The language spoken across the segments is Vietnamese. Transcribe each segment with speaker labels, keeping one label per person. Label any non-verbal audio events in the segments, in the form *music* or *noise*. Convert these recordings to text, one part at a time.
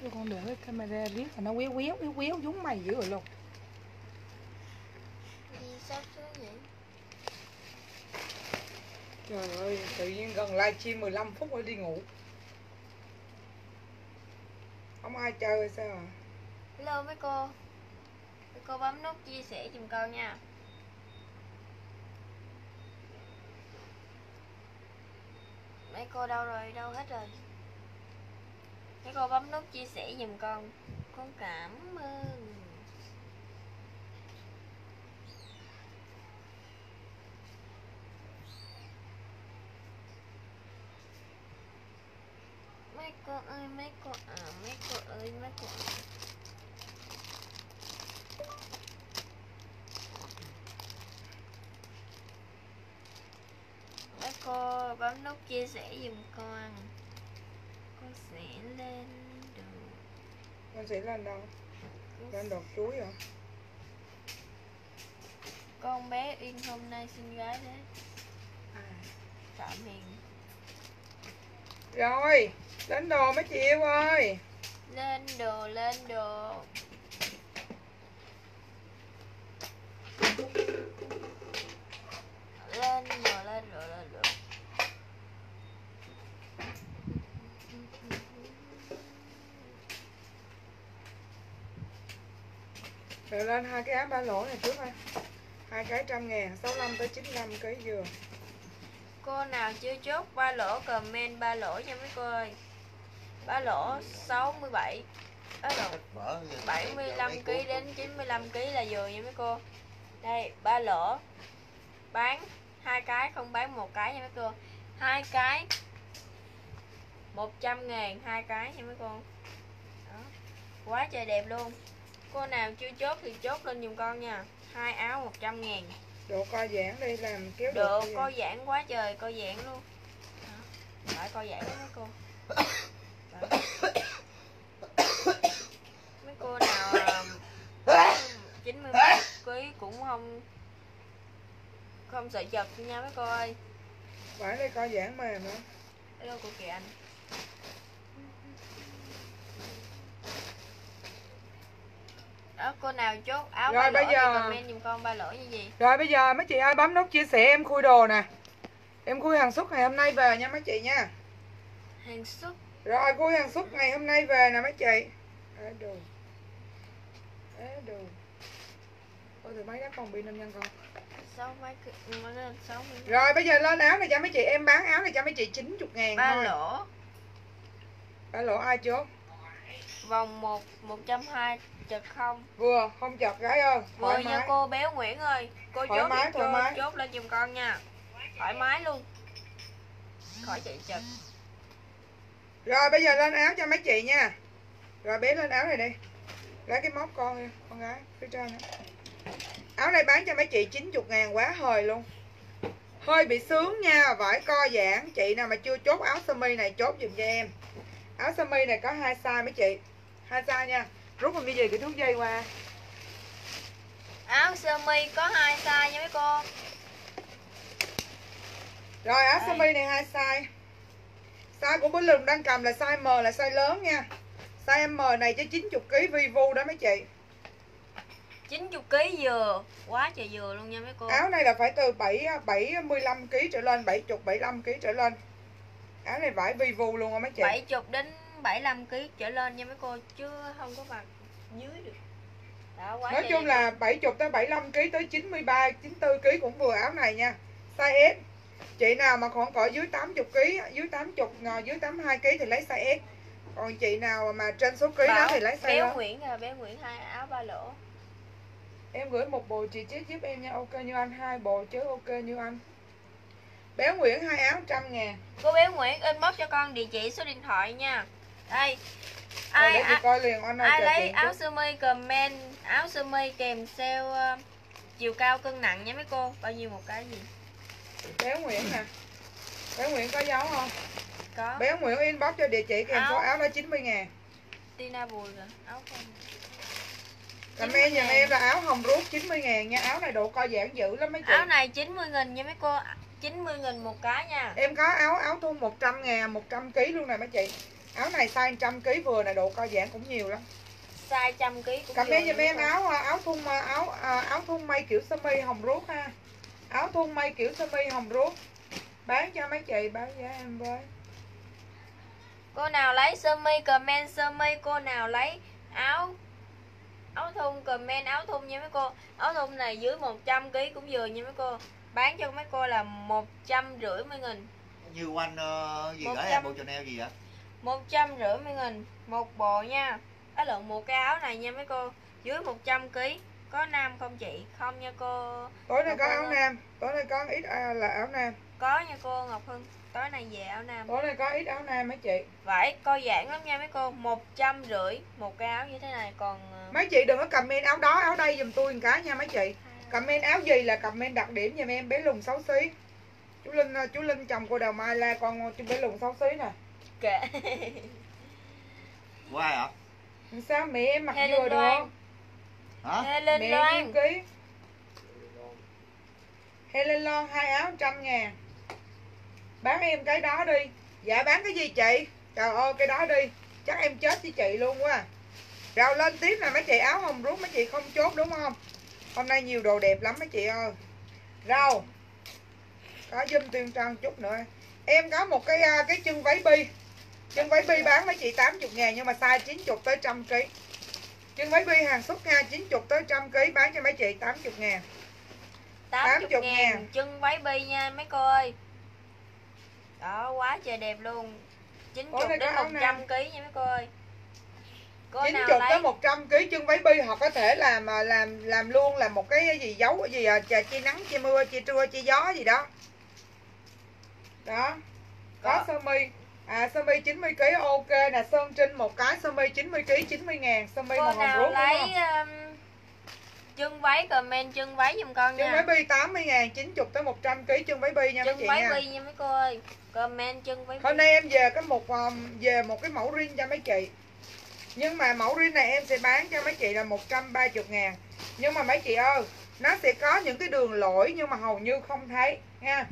Speaker 1: Rồi con để cái camera biết là nó quéo quéo quéo quéo giống mày dữ rồi luôn.
Speaker 2: Xuống vậy?
Speaker 1: Trời ơi, tự nhiên gần livestream 15 phút rồi đi ngủ. Không ai chơi sao à?
Speaker 2: Hello mấy cô. Mấy cô bấm nút chia sẻ giùm con nha. Mấy cô đâu rồi, đâu hết rồi các cô bấm nút chia sẻ giùm con. Con cảm ơn. Mấy cô ơi, mấy cô à, mấy cô ơi, mấy cô à. Mấy cô bấm nút chia sẻ giùm con lên được
Speaker 1: Con sẽ lên đâu? Lên đọt chuối à
Speaker 2: Con bé Uyên hôm nay xinh gái đấy
Speaker 1: À.
Speaker 2: Phạm Hiền.
Speaker 1: Rồi, đến đồ mấy chị yêu ơi
Speaker 2: Lên đồ, lên đồ Lên đồ, lên đồ, lên đồ
Speaker 1: Rồi lên hai cái áo ba lỗ này trước thôi hai cái trăm ngàn 65 tới 95 ký dừa
Speaker 2: Cô nào chưa chốt ba lỗ comment ba lỗ nha mấy cô ơi Ba lỗ 67 Á lộn
Speaker 3: Mở
Speaker 2: 75 kg đến 95 kg là vừa nha mấy cô. Đây, ba lỗ. Bán hai cái không bán một cái nha mấy cô. Hai cái 100 ngàn hai cái nha mấy cô. Đó. Quá trời đẹp luôn. Cô nào chưa chốt thì chốt lên giùm con nha. Hai áo 100 ngàn
Speaker 1: Độ co giãn đi làm kéo
Speaker 2: Độ
Speaker 1: được
Speaker 2: co giãn quá trời, co giãn luôn. Phải co giãn đó mấy cô. Mấy cô nào à, 90 kg cũng không không sợ chật nha mấy cô ơi.
Speaker 1: Phải đây co giãn mềm nữa
Speaker 2: Hello cô Kỳ Anh. Đó, cô nào chốt áo
Speaker 1: Rồi,
Speaker 2: ba
Speaker 1: bây giờ-
Speaker 2: thì comment giùm con ba lỗ như gì.
Speaker 1: Rồi bây giờ mấy chị ơi bấm nút chia sẻ em khui đồ nè. Em khui hàng xuất ngày hôm nay về nha mấy chị nha.
Speaker 2: Hàng xuất
Speaker 1: Rồi khui hàng xuất ngày hôm nay về nè mấy chị. Ế đồ. Ế đồ. Ôi từ mấy đó còn pin năm nhân
Speaker 2: mươi
Speaker 1: Rồi bây giờ lên áo này cho mấy chị Em bán áo này cho mấy chị 90 ngàn
Speaker 2: ba
Speaker 1: thôi.
Speaker 2: lỗ.
Speaker 1: Ba lỗ ai chốt
Speaker 2: vòng một một trăm hai chật không.
Speaker 1: Vừa không chật gái ơi
Speaker 2: vừa nha
Speaker 1: mái.
Speaker 2: cô béo Nguyễn ơi. Cô
Speaker 1: Thoải
Speaker 2: chốt
Speaker 1: mái,
Speaker 2: đi
Speaker 1: thoải
Speaker 2: cô
Speaker 1: mái.
Speaker 2: chốt lên giùm con nha. Thoải mái luôn. Khỏi chạy chật.
Speaker 1: Rồi bây giờ lên áo cho mấy chị nha. Rồi bé lên áo này đi. Lấy cái móc con đi, con gái phía trên đó. Áo này bán cho mấy chị 90 ngàn quá hời luôn. Hơi bị sướng nha Vải co giãn. Chị nào mà chưa chốt áo sơ mi này chốt giùm cho em. Áo sơ mi này có hai size mấy chị hai size nha. Rút còn cái gì cái thuốc dây qua.
Speaker 2: Áo sơ mi có hai size nha mấy cô.
Speaker 1: Rồi áo sơ mi này hai size. Size của bữa lùm đang cầm là size M là size lớn nha. Size M này cho 90kg Vivo đó mấy chị.
Speaker 2: 90 kg dừa. Quá trời dừa luôn nha mấy cô.
Speaker 1: Áo này là phải từ 7 75 kg trở lên, 70 75 kg trở lên. Áo này vải Vivo luôn á mấy chị.
Speaker 2: 70 đến 75 kg trở lên nha mấy cô chứ không có bằng dưới được đó quá
Speaker 1: Nói chung là 70 tới 75 kg tới 93 94 kg cũng vừa áo này nha. Size S. Chị nào mà khoảng cỡ dưới 80 kg, dưới 80 ngò dưới 82 kg thì lấy size S. Còn chị nào mà trên số kg đó thì lấy size
Speaker 2: béo. Nguyễn à béo Nguyễn hai áo ba lỗ
Speaker 1: Em gửi một bộ chị chết giúp em nha. Ok như anh, hai bộ chứ ok như anh. Béo Nguyễn hai áo trăm ngàn.
Speaker 2: cô béo Nguyễn inbox cho con địa chỉ số điện thoại nha đây. Ai ai,
Speaker 1: coi liền
Speaker 2: ai lấy áo sơ mi comment áo sơ mi kèm sale ờ, chiều cao cân nặng nha mấy cô. Bao nhiêu một cái gì?
Speaker 1: Béo Nguyễn nè. Béo Nguyễn có dấu không?
Speaker 2: có.
Speaker 1: Béo Nguyễn inbox cho địa chỉ kèm số
Speaker 2: Áo.
Speaker 1: áo đó 90 ngàn.
Speaker 2: Tina Bùi rồi. Áo không.
Speaker 1: Comment
Speaker 2: 90
Speaker 1: giùm
Speaker 2: ngàn.
Speaker 1: em là áo hồng rút 90 ngàn nha. Áo này độ co giãn dữ lắm mấy chị.
Speaker 2: Áo này 90 nghìn nha mấy cô. 90 nghìn một cái nha.
Speaker 1: Em có áo áo thun 100 ngàn 100 kg luôn nè mấy chị áo này size trăm kg vừa này độ co giãn cũng nhiều lắm.
Speaker 2: Size trăm ký cũng
Speaker 1: comment
Speaker 2: vừa
Speaker 1: giùm em
Speaker 2: mấy
Speaker 1: áo áo thun áo à, áo thun may kiểu sơ mi hồng ruốc ha. Áo thun may kiểu sơ mi hồng ruốc. Bán cho mấy chị báo giá em với.
Speaker 2: Cô nào lấy sơ mi comment sơ mi cô nào lấy áo áo thun comment áo thun nha mấy cô. Áo thun này dưới 100 kg cũng vừa nha mấy cô. Bán cho mấy cô là một trăm rưỡi mươi nghìn.
Speaker 3: Như quanh ờ, gì
Speaker 2: trăm.
Speaker 3: em bộ Chanel gì vậy
Speaker 2: một trăm rưỡi mươi nghìn một bộ nha. Á lượng một cái áo này nha mấy cô. Dưới 100 kg có nam không chị? Không nha cô.
Speaker 1: Tối nay
Speaker 2: Ngọc
Speaker 1: có áo
Speaker 2: ơi.
Speaker 1: nam. Tối nay có ít à, là áo nam.
Speaker 2: Có nha cô Ngọc Hưng. Tối nay về áo nam.
Speaker 1: Tối nay có ít áo nam mấy chị.
Speaker 2: Vải co giãn lắm nha mấy cô. Một trăm rưỡi. Một cái áo như thế này còn ờ,
Speaker 1: mấy chị đừng có comment áo đó áo đây giùm tôi một cái nha mấy chị. Comment áo gì là comment đặc điểm giùm em bé lùn xấu xí. Chú linh à, chú linh chồng cô đào mai la con chú bé lùn xấu xí nè
Speaker 2: kệ.
Speaker 3: Của ai hả
Speaker 1: sao mẹ em mặc
Speaker 2: Helen
Speaker 1: vừa được?
Speaker 2: Loan.
Speaker 3: hả?
Speaker 2: Helen
Speaker 1: mẹ
Speaker 2: Loan.
Speaker 1: nhiêu ký Helen Loan hai áo trăm ngàn. Bán em cái đó đi. Dạ bán cái gì chị? Trời ơi cái đó đi. Chắc em chết với chị luôn quá rồi lên tiếp nè mấy chị áo hồng rút mấy chị không chốt đúng không? Hôm nay nhiều đồ đẹp lắm mấy chị ơi. Rau có dùm tiền trăng chút nữa. Em có một cái à, cái chân váy bi chân váy bi bán mấy chị 80 ngàn nhưng mà size 90 tới trăm ký. Chân váy bi hàng xuất ha 90 tới trăm ký bán cho mấy chị 80 ngàn.
Speaker 2: 80
Speaker 1: 80
Speaker 2: ngàn.
Speaker 1: ngàn.
Speaker 2: chân váy bi nha mấy cô ơi. Đó quá trời đẹp luôn. 90
Speaker 1: Ủa, đây có
Speaker 2: đến
Speaker 1: áo
Speaker 2: 100
Speaker 1: nam.
Speaker 2: kg nha mấy cô ơi. Cô
Speaker 1: 90
Speaker 2: nào
Speaker 1: tới
Speaker 2: lấy?
Speaker 1: 100 kg chân váy bi họ có thể làm à, làm làm luôn là một cái gì dấu gì à, chà chi nắng chi mưa chi trưa chi gió gì đó. Đó. Có
Speaker 2: Có.
Speaker 1: sơ mi à sơ mi 90 kg ok nè sơn trinh một cái sơ mi 90 kg 90 ngàn sơ mi màu hồng đúng
Speaker 2: lấy
Speaker 1: không?
Speaker 2: um, chân váy comment chân váy giùm con
Speaker 1: chân
Speaker 2: nha.
Speaker 1: váy bi 80 ngàn 90 tới 100 kg chân váy bi nha mấy
Speaker 2: chân
Speaker 1: chị
Speaker 2: váy
Speaker 1: nha.
Speaker 2: bi nha mấy cô ơi. Comment chân váy
Speaker 1: Hôm nay em về cái một um, về một cái mẫu rin cho mấy chị. Nhưng mà mẫu rin này em sẽ bán cho mấy chị là 130 ngàn. Nhưng mà mấy chị ơi Nó sẽ có những cái đường lỗi nhưng mà hầu như không thấy nha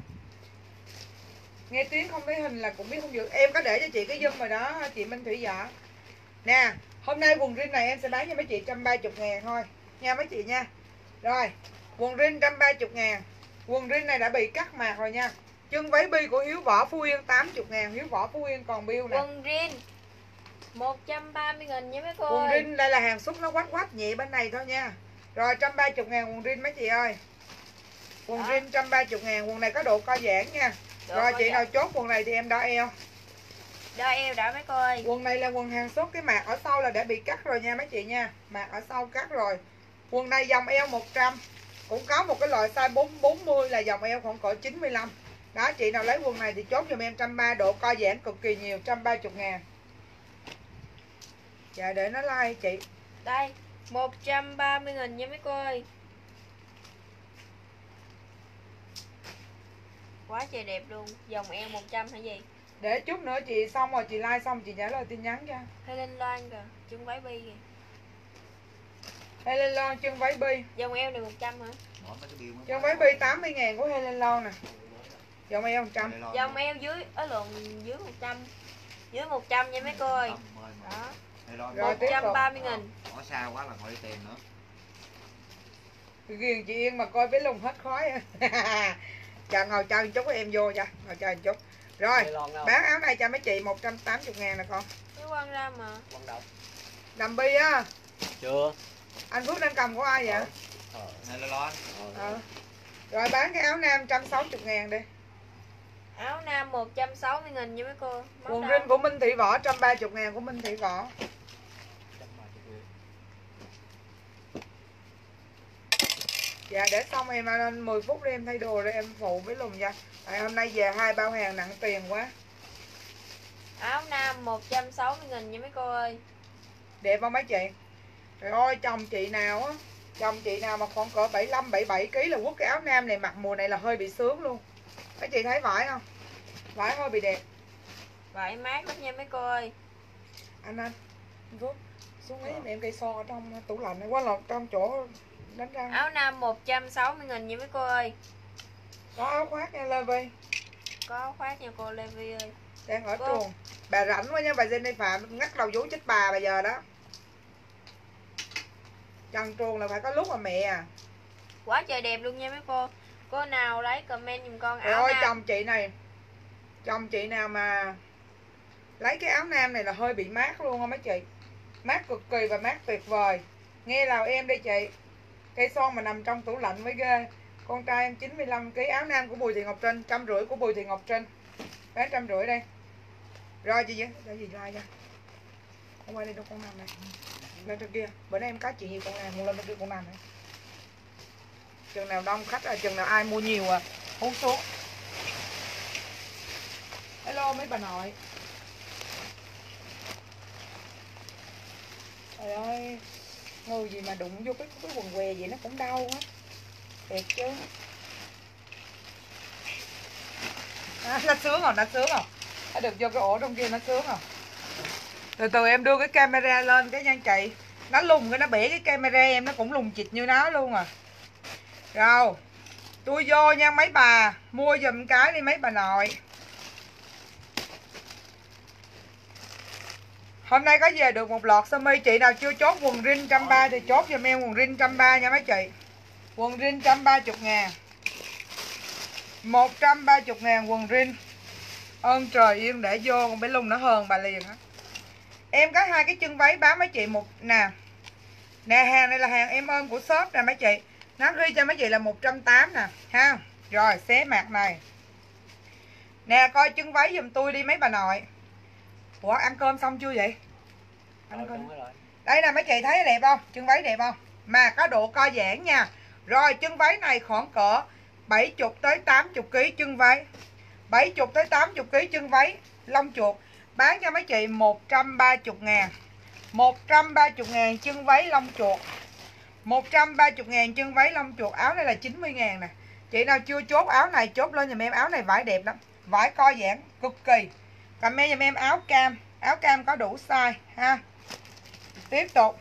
Speaker 1: Nghe tiếng không thấy hình là cũng biết không được. Em có để cho chị cái dâm rồi đó chị Minh Thủy Võ Nè hôm nay quần rin này em sẽ bán cho mấy chị 130 ngàn thôi. Nha mấy chị nha. Rồi quần rin 130 ngàn. Quần rin này đã bị cắt mạc rồi nha. Chân váy bi của Hiếu Võ Phú Yên 80 ngàn. Hiếu Võ Phú Yên còn bill nè.
Speaker 2: Quần jean 130 nghìn nha mấy cô
Speaker 1: Quần rin đây là hàng xuất nó quách quách nhẹ bên này thôi nha. Rồi 130 ngàn quần rin mấy chị ơi. Quần
Speaker 2: Đó.
Speaker 1: rin 130 ngàn. Quần này có độ co giãn nha Rồi chị
Speaker 2: dạ.
Speaker 1: nào chốt quần này thì em đo eo.
Speaker 2: Đo eo đã mấy cô ơi?
Speaker 1: Quần này là quần hàng xuất Cái mạc ở sau là đã bị cắt rồi nha mấy chị nha. Mạc ở sau cắt rồi. Quần này dòng eo 100 Cũng có một cái loại size 4, 40 là dòng eo khoảng cỡ 95 Đó chị nào lấy quần này thì chốt giùm em 130 Độ co giãn cực kỳ nhiều 130 ngàn. Dạ để nó like chị.
Speaker 2: Đây 130 nghìn nha mấy cô ơi quá trời đẹp luôn. Dòng eo 100 hay gì?
Speaker 1: Để chút nữa chị xong rồi chị like xong chị trả lời tin nhắn cho.
Speaker 2: Helen Loan kìa chân váy bi kìa.
Speaker 1: Helen Lon chân váy bi.
Speaker 2: Dòng eo này 100 hả?
Speaker 1: Chân váy bi 80 ngàn của Helen Lon nè. Dòng eo 100
Speaker 3: Đây lo
Speaker 2: dòng eo dưới ở lượng dưới 100 dưới 100 nha mấy cô ơi. Đó.
Speaker 1: Rồi,
Speaker 3: nữa.
Speaker 1: tiếp tục.
Speaker 2: 130 nghìn.
Speaker 3: Bỏ xa quá là khỏi đi tìm nữa.
Speaker 1: Ghiền chị Yên mà coi với lùng hết khói *laughs* Chờ ngồi chờ một chút em vô cho Ngồi chờ một chút. Rồi bán áo này cho mấy chị 180 ngàn nè con.
Speaker 2: Cái quan ra mà.
Speaker 4: Quăng đâu?
Speaker 1: Đầm bi á.
Speaker 4: Chưa.
Speaker 1: Anh Phước đang cầm của ai vậy?
Speaker 4: Ờ.
Speaker 3: Này là lo
Speaker 4: Ờ.
Speaker 1: Ờ. Rồi bán cái áo nam 160 ngàn đi.
Speaker 2: Áo nam 160 nghìn nha mấy cô. Món
Speaker 1: Quần rin của Minh Thị Võ 130 ngàn của Minh Thị Võ
Speaker 4: Trăm ba chục nghìn.
Speaker 1: Dạ để xong em anh 10 phút đi em thay đồ rồi em phụ với lùng nha. Tại hôm nay về hai bao hàng nặng tiền quá.
Speaker 2: Áo nam 160 nghìn nha mấy cô ơi.
Speaker 1: Đẹp không mấy chị? Trời ơi chồng chị nào á Chồng chị nào mà khoảng cỡ 75 77 kg là quất cái áo nam này mặc mùa này là hơi bị sướng luôn. Mấy chị thấy vải không? Vải hơi bị đẹp.
Speaker 2: Vải mát lắm nha mấy cô ơi.
Speaker 1: Anh anh Phước xuống lấy giùm em cây son ở trong tủ lạnh quá lọt trong chỗ đánh răng.
Speaker 2: Áo nam 160 nghìn nha mấy cô ơi.
Speaker 1: Có áo khoác nha Lê Vi
Speaker 2: có áo khoác nha cô Lê Vi ơi.
Speaker 1: Đang ở
Speaker 2: Cô.
Speaker 1: trường bà rảnh quá nha bà Phạm ngắt đầu vú chết bà bây giờ đó. Trần truồng là phải có lúc mà mẹ à.
Speaker 2: Quá trời đẹp luôn nha mấy cô. Cô nào lấy comment giùm con áo
Speaker 1: ơi
Speaker 2: nam.
Speaker 1: chồng chị này. Chồng chị nào mà Lấy cái áo nam này là hơi bị mát luôn á mấy chị? Mát cực kỳ và mát tuyệt vời. Nghe nào em đi chị Cây son mà nằm trong tủ lạnh mới ghê. Con trai em 95kg áo nam của Bùi Thị Ngọc Trinh, trăm rưỡi của Bùi Thị Ngọc Trinh. Bán trăm rưỡi đây. Rồi chị vậy? Để gì like nha Không qua đây đâu con nam này. Lên trên kia. Bữa nay em có chuyện gì con nam Muốn lên trên kia con nam này. Chừng nào đông khách à Chừng nào ai mua nhiều à Hút xuống Hello, mấy bà nội. Trời ơi. Người gì mà đụng vô cái, cái quần què vậy nó cũng đau á Thiệt chứ à, Nó sướng không? Nó sướng không? Nó được vô cái ổ trong kia nó sướng không? Từ từ em đưa cái camera lên cái nhanh chị Nó lùng cái nó bể cái camera em nó cũng lùng chịch như nó luôn à Rồi Tôi vô nha mấy bà Mua giùm cái đi mấy bà nội Hôm nay có về được một lọt sơ mi, Chị nào chưa chốt quần rin trăm ba Thì chốt giùm em quần rin trăm ba nha mấy chị. Quần rin trăm ba chục ngàn. Một trăm ba chục ngàn quần rin Ơn trời yên, để vô Con bé lung nó hờn bà liền á. Em có hai cái chân váy bán mấy chị một, Nè. Nè, hàng này là hàng em ơn của shop nè mấy chị. Nó ghi cho mấy chị là 180 nè, ha. Rồi, xé mặt này. Nè, coi chân váy giùm tôi đi mấy bà nội. Ủa ăn cơm xong chưa vậy? Ăn
Speaker 4: Rồi,
Speaker 1: cơm.
Speaker 4: rồi.
Speaker 1: Đây nè mấy chị thấy đẹp không? Chân váy đẹp không? Mà có độ co giãn nha. Rồi chân váy này khoảng cỡ 70 tới 80 kg chân váy. 70 tới 80 kg chân váy lông chuột. Bán cho mấy chị 130 ngàn 130 ngàn chân váy lông chuột 130 ngàn chân váy lông chuột Áo này là 90 ngàn nè Chị nào chưa chốt áo này chốt lên giùm em Áo này vải đẹp lắm Vải co giãn cực kỳ Comment giùm em áo cam. Áo cam có đủ size, ha. Tiếp tục.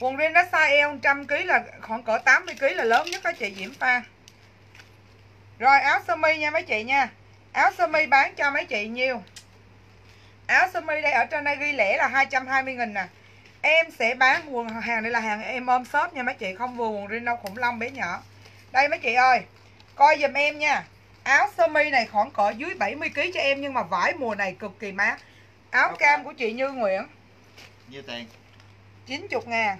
Speaker 1: Quần riêng nó size eo 100kg là khoảng cỡ 80kg là lớn nhất đó chị Diễm Pha. Rồi, áo sơ mi nha mấy chị nha. Áo sơ mi bán cho mấy chị nhiêu? Áo sơ mi đây ở trên đây ghi lẻ là 220 nghìn nè. Em sẽ bán quần hàng này là hàng em ôm shop nha mấy chị, Không vừa quần riêng đâu, khủng long bé nhỏ. Đây mấy chị ơi, Coi giùm em nha. Áo sơ mi này khoảng cỡ dưới 70kg cho em Nhưng mà vải mùa này cực kỳ mát. Áo
Speaker 3: Áo
Speaker 1: cam của chị Như Nguyễn.
Speaker 3: Nhiêu tiền?
Speaker 1: 90 ngàn.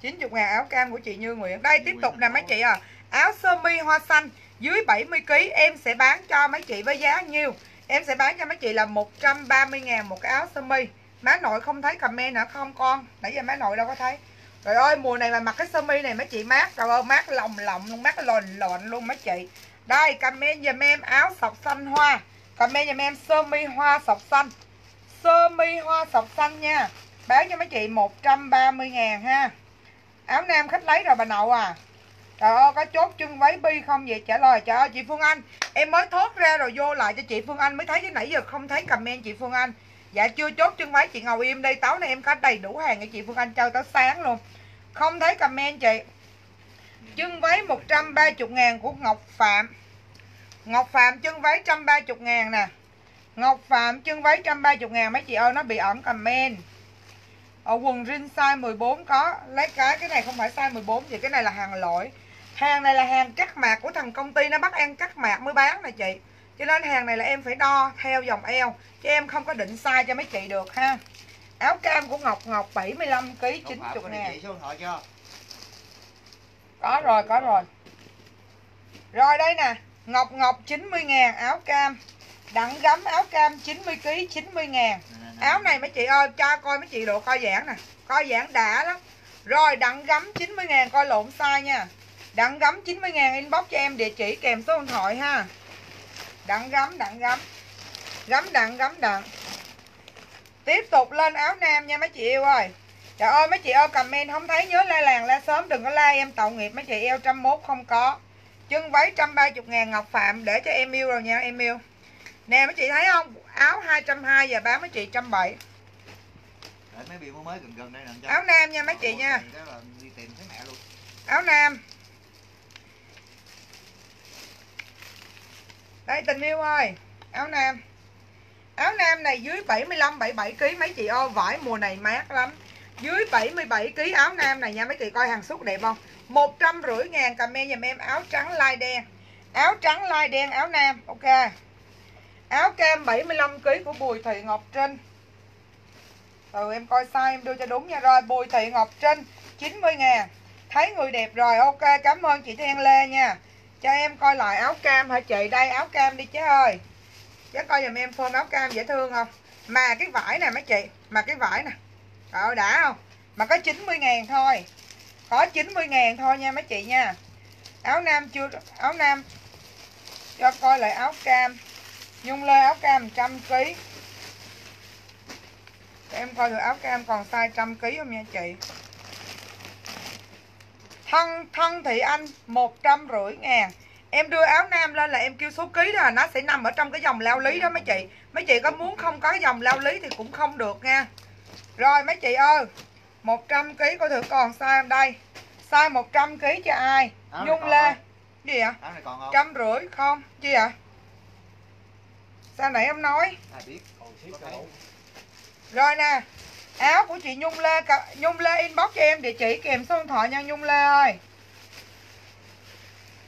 Speaker 1: 90 ngàn áo cam của chị Như Nguyễn. Đây tiếp tục nè mấy chị à. Áo sơ mi hoa xanh dưới 70kg Em sẽ bán cho mấy chị với giá nhiêu? Em sẽ bán cho mấy chị là 130 ngàn một cái áo sơ mi. Má nội không thấy comment hả? Không con. Nãy giờ má nội đâu có thấy. Trời ơi mùa này mà mặc cái sơ mi này mấy chị mát. Trời ơi mát lòng lòng luôn Mát lòn lòn luôn mấy chị đây comment dùm em áo sọc xanh hoa. Comment dùm em sơ mi hoa sọc xanh. Sơ mi hoa sọc xanh nha. Bán cho mấy chị 130 ngàn ha. Áo nam khách lấy rồi bà nội à. Trời ơi, có chốt chân váy bi không vậy? Trả lời, Trời ơi, chị Phương Anh. Em mới thoát ra rồi vô lại cho chị Phương Anh mới thấy chứ nãy giờ không thấy comment chị Phương Anh. Dạ chưa chốt chân váy, chị Ngầu im đây táo này em có đầy đủ hàng cho chị Phương Anh. Trao tới sáng luôn. Không thấy comment chị. Chân váy 130 ngàn của Ngọc Phạm. Ngọc Phạm chân váy 130 ngàn nè. Ngọc Phạm chân váy 130 ngàn mấy chị ơi nó bị ẩn comment. Ở quần rin size 14 có. Lấy cái cái này không phải size 14 gì cái này là hàng lỗi. Hàng này là hàng cắt mạc của thằng công ty nó bắt em cắt mạc mới bán nè chị. Cho nên hàng này là em phải đo theo dòng eo chứ em không có định size cho mấy chị được ha. Áo cam của Ngọc Ngọc 75 kg
Speaker 3: Không
Speaker 1: 90
Speaker 3: phải có địa
Speaker 1: ngàn
Speaker 3: chỉ số điện thoại chưa?
Speaker 1: Có rồi có rồi. Rồi đây nè, Ngọc Ngọc 90 ngàn, áo cam. Đặng gấm, áo cam 90 kg 90 ngàn. Áo này mấy chị ơi, cho coi mấy chị độ co giãn nè. Co giãn đã lắm. Rồi, đặng gấm 90 ngàn, coi lộn sai nha. Đặng gấm 90 ngàn, inbox cho em địa chỉ kèm số điện thoại ha. Đặng gấm đặng gấm. Gấm đặng gấm đặng. Tiếp tục lên áo nam nha mấy chị yêu ơi trời ơi mấy chị ơi comment không thấy nhớ la làng la sớm đừng có la em tội nghiệp mấy chị eo trăm mốt không có. Chân váy trăm ba chục ngàn ngọc phạm để cho em yêu rồi nha em yêu. Nè mấy chị thấy không? Áo 220 và bán mấy chị trăm bảy. Áo nam nha mấy chị nha. áo nam. Đây tình yêu ơi. Áo nam. Áo nam này dưới 75 77 kg mấy chị ơi vải mùa này mát lắm dưới 77 kg áo nam này nha, mấy chị coi hàng xuất đẹp không? một trăm rưỡi ngàn comment dùm em áo trắng lai đen. Áo trắng lai đen, áo nam, ok. Áo kem 75 kg của Bùi Thị Ngọc Trinh. Từ em coi sai em đưa cho đúng nha. Rồi, Bùi Thị Ngọc Trinh 90 ngàn. Thấy người đẹp rồi, ok, cảm ơn chị Thiên Lê nha. Cho em coi lại áo cam hả chị? Đây, áo cam đi chứ ơi. Chứ coi dùm em phơm áo cam dễ thương không? Mà cái vải nè, mấy chị. Mà cái vải nè. Ờ đã không? Mà có 90 ngàn thôi. Có 90 ngàn thôi nha mấy chị nha. Áo nam chưa, áo nam cho coi lại áo cam. Nhung lê, áo cam 100 kg để em coi được áo cam còn size trăm kg không nha chị? Thân thân thị anh một trăm rưỡi ngàn. Em đưa áo nam lên là em kêu số ký đó là nó sẽ nằm ở trong cái dòng lao lý đó mấy chị. Mấy chị có muốn không có dòng lao lý thì cũng không được nha rồi mấy chị ơi 100 kg coi thử còn size em đây. Size 100 kg cho ai?
Speaker 3: Áo
Speaker 1: nhung lê.
Speaker 3: không?
Speaker 1: gì ạ trăm rưỡi không? Chi ạ sao nãy em nói?
Speaker 3: Biết?
Speaker 1: Rồi nè áo của chị Nhung Lê Nhung Lê inbox cho em địa chỉ kèm số điện thoại nha Nhung Lê ơi.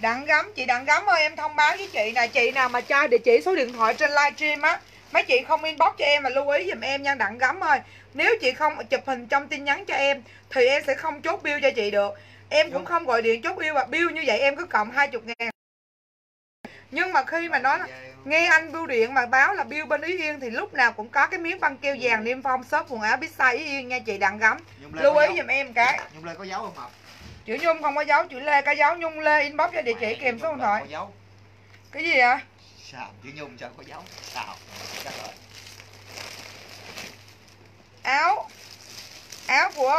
Speaker 1: Đặng gấm chị Đặng gấm ơi em thông báo với chị nè chị nào mà tra địa chỉ số điện thoại trên livestream á mấy chị không inbox cho em mà lưu ý giùm em nha Đặng gấm ơi nếu chị không chụp hình trong tin nhắn cho em thì em sẽ không chốt bill cho chị được. Em cũng không gọi điện chốt bill và bill như vậy em cứ cộng 20 ngàn. Nhưng mà khi mà nói nghe anh bưu điện mà báo là bill bên Ý Yên thì lúc nào cũng có cái miếng băng keo vàng niêm phong shop quần áo Size Ý Yên nha chị Đặng
Speaker 3: Lê
Speaker 1: lưu ý giùm em cái.
Speaker 3: Nhung Lê có dấu không mập
Speaker 1: chữ Nhung không có dấu chữ Lê có dấu Nhung Lê inbox cho địa chỉ kèm số điện thoại. cái gì ạ
Speaker 3: sao chữ Nhung sao có dấu sao chắc rồi
Speaker 1: áo áo của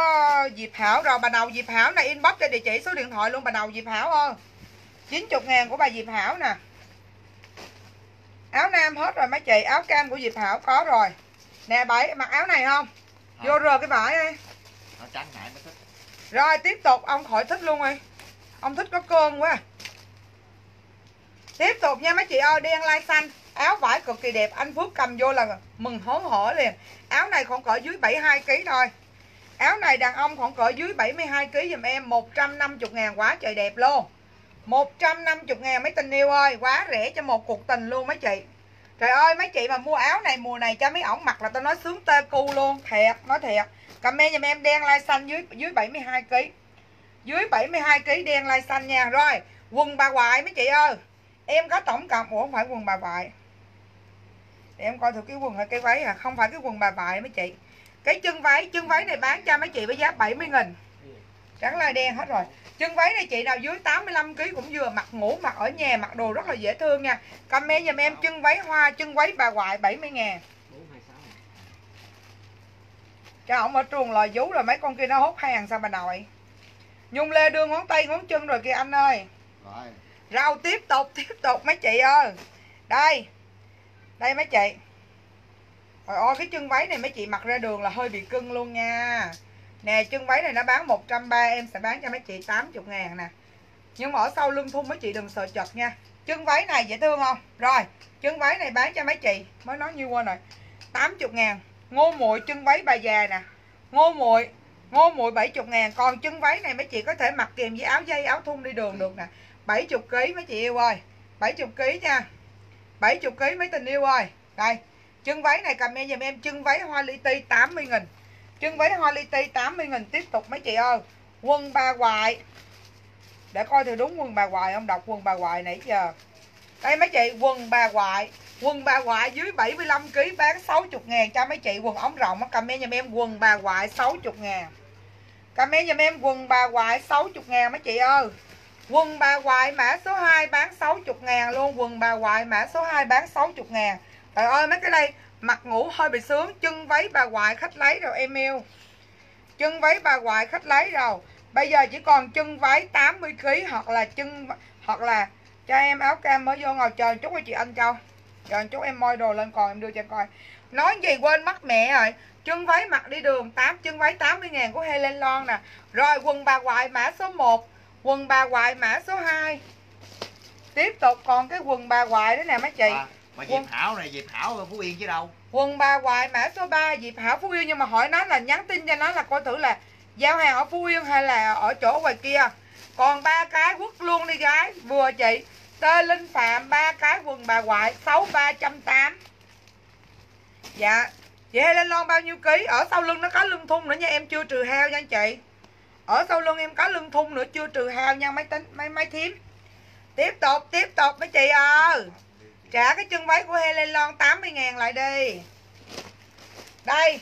Speaker 1: Diệp Hảo. Rồi bà đầu Diệp Hảo này inbox cho địa chỉ số điện thoại luôn bà đầu Diệp Hảo ơi. 90 ngàn của bà Diệp Hảo nè. Áo nam hết rồi mấy chị áo cam của Diệp Hảo có rồi. Nè bảy mặc áo này không? Vô rờ cái vải đi.
Speaker 3: Nó trắng ngại mới thích.
Speaker 1: Rồi tiếp tục ông khỏi thích luôn đi Ông thích có cơn quá. Tiếp tục nha mấy chị ơi Đen lai xanh Áo vải cực kỳ đẹp Anh Phước cầm vô là mừng hớn hở liền Áo này khoảng cỡ dưới 72kg thôi Áo này đàn ông khoảng cỡ dưới 72kg giùm em 150 ngàn quá trời đẹp luôn 150 ngàn mấy tình yêu ơi Quá rẻ cho một cuộc tình luôn mấy chị Trời ơi mấy chị mà mua áo này mùa này cho mấy ổng mặc là tao nói sướng tê cu luôn Thiệt nói thiệt Comment giùm em đen lai xanh dưới dưới 72 kg. Dưới 72 kg đen lai xanh nha. Rồi, quần bà ngoại mấy chị ơi. Em có tổng cộng ủa không phải quần bà ngoại. Để em coi thử cái quần hay cái váy à, không phải cái quần bà ngoại mấy chị. Cái chân váy, chân váy này bán cho mấy chị với giá 70 nghìn. Trắng lai đen hết rồi. Chân váy này chị nào dưới 85 kg cũng vừa mặc ngủ mặc ở nhà mặc đồ rất là dễ thương nha. Comment giùm em chân váy hoa, chân váy bà ngoại 70 ngàn. Cho ổng ở truồng lò vú rồi mấy con kia nó hốt hàng sao bà nội? Nhung Lê đưa ngón tay ngón chân rồi kìa anh ơi.
Speaker 3: Rồi.
Speaker 1: Rau tiếp tục tiếp tục mấy chị ơi. Đây đây mấy chị. Trời ơi, cái chân váy này mấy chị mặc ra đường là hơi bị cưng luôn nha. Nè, chân váy này nó bán 130 Em sẽ bán cho mấy chị 80 ngàn nè. Nhưng mà ở sau lưng thun mấy chị đừng sợ chật nha. Chân váy này dễ thương không? Rồi, chân váy này bán cho mấy chị. Mới nói nhiêu quên rồi. 80 ngàn. Ngô muội chân váy bà già nè. Ngô muội Ngô muội 70 ngàn. Còn chân váy này mấy chị có thể mặc kèm với áo dây, áo thun đi đường được nè. 70 kg mấy chị yêu ơi. 70 kg nha. 70 kg mấy tình yêu ơi. Đây Chân váy này comment giùm em chân váy hoa li ti 80 nghìn. Chân váy hoa li ti 80 nghìn Tiếp tục mấy chị ơi. Quần bà hoài. Để coi thử đúng quần bà hoài không? Đọc quần bà hoài nãy giờ. Đây mấy chị quần bà hoài. Quần bà hoài dưới 75kg bán 60 ngàn cho mấy chị. Quần ống rộng á, comment giùm em quần bà hoài 60 ngàn. Comment giùm em quần bà hoài 60 ngàn mấy chị ơi. Quần bà ngoại mã số 2 bán 60 ngàn luôn, Quần bà ngoại mã số 2 bán 60 ngàn. Trời ơi, mấy cái đây Mặt ngủ hơi bị sướng, Chân váy bà ngoại khách lấy rồi, em yêu. Chân váy bà ngoại khách lấy rồi. Bây giờ chỉ còn chân váy 80kg Hoặc là chân Hoặc là cho em áo cam mới vô ngồi chờ chút cho chị anh Châu. Chờ chút em moi đồ lên còn, em đưa cho em coi. Nói gì quên mất mẹ rồi. Chân váy mặc đi đường 8 Chân váy 80 ngàn của Helen Lon nè. Rồi quần bà ngoại mã số 1 Quần bà ngoại mã số 2 Tiếp tục còn cái quần bà ngoại đó nè mấy chị.
Speaker 3: À, mà
Speaker 1: Quân-
Speaker 3: Diệp Hảo này Diệp Hảo ở Phú Yên chứ đâu?
Speaker 1: Quần bà hoài mã số 3 Diệp Hảo Phú Yên Nhưng mà hỏi nó là nhắn tin cho nó là coi thử là Giao hàng ở Phú Yên hay là ở chỗ ngoài kia. Còn ba cái quất luôn đi gái. Vừa chị Tê Linh Phạm ba cái quần bà ngoại sáu ba trăm tám. Dạ Chị hay lên lon bao nhiêu ký? Ở sau lưng nó có lưng thun nữa nha Em chưa trừ heo nha anh chị ở sau lưng em có lưng thun nữa, Chưa trừ hao nha, mấy tính, mấy mấy thím. Tiếp tục tiếp tục mấy chị ơi Trả cái chân váy của Helen Lon 80 ngàn lại đi. Đây.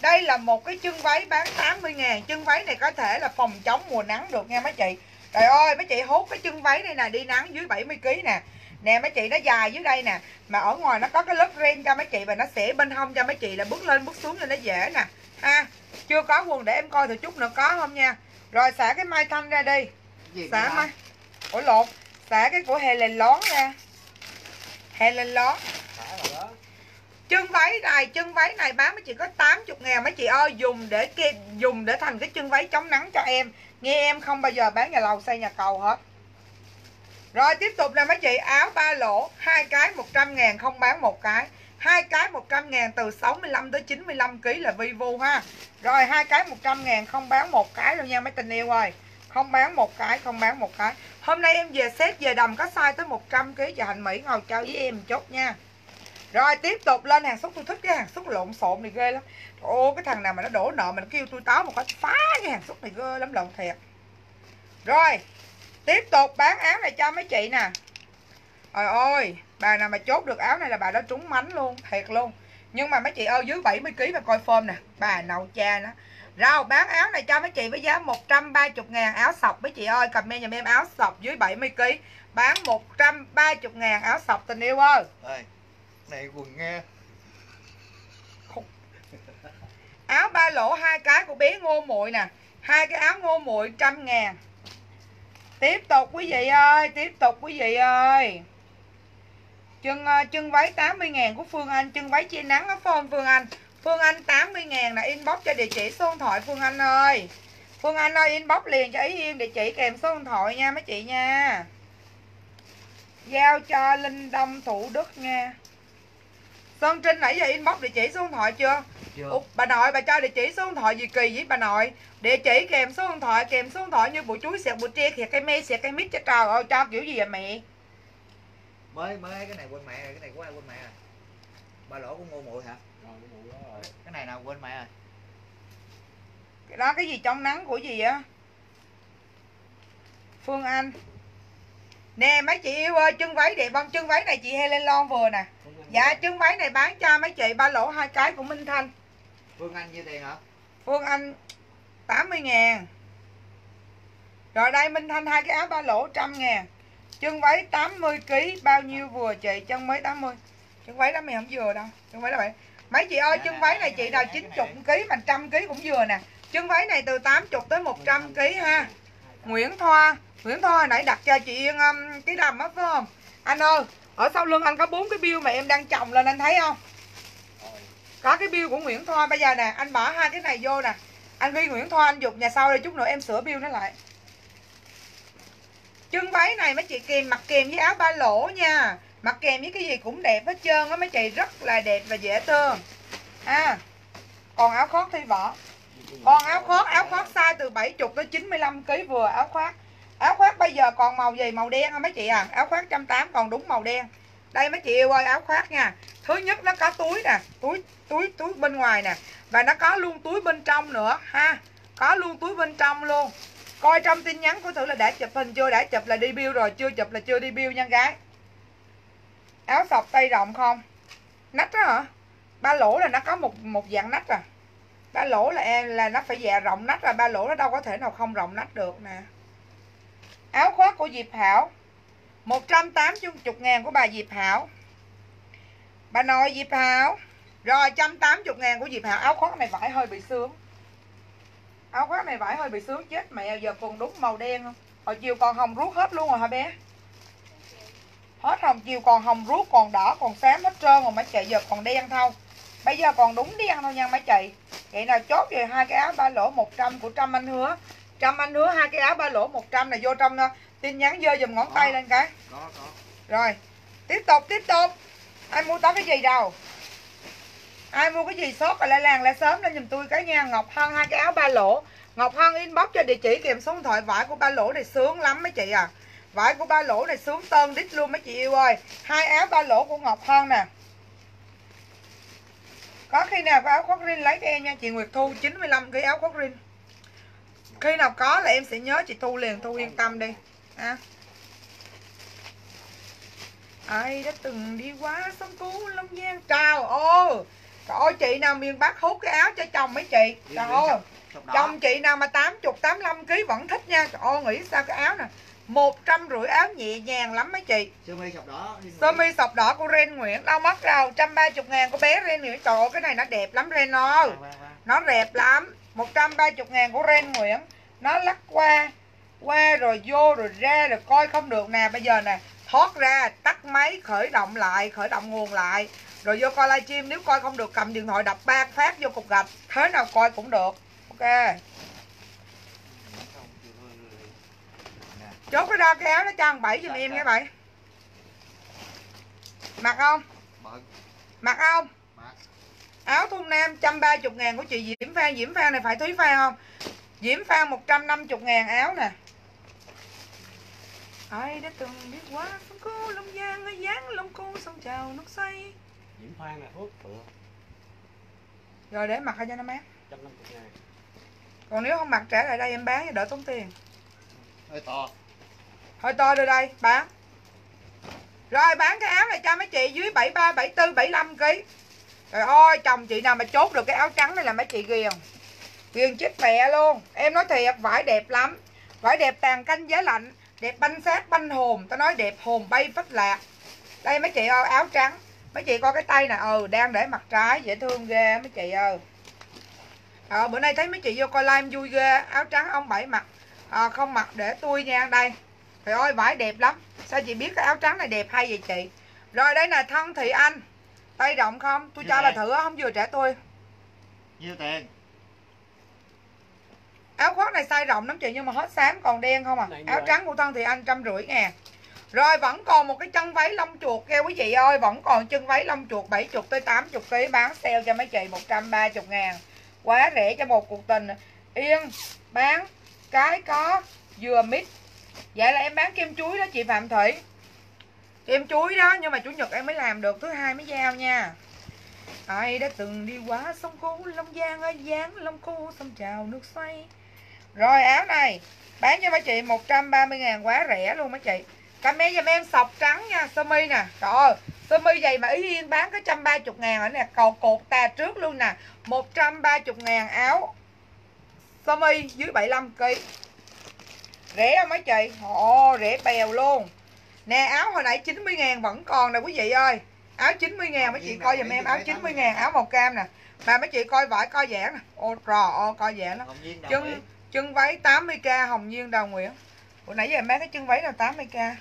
Speaker 1: Đây là một cái chân váy bán 80 ngàn. Chân váy này có thể là phòng chống mùa nắng được nha mấy chị. Trời ơi, mấy chị hút cái chân váy này nè, Đi nắng dưới 70kg nè. Nè mấy chị, nó dài dưới đây nè. Mà ở ngoài nó có cái lớp ren cho mấy chị Và nó sẽ bên hông cho mấy chị là bước lên bước xuống cho nó dễ nè ha Chưa có quần để em coi thử chút nữa có không nha. Rồi xả cái mai thanh ra đi.
Speaker 3: Gì
Speaker 1: xả mai ủa lộn. Xả cái của Helen lón ra Helen lón.
Speaker 4: Phải rồi đó.
Speaker 1: Chân váy này chân váy này bán mấy chị có 80 ngàn. Mấy chị ơi dùng để kia dùng để thành cái chân váy chống nắng cho em. Nghe em không bao giờ bán nhà lầu xây nhà cầu hết. Rồi tiếp tục là mấy chị. Áo ba lỗ hai cái 100 ngàn không bán một cái hai cái 100 ngàn từ 65 tới 95 kg là Vivo ha. Rồi, hai cái 100 ngàn, không bán một cái đâu nha mấy tình yêu ơi. Không bán một cái, không bán một cái. Hôm nay em về xếp về đầm có size tới 100 kg cho hành mỹ ngồi chơi với em chút nha. Rồi, tiếp tục lên hàng xúc, tôi thích cái hàng xúc lộn xộn này ghê lắm. Ô cái thằng nào mà nó đổ nợ mà nó kêu tôi táo một cái, phá cái hàng xúc này ghê lắm, lộn thiệt. Rồi, tiếp tục bán áo này cho mấy chị nè. Trời ơi bà nào mà chốt được áo này là bà đó trúng mánh luôn thiệt luôn. Nhưng mà mấy chị ơi dưới 70 kg mà coi phơm nè bà nậu cha nó. Rồi bán áo này cho mấy chị với giá 130 ngàn áo sọc. Mấy chị ơi comment giùm em áo sọc dưới 70 kg bán 130 ngàn áo sọc tình yêu ơi.
Speaker 3: Này quần nghe. *laughs*
Speaker 1: Áo ba lỗ hai cái của bé ngô muội nè. Hai cái áo ngô muội trăm ngàn. Tiếp tục quý vị ơi tiếp tục quý vị ơi chân ờ, chân váy 80 ngàn của Phương Anh chân váy che nắng á phải không Phương Anh? Phương Anh 80 ngàn là inbox cho địa chỉ số điện thoại Phương Anh ơi. Phương Anh ơi inbox liền cho Ý Yên địa chỉ kèm số điện thoại nha mấy chị nha. Giao cho Linh Đông Thủ Đức nha. Sơn Trinh nãy giờ inbox địa chỉ số điện thoại chưa?
Speaker 3: Chưa.
Speaker 1: Ủa, bà nội bà cho địa chỉ số điện thoại gì kỳ với bà nội? Địa chỉ kèm số điện thoại kèm số điện thoại như bụi chuối xẹt bụi tre xẹt cây me xẹt cây mít cho trời ơi cho kiểu gì vậy mẹ
Speaker 3: mới mới cái này quên mẹ rồi cái này của ai quên mẹ rồi? Ba lỗ của ngô muội hả?
Speaker 4: Rồi cái
Speaker 3: này nào quên mẹ rồi?
Speaker 1: Cái đó cái gì trong nắng của gì á Phương Anh. Nè mấy chị yêu ơi chân váy đẹp không? Chân váy này chị Helen Lon vừa nè. Dạ chân váy này bán cho mấy chị ba lỗ hai cái của Minh Thanh.
Speaker 3: Phương Anh nhiêu tiền hả?
Speaker 1: Phương Anh 80 ngàn. Rồi đây Minh Thanh hai cái áo ba lỗ trăm ngàn Chân váy 80 kg bao nhiêu vừa chị? Chân váy 80 Chân váy đó mày không vừa đâu. Chân váy đó vậy Mấy chị ơi chân váy này chị nào 90 kg mà trăm kg cũng vừa nè. Chân váy này từ 80 tới 100 kg ha. Nguyễn Thoa. Nguyễn Thoa hồi nãy đặt cho chị Yên um, cái đầm á phải không? Anh ơi Ở sau lưng anh có bốn cái bill mà em đang chồng lên anh thấy không? Có cái bill của Nguyễn Thoa bây giờ nè. Anh bỏ hai cái này vô nè. Anh ghi Nguyễn Thoa anh dục nhà sau đây chút nữa em sửa bill nó lại chân váy này mấy chị kèm mặc kèm với áo ba lỗ nha. Mặc kèm với cái gì cũng đẹp hết trơn á, mấy chị rất là đẹp và dễ thương. Ha còn áo khoác thi vỏ còn áo khoác áo khoác size từ 70 tới 95 kg vừa áo khoác. Áo khoác bây giờ còn màu gì? Màu đen hả mấy chị à? Áo khoác 180 còn đúng màu đen. Đây mấy chị yêu ơi, áo khoác nha. Thứ nhất nó có túi nè, túi túi túi bên ngoài nè. Và nó có luôn túi bên trong nữa, ha. Có luôn túi bên trong luôn coi trong tin nhắn của thử là đã chụp hình chưa? Đã chụp là đi bill rồi, chưa chụp là chưa đi bill nha, gái. Áo sọc tay rộng không? Nách đó hả? Ba lỗ là nó có một một dạng nách à. Ba lỗ là em, là nó phải dạ rộng nách là ba lỗ nó đâu có thể nào không rộng nách được nè. Áo khoác của Diệp Hảo. 180 ngàn của bà Diệp Hảo. Bà nội Diệp Hảo. Rồi 180 ngàn của Diệp Hảo. Áo khoác này vải hơi bị sướng. Áo khoác này vải hơi bị sướng Chết mẹ giờ còn đúng màu đen không? Hồi chiều còn hồng ruốc hết luôn rồi hả bé? Hết hồng chiều còn hồng ruốc Còn đỏ còn xám hết trơn rồi mấy chị Giờ còn đen thôi. Bây giờ còn đúng đen thôi nha mấy chị. Vậy nào chốt về hai cái áo ba lỗ 100 của Trâm Anh Hứa. Trâm Anh Hứa hai cái áo ba lỗ 100 này vô trong tin nhắn dơ dùm ngón tay lên cái.
Speaker 3: Có có.
Speaker 1: Rồi tiếp tục tiếp tục. Ai mua tao cái gì đâu ai mua cái gì sốt rồi lại làng lại sớm lên giùm tôi cái nha. Ngọc hân, hai cái áo ba lỗ. Ngọc hân inbox cho địa chỉ kèm số điện thoại, vải của ba lỗ này sướng lắm mấy chị à. Vải của ba lỗ này sướng tơn đít luôn mấy chị yêu ơi. Hai áo ba lỗ của ngọc hân nè. Có khi nào có áo khoác rin lấy cho em nha. Chị Nguyệt Thu 95 cái áo khoác rin khi nào có là em sẽ nhớ chị Thu liền. Thu yên tâm đi. À. ai đã từng đi qua sông Cú Long Giang? Trào ô! Trời ơi chị nào miền Bắc hút cái áo cho chồng mấy chị? Trời ơi chồng chị nào mà 80 85 kg vẫn thích nha. Trời ơi nghĩ sao cái áo nè? Một trăm rưỡi áo nhẹ nhàng lắm mấy chị.
Speaker 3: Sơ mi sọc đỏ
Speaker 1: sơ mi sọc đỏ của Ren Nguyễn đâu mất đâu 130 ngàn của bé Ren Nguyễn. Trời ơi cái này nó đẹp lắm Ren ơi.
Speaker 3: Vâng, vâng, vâng.
Speaker 1: nó đẹp lắm. 130 ngàn của Ren Nguyễn. Nó lắc qua qua rồi vô rồi ra rồi coi không được nè. Bây giờ nè thoát ra tắt máy khởi động lại khởi động nguồn lại rồi vô coi livestream nếu coi không được cầm điện thoại đập ba phát vô cục gạch. Thế nào coi cũng được. Ok. Chốt cái đo cái áo nó cho 7 giùm em nghe vậy mặc không? Mặc. Không? Áo thun nam 130 ngàn của chị Diễm Phan. Diễm Phan này phải Thúy Phan không? Diễm Phan 150 ngàn áo nè. Ai đã từng biết quá sông cô Long Giang ở dáng Long cô sông trào nước xoay
Speaker 4: Diễm Phan là thuốc. Phượng
Speaker 1: rồi để mặc cho nó mát.
Speaker 4: 150 ngàn.
Speaker 1: Còn nếu không mặc trả lại đây em bán cho đỡ tốn tiền.
Speaker 3: Hơi to.
Speaker 1: Thôi to đưa đây bán. Rồi bán cái áo này cho mấy chị dưới 73 74 75 kg trời ơi chồng chị nào mà chốt được cái áo trắng này là mấy chị ghiền. Ghiền chết mẹ luôn. Em nói thiệt vải đẹp lắm. Vải đẹp tàn canh giá lạnh đẹp banh sát banh hồn. Tao nói đẹp hồn bay phách lạc. Đây mấy chị ơi áo trắng mấy chị coi cái tay nè ừ đang để mặt trái dễ thương ghê mấy chị ơi ờ bữa nay thấy mấy chị vô coi live vui ghê áo trắng ông bảy mặc. À, không mặc để tôi nha đây. Trời ơi vải đẹp lắm. Sao chị biết cái áo trắng này đẹp hay vậy chị? Rồi đây là thân thị anh. Tay rộng không? Tôi
Speaker 3: Như
Speaker 1: cho bà
Speaker 3: thế.
Speaker 1: thử không vừa trả tôi.
Speaker 3: Nhiêu tiền?
Speaker 1: Áo khoác này size rộng lắm chị nhưng mà hết xám còn đen không à?
Speaker 4: Này
Speaker 1: áo
Speaker 4: vậy.
Speaker 1: trắng của thân thị anh trăm rưỡi ngàn rồi, vẫn còn một cái chân váy lông chuột kêu quý vị ơi. Vẫn còn chân váy lông chuột 70 tới 80 kg bán sale cho mấy chị 130 ngàn. Quá rẻ cho một cuộc tình. Yên, bán cái có dừa mít. Vậy là em bán kem chuối đó chị Phạm Thủy. Kem chuối đó, nhưng mà chủ nhật em mới làm được, thứ hai mới giao nha. Ai đã từng đi qua sông khu Long Giang ơi giang Long khu sông trào nước xoay. Rồi, áo này, bán cho mấy chị 130 ngàn, quá rẻ luôn mấy chị. Comment giùm em sọc trắng nha Sơ mi nè. Trời ơi Sơ mi dày mà Ý Yên bán có 130 ngàn ở nè. Cầu cột tà trước luôn nè. 130 ngàn áo. Sơ mi dưới 75 kg Rẻ không mấy chị? Ồ rẻ bèo luôn. Nè áo hồi nãy 90 ngàn vẫn còn nè quý vị ơi. Áo 90 ngàn mấy chị coi giùm em áo 90 ngàn áo màu cam nè. Mà mấy chị coi vải coi giãn nè. Ô trò ô coi giãn
Speaker 3: đồng
Speaker 1: chân chân váy 80k Hồng Nhiên Đào Nguyễn. Bữa nãy giờ em bán cái chân váy nào 80k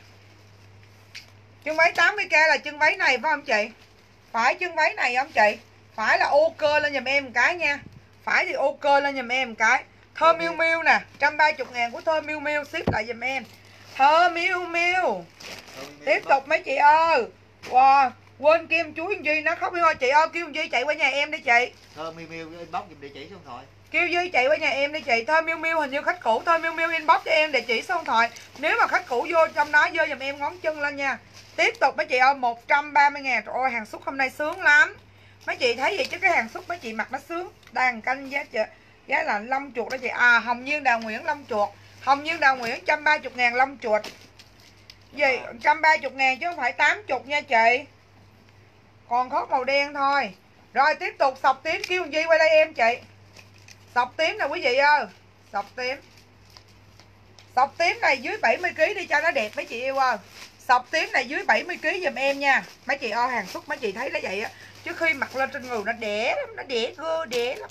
Speaker 1: chân váy 80k là chân váy này phải không chị? Phải chân váy này không chị? Phải là ok lên giùm em một cái nha. Phải thì ok lên giùm em một cái. Thơ miêu miêu nè 130 ngàn của thơ miêu miêu ship lại giùm em. Thơ miêu miêu. Tiếp tục mấy chị ơi. Wow quên kim chuối duy nó khóc ơi chị. Ơi kêu duy chạy qua nhà em đi chị.
Speaker 3: Thơ miu miu inbox giùm địa chỉ số điện thoại.
Speaker 1: Kêu duy chạy qua nhà em đi chị. Thơ miêu miêu hình như khách cũ. Thơ miêu miêu inbox cho em địa chỉ số điện thoại. Nếu mà khách cũ vô trong đó vô giùm em ngón chân lên nha tiếp tục mấy chị ơi 130 ngàn. Trời ơi, hàng xúc hôm nay sướng lắm. Mấy chị thấy gì chứ cái hàng xúc mấy chị mặc nó sướng. Đang canh giá chợ, giá là lông chuột đó chị. À hồng nhiên đào nguyễn lông chuột. Hồng nhiên đào nguyễn 130 ngàn lông chuột. Gì? 130 ngàn chứ không phải 80 nha chị. Còn khóc màu đen thôi. Rồi, tiếp tục sọc tím kêu gì qua đây em chị? Sọc tím nè quý vị ơi. Sọc tím. Sọc tím này dưới 70 kg đi cho nó đẹp mấy chị yêu ơi sọc tím này dưới 70 kg giùm em nha. Mấy chị o hàng xuất mấy chị thấy nó vậy á. Chứ khi mặc lên trên người nó đẻ lắm, nó đẻ gơ, đẻ lắm.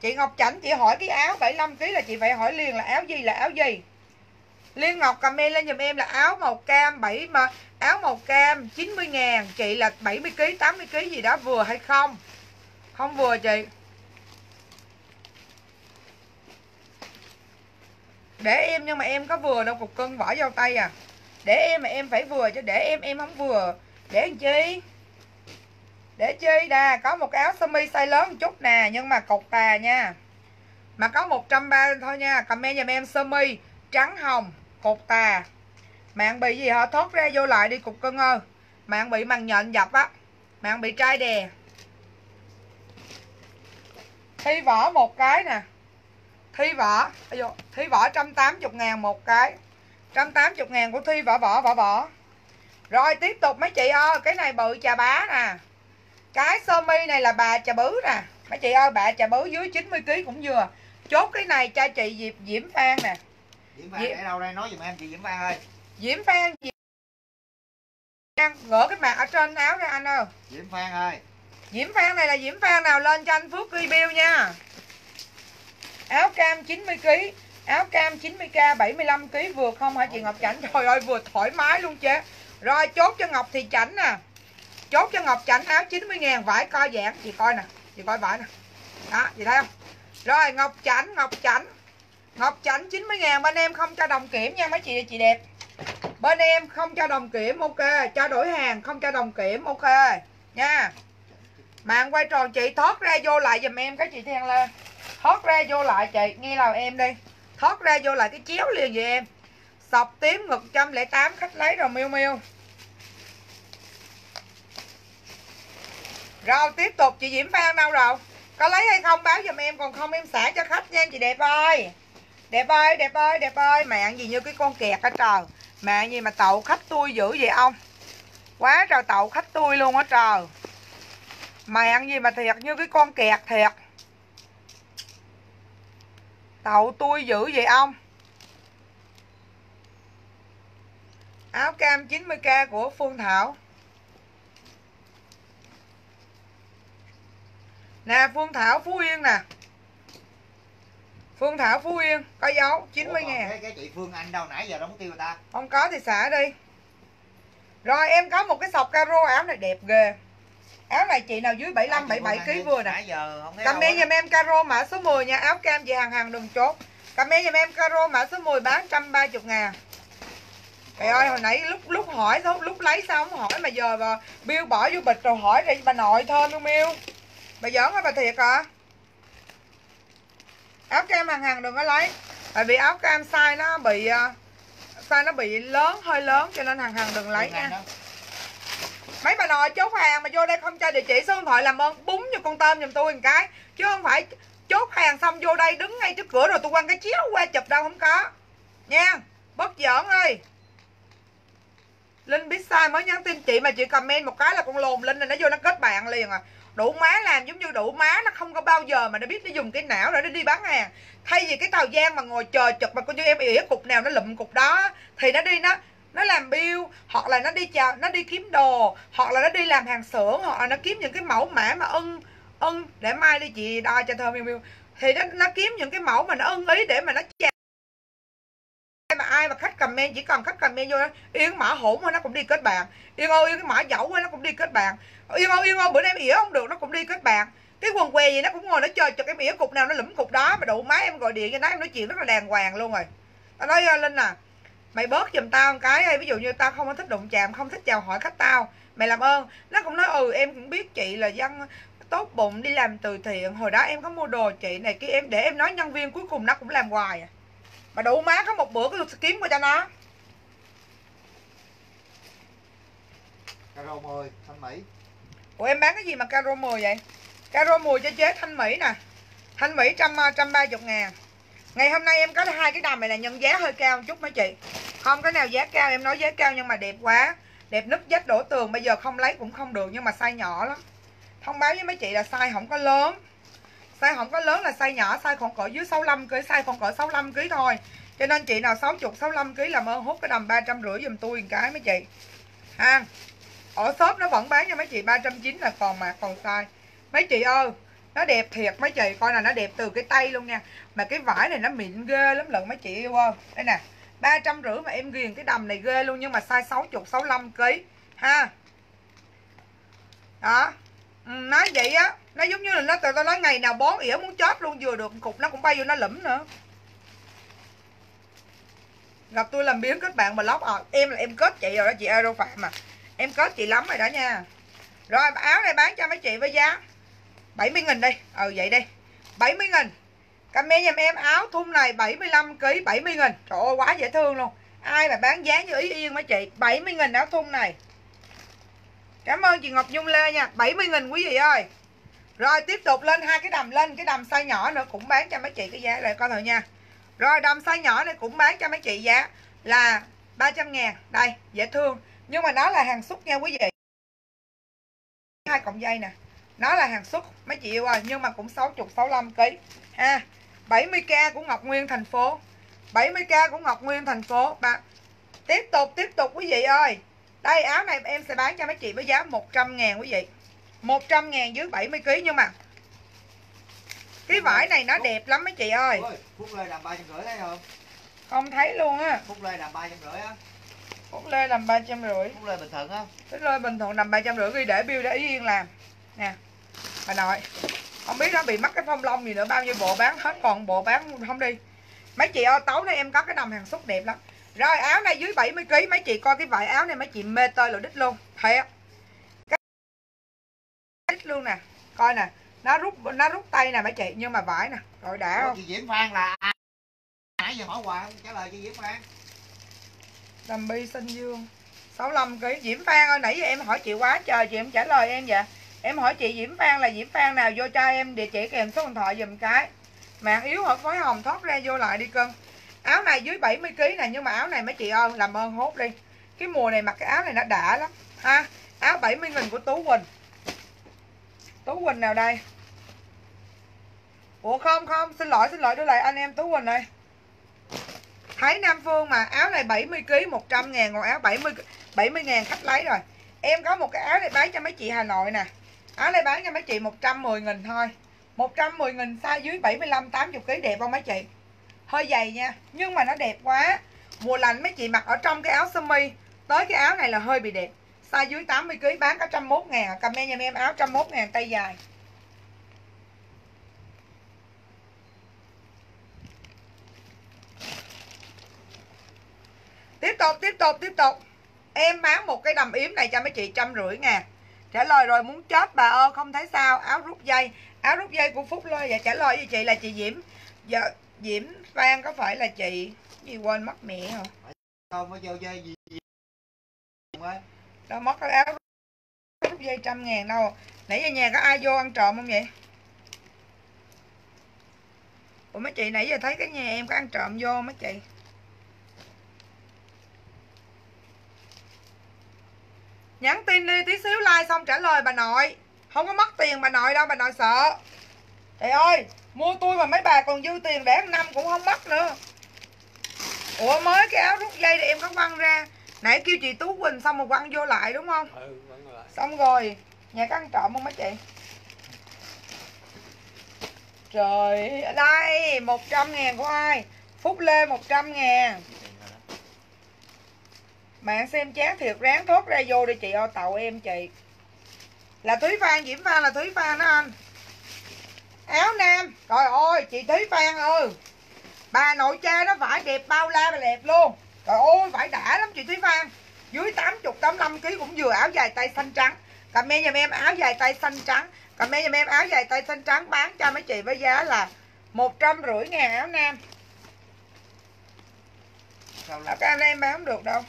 Speaker 1: Chị Ngọc Chảnh, chị hỏi cái áo 75 kg là chị phải hỏi liền là áo gì là áo gì? Liên Ngọc comment lên giùm em là áo màu cam 7 mà áo màu cam 90 ngàn, chị là 70 kg 80 kg gì đó vừa hay không? Không vừa chị. Để em nhưng mà em có vừa đâu, cục cân vỏ dao tay à để em mà em phải vừa chứ để em em không vừa. Để làm chi? Để chi? Nè có một cái áo sơ mi size lớn một chút nè, nhưng mà cột tà nha. Mà có 130 thôi nha. Comment giùm em sơ mi, trắng hồng, cột tà. Mạng bị gì họ thoát ra vô lại đi cục cưng ơi. Mạng bị màng nhện dập á. Mạng bị trai đè. Thi vỏ một cái nè. Thi vỏ Ây thi vỏ 180 ngàn một cái. 180 ngàn của thi vỏ vỏ vỏ vỏ rồi tiếp tục mấy chị ơi cái này bự trà bá nè. Cái sơ mi này là bà trà bứ nè. Mấy chị ơi bà trà bứ dưới 90 kg cũng vừa. Chốt cái này cho chị Diệp Diễm Phan nè.
Speaker 3: Diễm Phan
Speaker 1: Diễm-
Speaker 3: để đâu đây? Nói giùm em chị Diễm Phan ơi.
Speaker 1: Diễm Phan Diễm Phan ngỡ cái mặt ở trên áo ra anh ơi.
Speaker 3: Diễm Phan ơi.
Speaker 1: Diễm Phan này là Diễm Phan nào lên cho anh Phước review nha. Áo cam 90kg Áo cam 90k 75kg vừa không hả chị Ngọc Chảnh? Trời ơi, vừa thoải mái luôn chứ. Rồi, chốt cho Ngọc thì Chảnh nè. Chốt cho Ngọc Chảnh áo 90 ngàn, vải co giãn. Chị coi nè, Chị coi vải nè. Đó, chị thấy không? Rồi, Ngọc Chảnh Ngọc Chảnh. Ngọc Chảnh 90 ngàn, bên em không cho đồng kiểm nha mấy chị chị đẹp. Bên em không cho đồng kiểm, ok. Cho đổi hàng, không cho đồng kiểm, ok. Nha. Mạng quay tròn, chị thoát ra vô lại giùm em cái chị Thiên lên Thoát ra vô lại chị Nghe lời em đi. Thoát ra vô lại cái chéo liền vậy em. Sọc tím ngực 108 khách lấy rồi, miêu miêu. Rồi, tiếp tục, chị Diễm Phan đâu rồi? Có lấy hay không? Báo giùm em, Còn không em xả cho khách nha chị đẹp ơi. Đẹp ơi đẹp ơi đẹp ơi. Mạng gì như cái con kẹt ở trời? Mạng gì mà tậu khách tôi dữ vậy ông? Quá trời tậu khách tôi luôn á trời? Mạng gì mà thiệt như cái con kẹt, thiệt. Tậu tôi dữ vậy ông? Áo cam 90k của Phương Thảo. Nè Phương Thảo Phú Yên nè. Phương Thảo Phú Yên Có dấu 90
Speaker 3: Ủa,
Speaker 1: ngàn.
Speaker 3: cái, cái chị Phương Anh đâu nãy giờ có tiêu người ta?
Speaker 1: Không có thì xả đi. Rồi em có một cái sọc caro áo này đẹp ghê Áo này chị nào dưới 75
Speaker 3: Nãy chị
Speaker 1: 77
Speaker 3: Phương
Speaker 1: kg vừa nè. Comment giùm em caro mã số 10 nha. Áo cam về hàng hàng đừng chốt. Comment giùm em caro mã số 10 bán 130 ngàn. Trời ơi hồi nãy lúc lúc hỏi lúc, lúc lấy sao không hỏi mà giờ bà Bill bỏ vô bịch rồi hỏi rồi bà nội thơm luôn Bill Bà giỡn hả bà thiệt hả Áo cam hàng hàng đừng có lấy. Tại vì áo cam size nó bị ờ, Size nó bị lớn hơi lớn cho nên hàng hàng đừng lấy nha mấy bà nội, chốt hàng mà vô đây không cho địa chỉ số điện thoại làm ơn, búng cho con tôm giùm tôi một cái. Chứ không phải chốt hàng xong vô đây đứng ngay trước cửa rồi tôi quăng cái chiếu qua chụp đâu, không có. Nha bất giỡn ơi. Linh biết sai mới nhắn tin chị mà chị comment một cái là con lồn linh này nó vô nó kết bạn liền à. Đủ má làm giống như đủ má, nó không có bao giờ mà nó biết nó dùng cái não để nó đi bán hàng. Thay vì cái thời gian mà ngồi chờ chụp mà con như em ỉa cục nào nó lụm cục đó, thì nó đi nó nó làm bill hoặc là nó đi chào nó đi kiếm đồ hoặc là nó đi làm hàng xưởng hoặc là nó kiếm những cái mẫu mã mà ưng ưng để mai đi chị đo cho thơm bill. Thì nó, nó kiếm những cái mẫu mà nó ưng ý để mà nó chào. Mà ai mà khách comment chỉ cần khách comment vô đó yên mã hổn thôi nó cũng đi kết bạn. Yên ơi yên cái mã dẫu thôi nó cũng đi kết bạn. Yên ơi yên ơi bữa nay em ỉa không được nó cũng đi kết bạn. Cái quần què gì nó cũng ngồi nó chơi cho em ỉa cục nào nó lụm cục đó mà đủ má em gọi điện cho nó em nói chuyện rất là đàng hoàng luôn rồi. Tao nói lên linh à mày bớt giùm tao một cái ví dụ như tao không có thích đụng chạm không thích chào hỏi khách tao. Mày làm ơn. Nó cũng nói ừ em cũng biết chị là dân tốt bụng đi làm từ thiện. Hồi đó em có mua đồ chị này kia em để em nói nhân viên cuối cùng nó cũng làm hoài à. Mà đủ má có một bữa cái kiếm qua cho nó.
Speaker 3: Caro 10 Thanh Mỹ.
Speaker 1: Ủa em bán cái gì mà caro 10 vậy? Caro 10 cho chế thanh mỹ nè. Thanh mỹ trăm trăm ba chục ngàn ngày hôm nay em có hai cái đầm này là nhân giá hơi cao một chút mấy chị. Không cái nào giá cao, em nói giá cao nhưng mà đẹp quá. Đẹp nứt vách đổ tường, bây giờ không lấy cũng không được nhưng mà size nhỏ lắm. Thông báo với mấy chị là size không có lớn. Size không có lớn là size nhỏ, size khoảng cỡ dưới 65 kg size khoảng cỡ 65 kg thôi. Cho nên chị nào 60 65 kg làm ơn hút cái đầm ba trăm rưỡi giùm tôi một cái mấy chị. Ha. Ở shop nó vẫn bán cho mấy chị 390 là còn mà, còn size. Mấy chị ơi nó đẹp thiệt mấy chị coi là nó đẹp từ cái tay luôn nha. Mà cái vải này nó mịn ghê lắm lận mấy chị yêu không đây nè ba trăm rưỡi mà em ghiền cái đầm này ghê luôn nhưng mà size 60 65 kg ha. Đó. Ừ, nói vậy á nó giống như là nó tụi tao nói ngày nào bón ỉa muốn chết luôn vừa được cục nó cũng bay vô nó lẫm nữa. Gặp tôi làm biếng kết bạn mà lóc à, em là em kết chị rồi đó chị Aero Phạm mà em kết chị lắm rồi đó nha. Rồi áo này bán cho mấy chị với giá? 70 nghìn đi. Ừ vậy đi. 70 nghìn. Comment giùm em áo thun này 75 kg 70 nghìn. Trời ơi, quá dễ thương luôn. Ai mà bán giá như ý yên mấy chị? 70 nghìn áo thun này. Cảm ơn chị Ngọc Nhung Lê nha. 70 nghìn quý vị ơi. Rồi, tiếp tục lên hai cái đầm lên, cái đầm size nhỏ nữa cũng bán cho mấy chị cái giá này, coi thử nha. Rồi, đầm size nhỏ này cũng bán cho mấy chị giá là 300 ngàn. Đây, dễ thương. Nhưng mà nó là hàng xúc nha quý vị. Hai cọng dây nè nó là hàng xuất mấy chị yêu ơi nhưng mà cũng 60 65 kg ha 70k của Ngọc Nguyên thành phố. 70k của Ngọc Nguyên thành phố. Ba tiếp tục tiếp tục quý vị ơi. Đây áo này em sẽ bán cho mấy chị với giá 100 ngàn quý vị. 100 ngàn dưới 70 kg nhưng mà. Cái vải này nó đẹp lắm mấy chị ơi.
Speaker 3: Phúc Lê làm ba trăm rưỡi thấy không?
Speaker 1: không thấy luôn á.
Speaker 3: Phúc Lê làm ba trăm rưỡi á.
Speaker 1: Phúc Lê làm ba trăm rưỡi.
Speaker 3: Phúc Lê bình thường á.
Speaker 1: Phúc Lê bình thường trăm rưỡi ghi để bill để yên làm. Nè bà nội không biết nó bị mất cái phong long gì nữa bao nhiêu bộ bán hết còn bộ bán không đi. Mấy chị ơi tối nay em có cái đầm hàng xúc đẹp lắm. Rồi áo này dưới 70 kg mấy chị coi cái vải áo này mấy chị mê tơi lỗ đít luôn thiệt cái đít luôn nè coi nè nó rút nó rút tay nè mấy chị nhưng mà vải nè rồi đã
Speaker 3: Ủa,
Speaker 1: không?
Speaker 3: Chị Diễm Phan là? Nãy giờ hỏi hoài trả lời chị Diễm Phan.
Speaker 1: đầm bi xanh dương 65 kg Diễm Phan ơi nãy giờ em hỏi chị quá trời chị em trả lời em vậy em hỏi chị Diễm Phan là Diễm Phan nào vô cho em, địa chỉ kèm số điện thoại dùm cái. Mạng yếu hở phối hồng thoát ra vô lại đi cưng. Áo này dưới 70 kg này nhưng mà áo này mấy chị ơi, làm ơn hốt đi. Cái mùa này mặc cái áo này nó đã lắm. Ha, áo 70 nghìn của Tú Quỳnh. Tú Quỳnh nào đây? Ủa, không không, xin lỗi xin lỗi, đưa lại anh em Tú Quỳnh đây. Thấy Nam Phương mà, áo này 70 kg 100 ngàn, còn áo 70 70 ngàn khách lấy rồi. Em có một cái áo này bán cho mấy chị Hà Nội nè. Áo này bán cho mấy chị 110 nghìn thôi. 110 nghìn size dưới 75 80 kg đẹp không mấy chị? Hơi dày nha, Nhưng mà nó đẹp quá. Mùa lạnh mấy chị mặc ở trong cái áo sơ mi, Tới cái áo này là hơi bị đẹp. Size dưới 80 kg bán có 101 ngàn, Comment giùm em áo 101 ngàn tay dài. Tiếp tục tiếp tục tiếp tục. Em bán một cái đầm yếm này cho mấy chị trăm rưỡi ngàn. Trả lời rồi muốn chết bà ơi không thấy sao. Áo rút dây. Áo rút dây của Phúc Lê Dạ trả lời với chị là chị Diễm. Dạ Diễm Phan có phải là chị Gì quên mất mẹ hả?
Speaker 3: Không có vô chơi gì gì.
Speaker 1: Đâu mất cái áo rút dây trăm ngàn đâu. Nãy giờ nhà có ai vô ăn trộm không vậy? Ủa mấy chị nãy giờ thấy cái nhà em có ăn trộm vô mấy chị Nhắn tin đi tí xíu like xong trả lời bà nội. Không có mất tiền bà nội đâu bà nội sợ. Trời ơi Mua tôi mà mấy bà còn dư tiền để năm cũng không mất nữa. Ủa mới cái áo rút dây thì em có quăng ra. Nãy kêu chị Tú Quỳnh xong rồi quăng vô lại đúng không?
Speaker 4: Ừ lại.
Speaker 1: Xong rồi Nhà có ăn trộm không mấy chị? Trời Đây 100 ngàn của ai? Phúc Lê 100 ngàn bạn xem chán thiệt, ráng thốt ra vô đi chị ơi, tàu em chị. Là Thúy Phan, Diễm Phan là Thúy Phan đó anh. Áo nam, Trời ơi, chị Thúy Phan ơi. Bà nội cha nó phải đẹp bao la mà đẹp luôn. Trời ơi, phải đã lắm chị Thúy Phan. Dưới 80 85 kg cũng vừa áo dài tay xanh trắng. Comment giùm em áo dài tay xanh trắng. Comment giùm em áo dài tay xanh trắng bán cho mấy chị với giá là một trăm rưỡi ngàn áo nam.
Speaker 3: Sao
Speaker 1: Ở anh em bán không được đâu.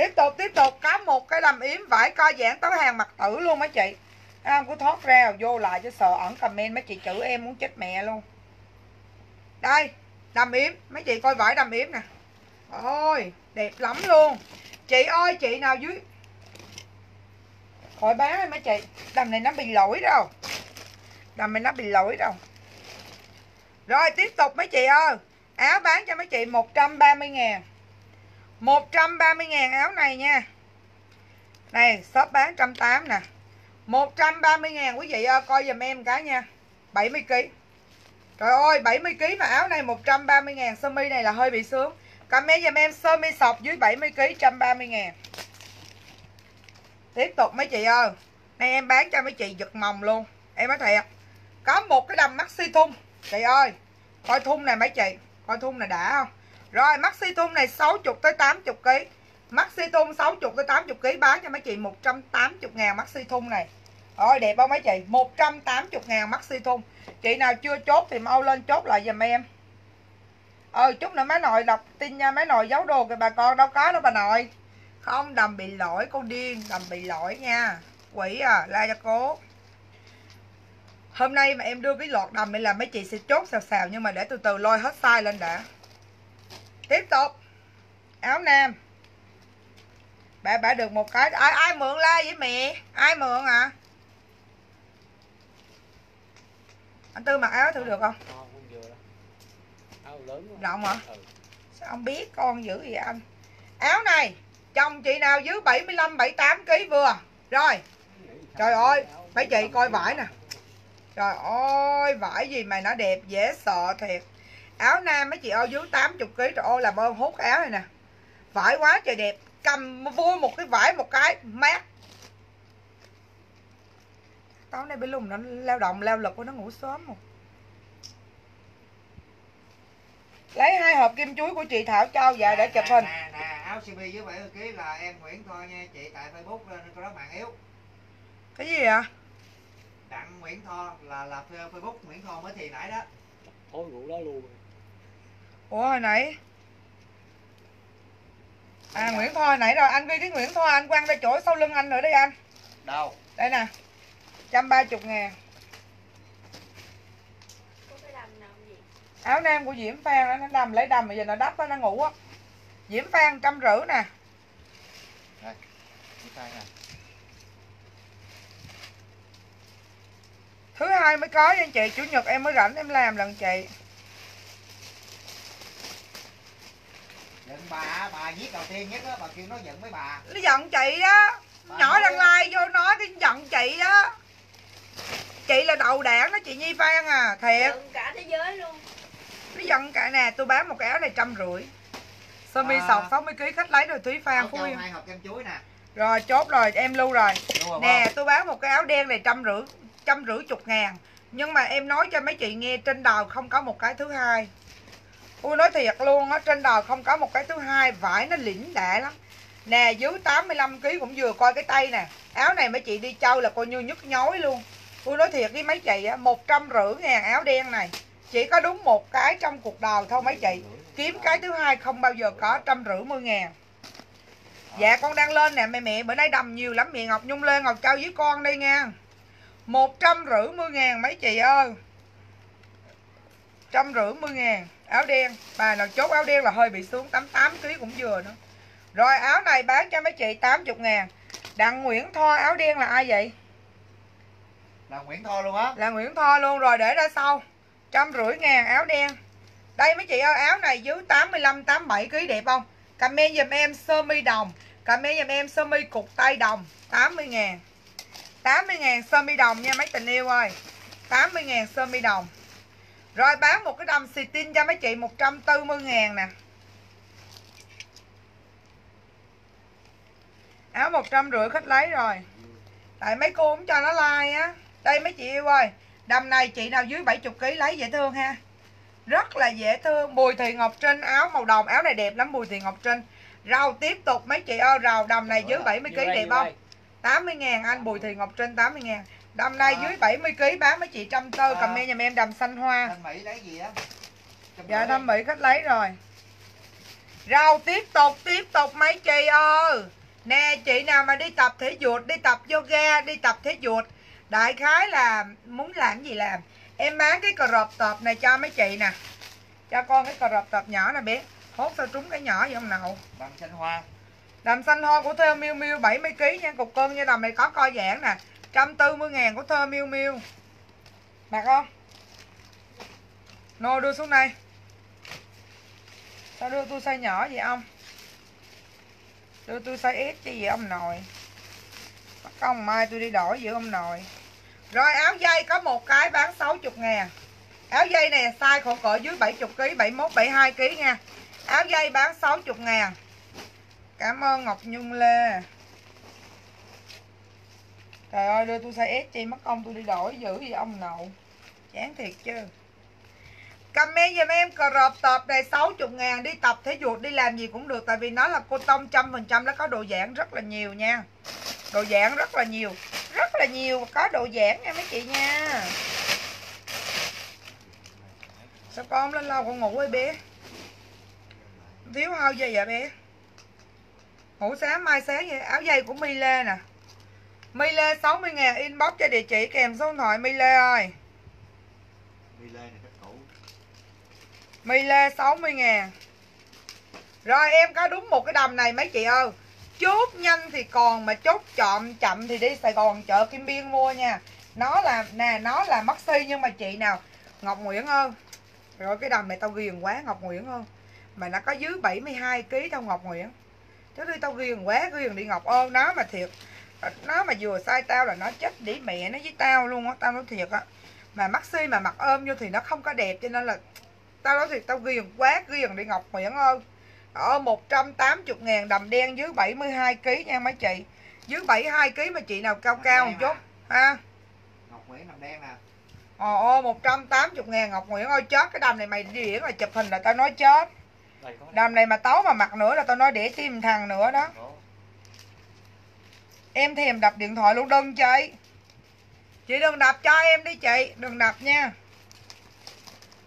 Speaker 1: Tiếp tục tiếp tục. Có một cái đầm yếm vải co giãn tới hàng mặt tử luôn mấy chị. Em Cứ thoát ra, vô lại cho sợ ẩn comment mấy chị chữ em muốn chết mẹ luôn. Đây, Đầm yếm. Mấy chị coi vải đầm yếm nè. Ôi, đẹp lắm luôn. Chị ơi, chị nào dưới Khỏi bán đi mấy chị. Đầm này nó bị lỗi đâu. Đầm này nó bị lỗi đâu. Rồi, tiếp tục mấy chị ơi. Áo bán cho mấy chị 130 ngàn. 130.000 áo này nha. Này, shop bán 180 nè. 130 ngàn, quý vị ơi, Coi dùm em cái nha. 70kg Trời ơi 70kg mà áo này 130 ngàn, Sơ mi này là hơi bị sướng. Comment dùm em sơ mi sọc dưới 70kg 130 ngàn. Tiếp tục mấy chị ơi. Này, em bán cho mấy chị giật mồng luôn. Em nói thiệt, Có một cái đầm maxi thun. Chị ơi, Coi thun này mấy chị. Coi thun này đã không? Rồi maxi thun này 60 tới 80 kg. Maxi thun 60 tới 80 kg bán cho mấy chị 180 ngàn maxi thun này. Rồi đẹp không mấy chị? 180 ngàn maxi thun. Chị nào chưa chốt thì mau lên chốt lại giùm em. Ờ chút nữa má nội đọc tin nha má nội giấu đồ kìa bà con đâu có đâu bà nội. Không đầm bị lỗi cô điên, đầm bị lỗi nha. Quỷ à, la cho cố. Hôm nay mà em đưa cái lọt đầm này là mấy chị sẽ chốt xào xào nhưng mà để từ từ lôi hết size lên đã. Tiếp tục. Áo nam. Bà bà được một cái ai ai mượn la vậy mẹ? Ai mượn à? Anh Tư mặc áo thử được không? Rộng hả?
Speaker 4: Ừ.
Speaker 1: Sao không biết con dữ vậy anh? Áo này chồng chị nào dưới 75 78 kg vừa. Rồi. Trời ơi, mấy chị coi vải nè. Trời ơi, vải gì mà nó đẹp dễ sợ thiệt. Áo nam mấy chị ơi dưới 80 kg trời ơi làm ơn hút áo này nè. Vải quá trời đẹp, cầm vui một cái vải một cái mát. Tối nay bên lùng nó lao động lao lực của nó ngủ sớm một. Lấy hai hộp kim chuối của chị Thảo Châu về để chụp hình.
Speaker 3: Nè, nè, áo CB dưới 70 kg là em Nguyễn thôi nha chị tại Facebook lên có đó mạng yếu.
Speaker 1: Cái gì vậy?
Speaker 3: Đặng Nguyễn Tho là là Facebook Nguyễn Tho mới thì nãy đó.
Speaker 4: Thôi ngủ đó luôn.
Speaker 1: Ủa hồi nãy À Nguyễn Thoa hồi nãy rồi anh ghi cái Nguyễn Thoa anh quăng ra chỗ sau lưng anh nữa đi anh
Speaker 3: Đâu?
Speaker 1: Đây nè 130 ngàn
Speaker 2: Có cái đầm nào gì?
Speaker 1: Áo nam của Diễm Phan đó, nó đầm lấy đầm mà giờ nó đắp đó, nó ngủ á Diễm Phan trăm rưỡi nè
Speaker 3: Đi tay nè.
Speaker 1: Thứ hai mới có nha anh chị Chủ nhật em mới rảnh em làm lần chị
Speaker 3: Giận bà, bà viết đầu tiên nhất á, bà kêu nó giận mấy bà.
Speaker 1: Nó giận chị đó Nhỏ đăng like vô nói cái giận chị đó Chị là đầu đảng đó chị Nhi Phan à Thiệt
Speaker 2: Đựng cả thế giới luôn.
Speaker 1: Nó giận cả nè tôi bán một cái áo này trăm rưỡi Sơ mi
Speaker 3: À.
Speaker 1: sọc 60 kg khách lấy rồi Thúy Phan khui
Speaker 3: hai hộp kem chuối nè.
Speaker 1: Rồi chốt rồi em lưu rồi
Speaker 3: Đúng rồi
Speaker 1: Nè
Speaker 3: không?
Speaker 1: tôi bán một cái áo đen này trăm rưỡi trăm rưỡi chục ngàn Nhưng mà em nói cho mấy chị nghe trên đào không có một cái thứ hai Tôi nói thiệt luôn á, trên đời không có một cái thứ hai, Vải nó lĩnh đẻ lắm. Nè, dưới 85kg cũng vừa coi cái tay nè. Áo này mấy chị đi châu là coi như nhức nhối luôn. Tôi nói thiệt với mấy chị á, một trăm rưỡi ngàn áo đen này. Chỉ có đúng một cái trong cuộc đời thôi mấy chị. Kiếm cái thứ hai không bao giờ có trăm rưỡi mươi ngàn. Dạ con đang lên nè, mẹ mẹ, bữa nay đầm nhiều lắm. Mẹ Ngọc Nhung lên, Ngọc Châu với con đây nha. Một trăm rưỡi mươi ngàn mấy chị ơi. Trăm rưỡi mươi ngàn áo đen. Bà nào chốt áo đen là hơi bị xuống 88 kg cũng vừa nữa. Rồi áo này bán cho mấy chị 80 ngàn. Đặng Nguyễn Tho áo đen là ai vậy?
Speaker 3: Là Nguyễn Tho luôn á.
Speaker 1: là Nguyễn Tho luôn rồi để ra sau. Trăm rưỡi ngàn áo đen. Đây mấy chị ơi áo này dưới 85 87 kg đẹp không? Comment giùm em sơ mi đồng. Comment giùm em sơ mi cục tay đồng. 80 ngàn. 80 ngàn sơ mi đồng nha mấy tình yêu ơi. 80 ngàn sơ mi đồng rồi bán một cái đầm xì tin cho mấy chị 140 ngàn nè. Áo 150 khách lấy rồi. Tại mấy cô cũng cho nó like á. Đây mấy chị yêu ơi đầm này chị nào dưới 70 kg lấy dễ thương ha. Rất là dễ thương. Bùi Thị Ngọc Trinh áo màu đồng áo này đẹp lắm Bùi Thị Ngọc Trinh. Rau tiếp tục mấy chị ơi rau đầm này dưới 70 kg đẹp không? 80 ngàn anh Bùi Thị Ngọc Trinh 80 ngàn đầm này
Speaker 3: À.
Speaker 1: dưới 70 kg bán mấy chị trăm tư
Speaker 3: À.
Speaker 1: comment giùm em đầm xanh hoa.
Speaker 3: Thanh Mỹ lấy gì á?
Speaker 1: Dạ thăm Mỹ khách lấy rồi. Rau tiếp tục tiếp tục mấy chị ơi. Nè chị nào mà đi tập thể dục đi tập yoga đi tập thể dục. Đại khái là muốn làm gì làm. Em bán cái crop top này cho mấy chị nè. Cho con cái crop top nhỏ nè bé. Hốt sao trúng cái nhỏ vậy ông nào
Speaker 3: Đầm xanh hoa.
Speaker 1: đầm xanh hoa của thơ miêu miêu 70 kg nha. Cục cân như đầm này có co giãn nè 140 ngàn của thơ miêu miêu mặc không? Nô đưa xuống đây. Sao đưa tôi size nhỏ vậy ông? Đưa tôi size S chứ gì ông nội. Bắt công mai tôi đi đổi giữa ông nội. Rồi áo dây có một cái bán 60 ngàn. Áo dây này size khổ cỡ dưới 70 kg 71 72 kg nha. Áo dây bán 60 ngàn. Cảm ơn Ngọc Nhung Lê trời ơi, đưa tôi size S chi, mất công tôi đi đổi giữ gì ông nậu chán thiệt chứ. Comment giùm em crop top này 60 ngàn, Đi tập thể dục, đi làm gì cũng được, Tại vì nó là cô tông trăm phần trăm, Nó có độ giãn rất là nhiều nha. Độ giãn rất là nhiều, Rất là nhiều, Có độ giãn nha mấy chị nha. Sao con lên lâu con ngủ ơi bé? Thiếu hao gì vậy bé? Ngủ sáng, mai sáng vậy? Áo dây của Mile nè. Mile 60 ngàn inbox cho địa chỉ kèm số điện thoại. Mile ơi.
Speaker 3: Đi lên này cách cũ.
Speaker 1: Mile 60 ngàn. Rồi em có đúng một cái đầm này mấy chị ơi? Chốt nhanh thì còn mà chốt chậm chậm thì đi Sài Gòn chợ Kim Biên mua nha. Nó là nè nó là maxi nhưng mà chị nào? Ngọc Nguyễn ơi. Rồi cái đầm này tao ghiền quá Ngọc Nguyễn ơi. Mà nó có dưới 72 kg tao Ngọc Nguyễn. Chứ đi tao ghiền quá ghiền đi Ngọc ơn nó mà thiệt Nó mà vừa sai tao là nó chết đi mẹ nó với tao luôn á Tao nói thiệt á. Mà maxi mà mặc ôm vô thì nó không có đẹp cho nên là Tao nói thiệt tao ghiền quá ghiền đi Ngọc Nguyễn ơi. Ở 180 ngàn đầm đen dưới 72 kg nha mấy chị. Dưới 72 kg mà chị nào cao cao một chút ha?
Speaker 3: Ngọc nguyễn nằm đen nè
Speaker 1: Ồ ô 180 ngàn Ngọc Nguyễn ơi chết cái đầm này mày đi điển là chụp hình là tao nói chết. Đầm này mà tấu mà mặc nữa là tao nói để tim thằng nữa đó.
Speaker 3: Ủa,
Speaker 1: Em thèm đập điện thoại luôn đừng chị Chị đừng đập cho em đi chị Đừng đập nha.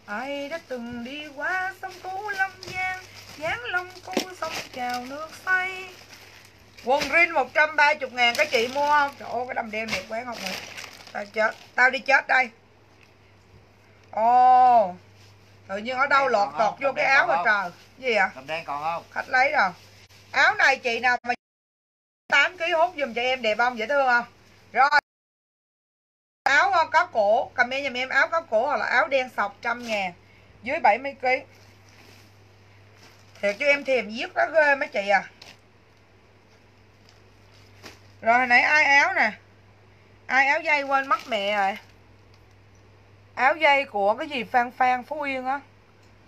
Speaker 1: Ai đã từng đi qua sông Cú Lâm Giang Giáng Long Cú sông chào nước say. Quần rin 130 ngàn các chị mua không? Trời ơi cái đầm đen đẹp quá Ngọc Nguyễn Tao chết Tao đi chết đây. Ồ Tự nhiên ở đâu lọt tọt vô cái áo rồi trời? Gì ạ
Speaker 3: nằm đen còn không?
Speaker 1: Khách lấy rồi. Áo này chị nào mà 8 kg hút giùm cho em đẹp không dễ thương không? Rồi. Áo có cổ comment giùm em áo có cổ hoặc là áo đen sọc trăm ngàn dưới 70 kg thiệt chứ em thèm giết nó ghê mấy chị à. Rồi hồi nãy ai áo nè? Ai áo dây quên mất mẹ rồi. Áo dây của cái gì phan phan phú yên á?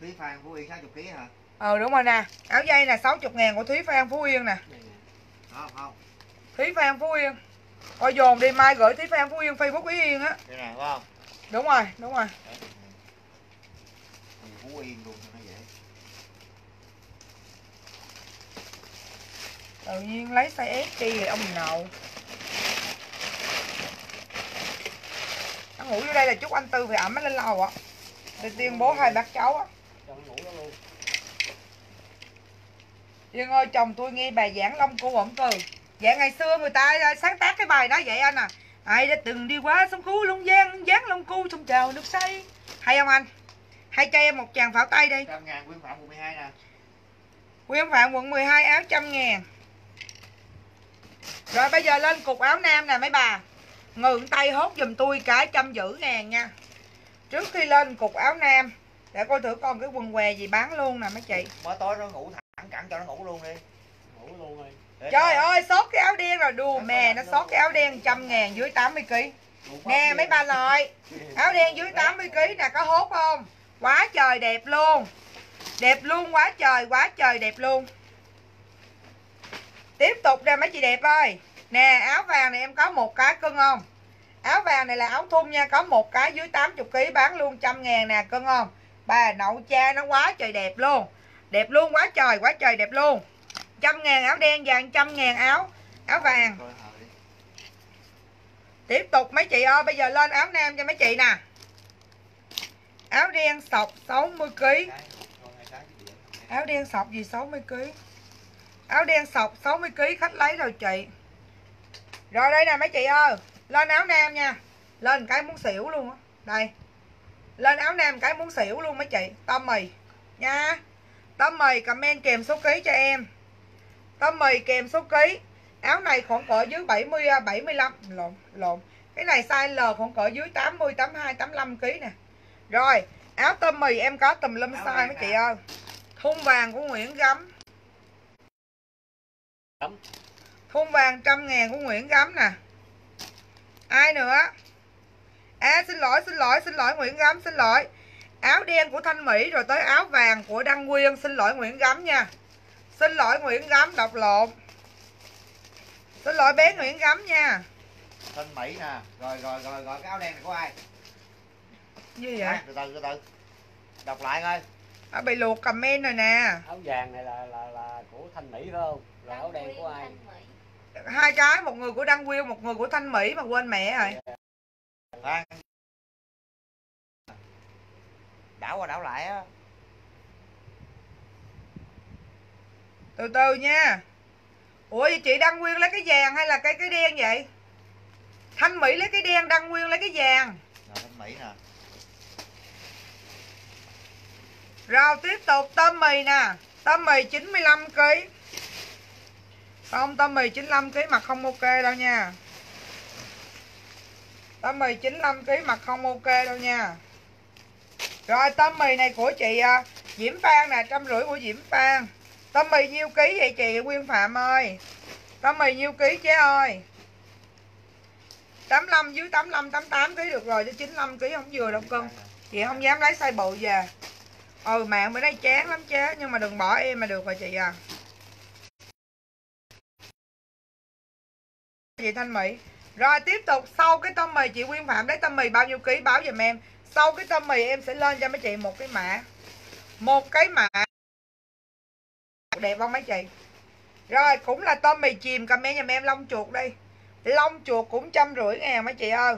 Speaker 3: Phí phan phú yên 60 kg hả?
Speaker 1: Ờ đúng rồi nè. Áo dây nè 60 ngàn của thúy phan phú yên nè.
Speaker 4: Đây nè.
Speaker 3: không không
Speaker 1: Thúy Phan Phú Yên. Coi dồn đi mai gửi Thúy Phan Phú Yên Facebook Ý Yên á.
Speaker 3: Đây nè phải không?
Speaker 1: Đúng rồi, đúng rồi.
Speaker 3: Đấy. Phú yên luôn cho nó dễ.
Speaker 1: Tự nhiên lấy size S đi rồi ông nậu Nó ngủ vô đây là chúc anh Tư phải ẩm lên lầu á Để tuyên bố hai bác cháu á. Yên ơi chồng tôi nghe bài giảng Long Cu ổng từ Dạ ngày xưa người ta à, sáng tác cái bài đó vậy anh à. Ai đã từng đi qua sông Cú Long Giang Giáng Long Cu sông chào nước say. Hay không anh? Hay cho em một chàng pháo tay đi.
Speaker 3: Trăm ngàn quyên phạm quận 12 nè.
Speaker 1: Quyên Phạm quận 12 áo trăm ngàn. Rồi bây giờ lên cục áo nam nè mấy bà. Ngượng tay hốt giùm tôi cái trăm giữ ngàn nha. Trước khi lên cục áo nam Để coi thử con cái quần què gì bán luôn nè mấy chị.
Speaker 3: Mới tối nó ngủ thẳng cẳng cho nó ngủ luôn đi.
Speaker 4: Ngủ luôn rồi
Speaker 1: Trời ơi sót cái áo đen rồi. Đùa mè Nó sót cái áo đen trăm ngàn dưới 80kg
Speaker 3: ngủ bóp
Speaker 1: Nè mấy bà nội Áo đen dưới 80kg nè có hốt không? Quá trời đẹp luôn. Đẹp luôn quá trời quá trời đẹp luôn. Tiếp tục nè mấy chị đẹp ơi. Nè áo vàng này em có một cái cưng không? Áo vàng này là áo thun nha Có một cái dưới 80kg bán luôn trăm ngàn nè cưng không? Bà nậu cha nó quá trời đẹp luôn. Đẹp luôn quá trời quá trời đẹp luôn trăm ngàn áo đen vàng trăm ngàn áo Áo vàng. Tiếp tục mấy chị ơi Bây giờ lên áo nam cho mấy chị nè. Áo đen sọc 60kg
Speaker 3: Cái, coi hai cái chứ điện.
Speaker 1: Áo đen sọc gì 60kg Áo đen sọc 60kg khách lấy rồi chị. Rồi đây nè mấy chị ơi Lên áo nam nha. Lên cái muốn xỉu luôn á. Đây. Lên áo nam cái muốn xỉu luôn mấy chị. Tôm mì nha. Tôm mì comment kèm số ký cho em Tôm mì kèm số ký. Áo này khoảng cỡ dưới 70 à, 75 Lộn lộn. Cái này size L khoảng cỡ dưới 80 82 85 kg nè. Rồi Áo tôm mì em có tùm lum size mấy chị ơi. Thun vàng của Nguyễn Gấm.
Speaker 4: Gấm.
Speaker 1: Thun vàng trăm ngàn của Nguyễn Gấm nè. Ai nữa? À xin lỗi xin lỗi xin lỗi Nguyễn Gấm xin lỗi. Áo đen của Thanh Mỹ rồi tới áo vàng của Đăng Nguyên Xin lỗi Nguyễn Gấm nha Xin lỗi Nguyễn Gấm đọc lộn. Xin lỗi bé Nguyễn Gấm nha.
Speaker 3: Thanh Mỹ nè. Rồi rồi rồi rồi cái áo đen này của ai?
Speaker 1: Gì vậy?
Speaker 3: À, từ từ từ từ. Đọc lại coi.
Speaker 1: À, bị luộc comment rồi nè.
Speaker 4: Áo vàng này là là là của thanh mỹ phải không? Rồi áo đen của ai?
Speaker 1: Hai cái một người của đăng quyên một người của thanh mỹ mà quên mẹ rồi.
Speaker 3: Khoan. đảo qua đảo lại á
Speaker 1: từ từ nha. Ủa vậy chị đăng quyên lấy cái vàng hay là cái cái đen vậy? Thanh mỹ lấy cái đen đăng quyên lấy cái vàng.
Speaker 3: Rồi thanh mỹ nè.
Speaker 1: Rồi tiếp tục tôm mì nè. Tôm mì 95 kg không tôm mì 95 kg mặt không ok đâu nha. Tôm mì 95 kg mặt không ok đâu nha. Rồi tôm mì này của chị à, Diễm Phan nè trăm rưỡi của Diễm Phan tôm mì nhiêu ký vậy chị Nguyên Phạm ơi? Tôm mì nhiêu ký chế ơi? 85 dưới 85 88 ký được rồi chứ 95 ký không vừa đâu cưng chị không dám lấy size bự về. Ừ mạng bữa nay chán lắm chế nhưng mà đừng bỏ em mà được rồi chị à. Chị thanh mỹ? Rồi, tiếp tục. Sau cái tôm mì chị nguyên phạm lấy tôm mì bao nhiêu ký báo giùm em. Sau cái tôm mì em sẽ lên cho mấy chị một cái mã. Một cái mã đẹp không mấy chị? Rồi, cũng là tôm mì chìm comment giùm em, lông chuột đi. Lông chuột cũng trăm rưỡi ngàn mấy chị ơi.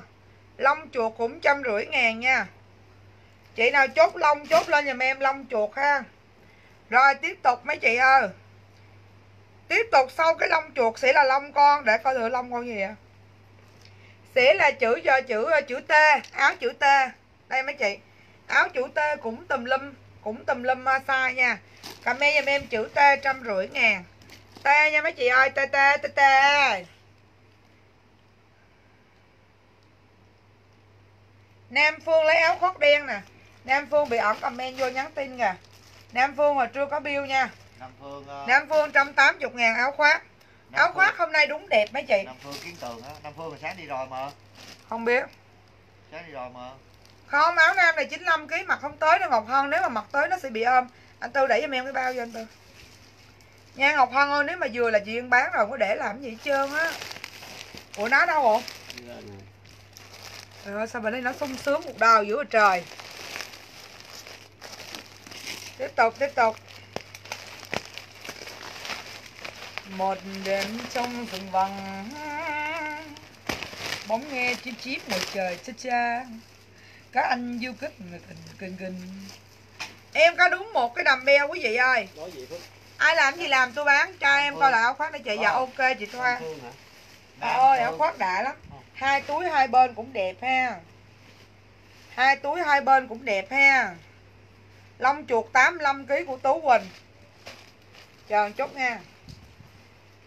Speaker 1: Lông chuột cũng trăm rưỡi ngàn nha. Chị nào chốt lông chốt lên giùm em, lông chuột ha. Rồi, tiếp tục mấy chị ơi. Tiếp tục sau cái lông chuột sẽ là lông con. Để coi thử lông con gì ạ sẽ là chữ giờ chữ chữ T, áo chữ T. Đây mấy chị. Áo chữ T cũng tùm lum cũng tùm lum size nha. Comment giùm em chữ T trăm rưỡi ngàn. T nha mấy chị ơi T T T T. Nam Phương lấy áo khoác đen nè. Nam Phương bị ẩn comment vô nhắn tin kìa. Nam Phương mà chưa có bill nha.
Speaker 3: Nam phương ờ,
Speaker 1: Nam Phương 180 ngàn áo khoác.
Speaker 3: Nam
Speaker 1: Áo
Speaker 3: Phương-
Speaker 1: khoác hôm nay đúng đẹp mấy chị.
Speaker 3: Nam phương kiến tường á. Nam phương mà sáng đi rồi mà.
Speaker 1: Không biết.
Speaker 3: Sáng đi rồi mà
Speaker 1: không, áo nam này 95 kg mặc không tới đâu Ngọc Hân, Nếu mà mặc tới nó sẽ bị ôm. Anh Tư đẩy cho em cái bao cho anh Tư. Nha Ngọc Hân ơi, nếu mà vừa là chị Yên bán rồi Không có để làm gì hết trơn á. Ủa, nó đâu bộ Trời ơi, sao mà đây nó sung sướng một đào giữa trời. Tiếp tục tiếp tục. Một đêm trong rừng vắng, Bóng nghe chim chít ngoài trời cha cha. Các anh du kích tình kinh kinh Em có đúng một cái đầm beo quý vị ơi. Ai làm gì làm tôi bán cho em coi lại áo khoác để chị. Dạ ok chị Thoa Trời ơi áo khoác đã lắm. Hai túi hai bên cũng đẹp ha. Hai túi hai bên cũng đẹp ha. Lông chuột 85kg của Tú Quỳnh. Chờ một chút nha.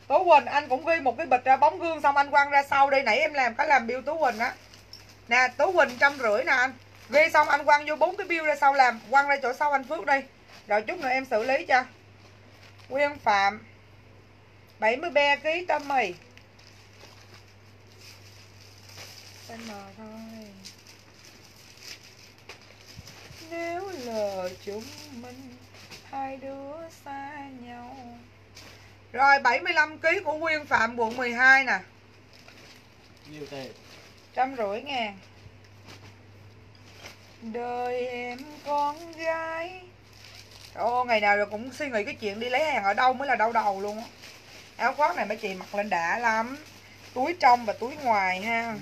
Speaker 1: Tú Quỳnh anh cũng ghi một cái bịch ra bóng gương Xong anh quăng ra sau đây Nãy em làm có làm bill Tú Quỳnh á Nè, Tú Quỳnh trăm rưỡi nè anh. Ghi xong, anh quăng vô bốn cái bill ra sau làm. Quăng ra chỗ sau anh Phước đi Rồi chút nữa em xử lý cho. Nguyên Phạm 73kg tôm mì. Size mờ thôi. Nếu lờ chúng mình, Hai đứa xa nhau. Rồi 75kg của Nguyên Phạm, quận 12 nè.
Speaker 4: Nhiêu tiền.
Speaker 1: Trăm rưỡi ngàn. Đời em con gái. Ô ngày nào rồi cũng suy nghĩ cái chuyện đi lấy hàng ở đâu mới là đau đầu luôn á. Áo khoác này mấy chị mặc lên đã lắm. Túi trong và túi ngoài ha.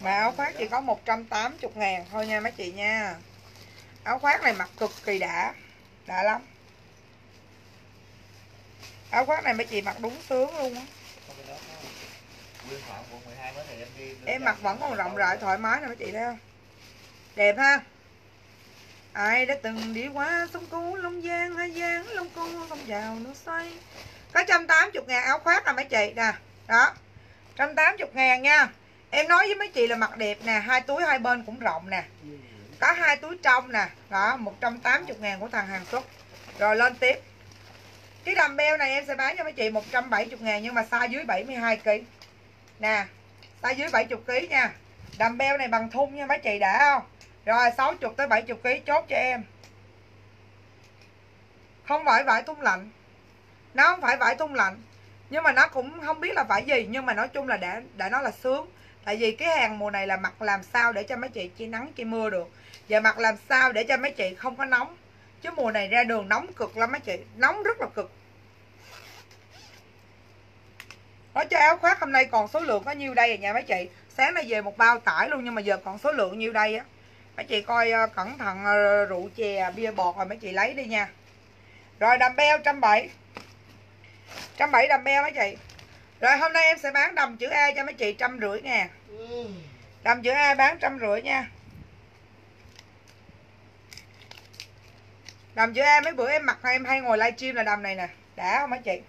Speaker 1: Mà áo khoác chỉ có 180 ngàn thôi nha mấy chị nha. Áo khoác này mặc cực kỳ đã Đã lắm. Áo khoác này mấy chị mặc đúng sướng luôn á
Speaker 3: Có cái đó có. Phạm quận 12 mới thì em đi
Speaker 1: Em mặc vẫn còn rộng rãi thoải mái nè mấy chị thấy không? Đẹp ha? Ai đã từng đi qua sông Cú, Long Giang, Hà Giang, Long Cú, không vào nước xoay Có 180 ngàn áo khoác nè mấy chị nè. Đó. 180 ngàn nha. Em nói với mấy chị là mặc đẹp nè Hai túi hai bên cũng rộng nè. Có hai túi trong nè. Đó 180 ngàn của thằng Hàn Xuất Rồi lên tiếp. Cái đầm beo này em sẽ bán cho mấy chị 170 ngàn Nhưng mà size dưới 72 kg Nè tay dưới 70 kg nha. Đầm beo này bằng thun nha mấy chị đã không? Rồi 60 tới 70 kg chốt cho em. Không phải vải thun lạnh. Nó không phải vải thun lạnh Nhưng mà nó cũng không biết là vải gì Nhưng mà nói chung là đã, đã nói là sướng. Tại vì cái hàng mùa này là mặc làm sao để cho mấy chị chi nắng chi mưa được. Và mặc làm sao để cho mấy chị không có nóng. Chứ mùa này ra đường nóng cực lắm mấy chị. Nóng rất là cực. Nói cho áo khoác hôm nay còn số lượng có nhiêu đây rồi nha mấy chị? Sáng nay về một bao tải luôn nhưng mà giờ còn số lượng nhiêu đây á? Mấy chị coi ờ, cẩn thận ờ, rượu chè, bia bọt rồi mấy chị lấy đi nha. Rồi đầm beo trăm bảy. Trăm bảy đầm beo mấy chị. Rồi hôm nay em sẽ bán đầm chữ A cho mấy chị trăm rưỡi nè. Đầm chữ A bán trăm rưỡi nha. Đầm chữ A mấy bữa em mặc em hay ngồi livestream là đầm này nè. Đã không mấy chị?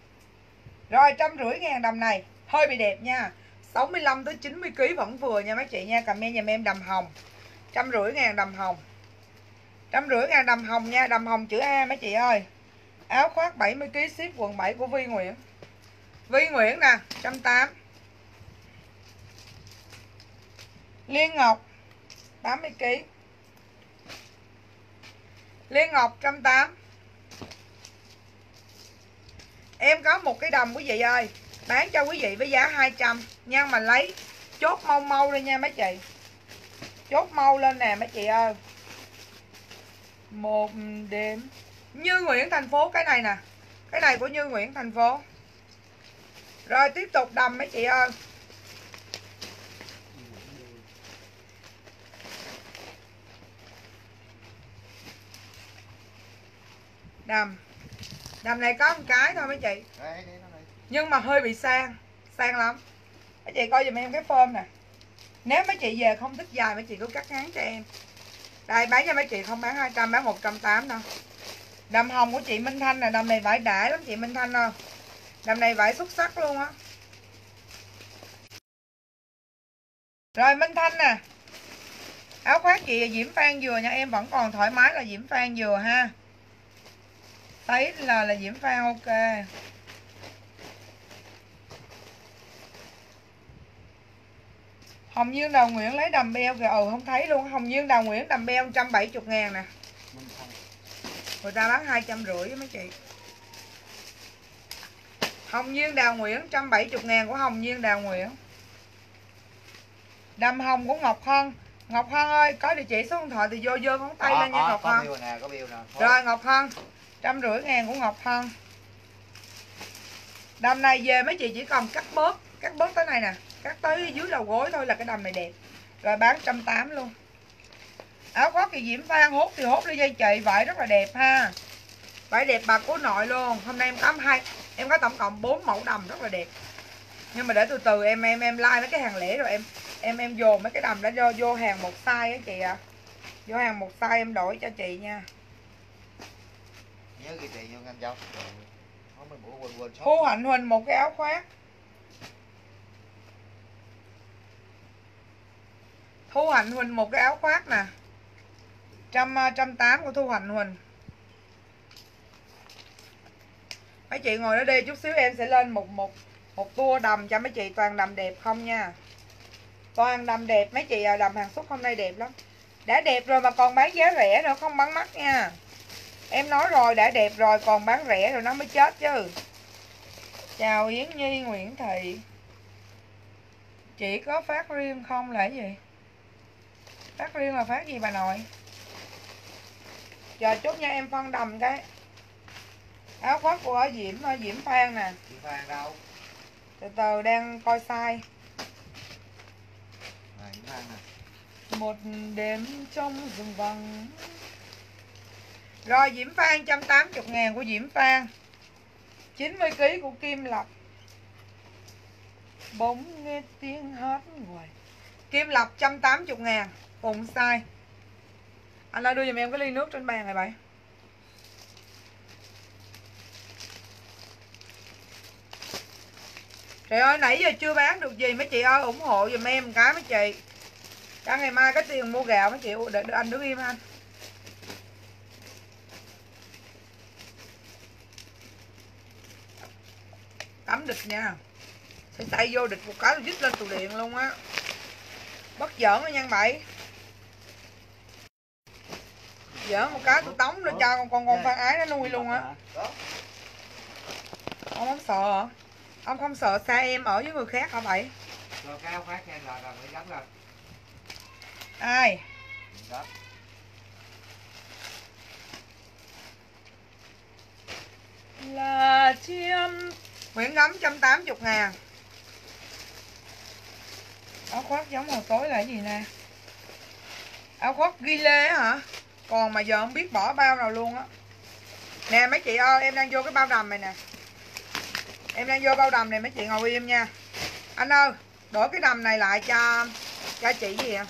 Speaker 1: Rồi, trăm rưỡi ngàn đầm này. Hơi bị đẹp nha. 65 tới 90 kg vẫn vừa nha mấy chị nha. Comment dùm em đầm hồng. Trăm rưỡi ngàn đầm hồng. Trăm rưỡi ngàn đầm hồng nha. Đầm hồng chữ A mấy chị ơi. Áo khoác 70kg ship quần 7 của Vi Nguyễn. Vi Nguyễn nè 180 Liên Ngọc 80kg Liên Ngọc 180 Em có một cái đầm quý vị ơi. Bán cho quý vị với giá 200 nha, mà lấy chốt mau mau lên nha mấy chị. Chốt mau lên nè mấy chị ơi. Một đêm Như Nguyễn thành phố, cái này nè. Cái này của Như Nguyễn thành phố. Rồi tiếp tục đầm mấy chị ơi. Đầm. Đầm này có một cái thôi mấy chị. Nhưng mà hơi bị sang sang lắm. Mấy chị coi giùm em cái form nè. Nếu mấy chị về không thích dài mấy chị cứ cắt ngắn cho em. Đây bán cho mấy chị không bán 200 bán 180 đâu. Đầm hồng của chị Minh Thanh là đầm này vải đã lắm chị Minh Thanh ơi. Đầm này vải xuất sắc luôn á. Rồi Minh Thanh nè. Áo khoác chị Diễm Phan dừa nha em vẫn còn thoải mái là Diễm Phan dừa ha thấy là là Diễm Phan ok. Hồng Dương Đào Nguyễn lấy đầm beo kìa Ừ không thấy luôn. Hồng Dương Đào Nguyễn đầm beo 170 ngàn nè. Người ta bán 250 với mấy chị. Hồng Dương Đào Nguyễn 170 ngàn của Hồng Dương Đào Nguyễn. Đầm hồng của Ngọc Hân. Ngọc Hân ơi có địa chỉ số điện thoại thì vô vô ngón tay
Speaker 3: Có,
Speaker 1: lên nha
Speaker 3: có,
Speaker 1: Ngọc
Speaker 3: có
Speaker 1: Hân.
Speaker 3: nè, nè.
Speaker 1: Rồi Ngọc Hân trăm rưỡi ngàn của Ngọc Hân. Đầm này về mấy chị chỉ cần cắt bớt Cắt bớt tới này nè Cắt tới dưới đầu gối thôi là cái đầm này đẹp. Rồi bán trăm tám luôn. Áo khoác thì Diễm Phan hốt thì hốt lên dây chị Vải rất là đẹp ha. Vải đẹp bà của nội luôn. Hôm nay em có hai Em có tổng cộng 4 mẫu đầm rất là đẹp. Nhưng mà để từ từ em em em like mấy cái hàng lẻ rồi em Em em dồn mấy cái đầm đã vô, vô hàng một size á chị ạ. Vô hàng một size em đổi cho chị nha.
Speaker 3: Nhớ ghi tiền vô ngăn dâu. Có mấy bữa quên quên.
Speaker 1: Thu Hạnh Huỳnh một cái áo khoác. Thu Hạnh Huỳnh một cái áo khoác nè. Trăm à, trăm tám của Thu Hạnh Huỳnh. Mấy chị ngồi đó đi chút xíu em sẽ lên một một một tour đầm cho mấy chị toàn đầm đẹp không nha. Toàn đầm đẹp, mấy chị à, đầm hàng xuất hôm nay đẹp lắm. Đã đẹp rồi mà còn bán giá rẻ nữa, không bán mắc nha em nói rồi đã đẹp rồi còn bán rẻ rồi nó mới chết chứ. Chào Yến Nhi Nguyễn Thị. Chị có phát riêng không là gì? Phát riêng là phát gì bà nội? Chờ chút nha em phân đầm cái áo khoác của Diễm Diễm Phan nè.
Speaker 3: Chị Phan đâu?
Speaker 1: từ từ đang coi sai
Speaker 3: À, chị Phan nè.
Speaker 1: một đêm trong rừng vắng rồi Diễm Phan 180 ngàn của Diễm Phan. 90kg của Kim Lập. Bỗng nghe tiếng hết người Kim Lập 180 ngàn. Cùng size Anh lại đưa giùm em cái ly nước trên bàn này bạn. Trời ơi nãy giờ chưa bán được gì mấy chị ơi ủng hộ giùm em một cái mấy chị. Cả ngày mai có tiền mua gạo mấy chị. Để, để anh đứng im anh. Cắm địch nha Sẽ tay vô địch một cái dứt lên tù điện luôn á Bất giỡn nha nhân bảy Giỡn một cái tôi tống lên cho con con con phan ái nó nuôi luôn á. Ông không sợ hả? Ông không sợ xa em ở với người khác hả vậy?
Speaker 3: Rồi áo khoác em là là mới gắn lên.
Speaker 1: ai
Speaker 3: Đó.
Speaker 1: là chim Nguyễn Gấm 180 ngàn. Áo khoác giống màu tối là cái gì nè? Áo khoác ghi lê hả? Còn mà giờ không biết bỏ bao nào luôn á. Nè, mấy chị ơi, em đang vô cái bao đầm này nè. Em đang vô bao đầm này mấy chị ngồi im nha. Anh ơi, đổi cái đầm này lại cho cho chị gì ạ?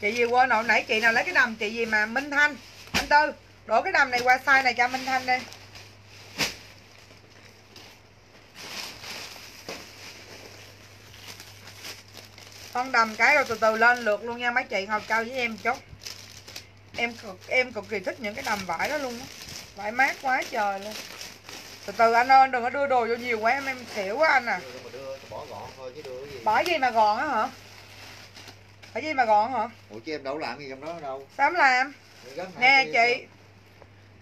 Speaker 1: Chị gì quên rồi, nãy chị nào lấy cái đầm chị gì mà Minh Thanh? Anh Tư, đổi cái đầm này qua size này cho Minh Thanh đi. Con đầm cái rồi từ từ lên lượt luôn nha mấy chị ngồi cao với em chút. Em cực em cực kỳ thích những cái đầm vải đó luôn á. Vải mát quá trời luôn. Từ từ anh ơi đừng có đưa đồ vô nhiều quá em em xỉu quá anh à.
Speaker 3: Đưa mà đưa bỏ gọn thôi chứ đưa cái gì.
Speaker 1: bỏ gì mà gọn á hả? Bỏ gì mà gọn hả?
Speaker 3: Ủa chứ em đâu làm gì trong đó đâu.
Speaker 1: em làm nè chị.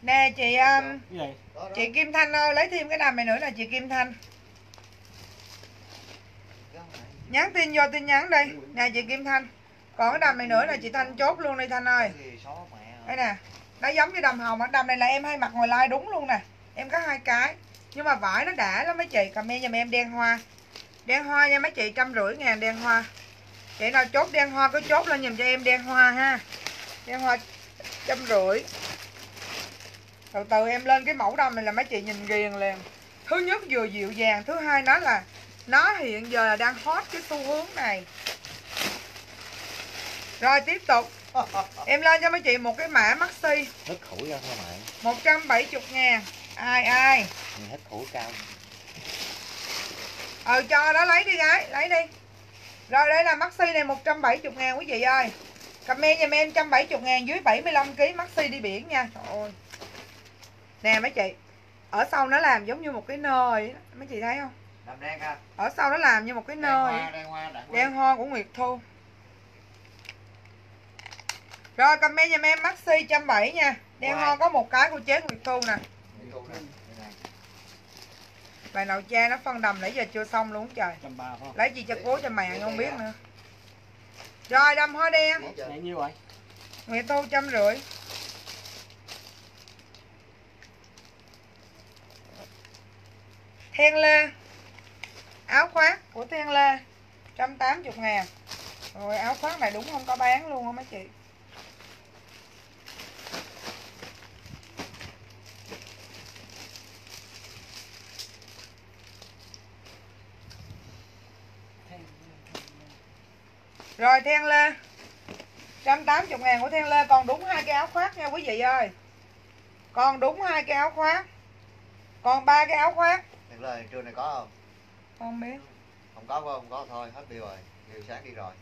Speaker 1: nè chị um,
Speaker 3: Đó, đó.
Speaker 1: chị Kim Thanh ơi lấy thêm cái đầm này nữa là chị Kim Thanh nhắn tin vô tin nhắn đi. Nè chị Kim Thanh. Còn cái đầm này nữa là chị Thanh chốt luôn đi Thanh ơi. Đây nè, nó giống như đầm hồng á. Đầm này là em hay mặc ngoài lai đúng luôn nè. Em có hai cái. Nhưng mà vải nó đã lắm mấy chị. Comment giùm em, đen hoa. Đen hoa nha mấy chị, trăm rưỡi ngàn đen hoa. Chị nào chốt đen hoa cứ chốt lên giùm cho em đen hoa ha. Đen hoa trăm rưỡi. Từ từ em lên cái mẫu đầm này là mấy chị nhìn ghiền liền. Thứ nhất vừa dịu dàng, thứ hai nó là nó hiện giờ là đang hot cái xu hướng này. Rồi tiếp tục. *laughs* Em lên cho mấy chị một cái mã maxi.
Speaker 3: Hết khủi ra thôi mẹ.
Speaker 1: 170 ngàn. Ai ai?
Speaker 3: Hết khủi cao.
Speaker 1: ờ cho đó lấy đi gái lấy đi. Rồi đây là maxi này 170 ngàn quý vị ơi. Comment giùm em 170 ngàn dưới 75 kg maxi đi biển nha. Trời ơi. Nè mấy chị ở sau nó làm giống như một cái nơi á. mấy chị thấy không
Speaker 3: Đầm đen ha.
Speaker 1: ở sau nó làm như một cái
Speaker 3: Đen
Speaker 1: nơi
Speaker 3: đen hoa, đen hoa.
Speaker 1: đen hoa của Nguyệt Thu. Rồi comment giùm em maxi 170 nha. Đen hoa có một cái của chế Nguyệt Thu nè. Bài nào cha nó phân đầm nãy giờ chưa xong luôn trời.
Speaker 4: Trăm
Speaker 1: lấy gì cho cố cho mẹ không biết nữa. Rồi đầm hoa đen. Nguyệt Thu trăm rưỡi. Thiên Lê Áo khoác của Thiên Lê 180 ngàn. Rồi, áo khoác này đúng không? Có bán luôn không mấy chị? Rồi, Thiên Lê 180 ngàn của Thiên Lê. Còn đúng hai cái áo khoác nha quý vị ơi. Còn đúng hai cái áo khoác. Còn ba cái áo khoác.
Speaker 3: Thiên Lê trưa này có không?
Speaker 1: Không biết
Speaker 3: Không có không? Có thôi, hết bill rồi. Bill sáng đi rồi.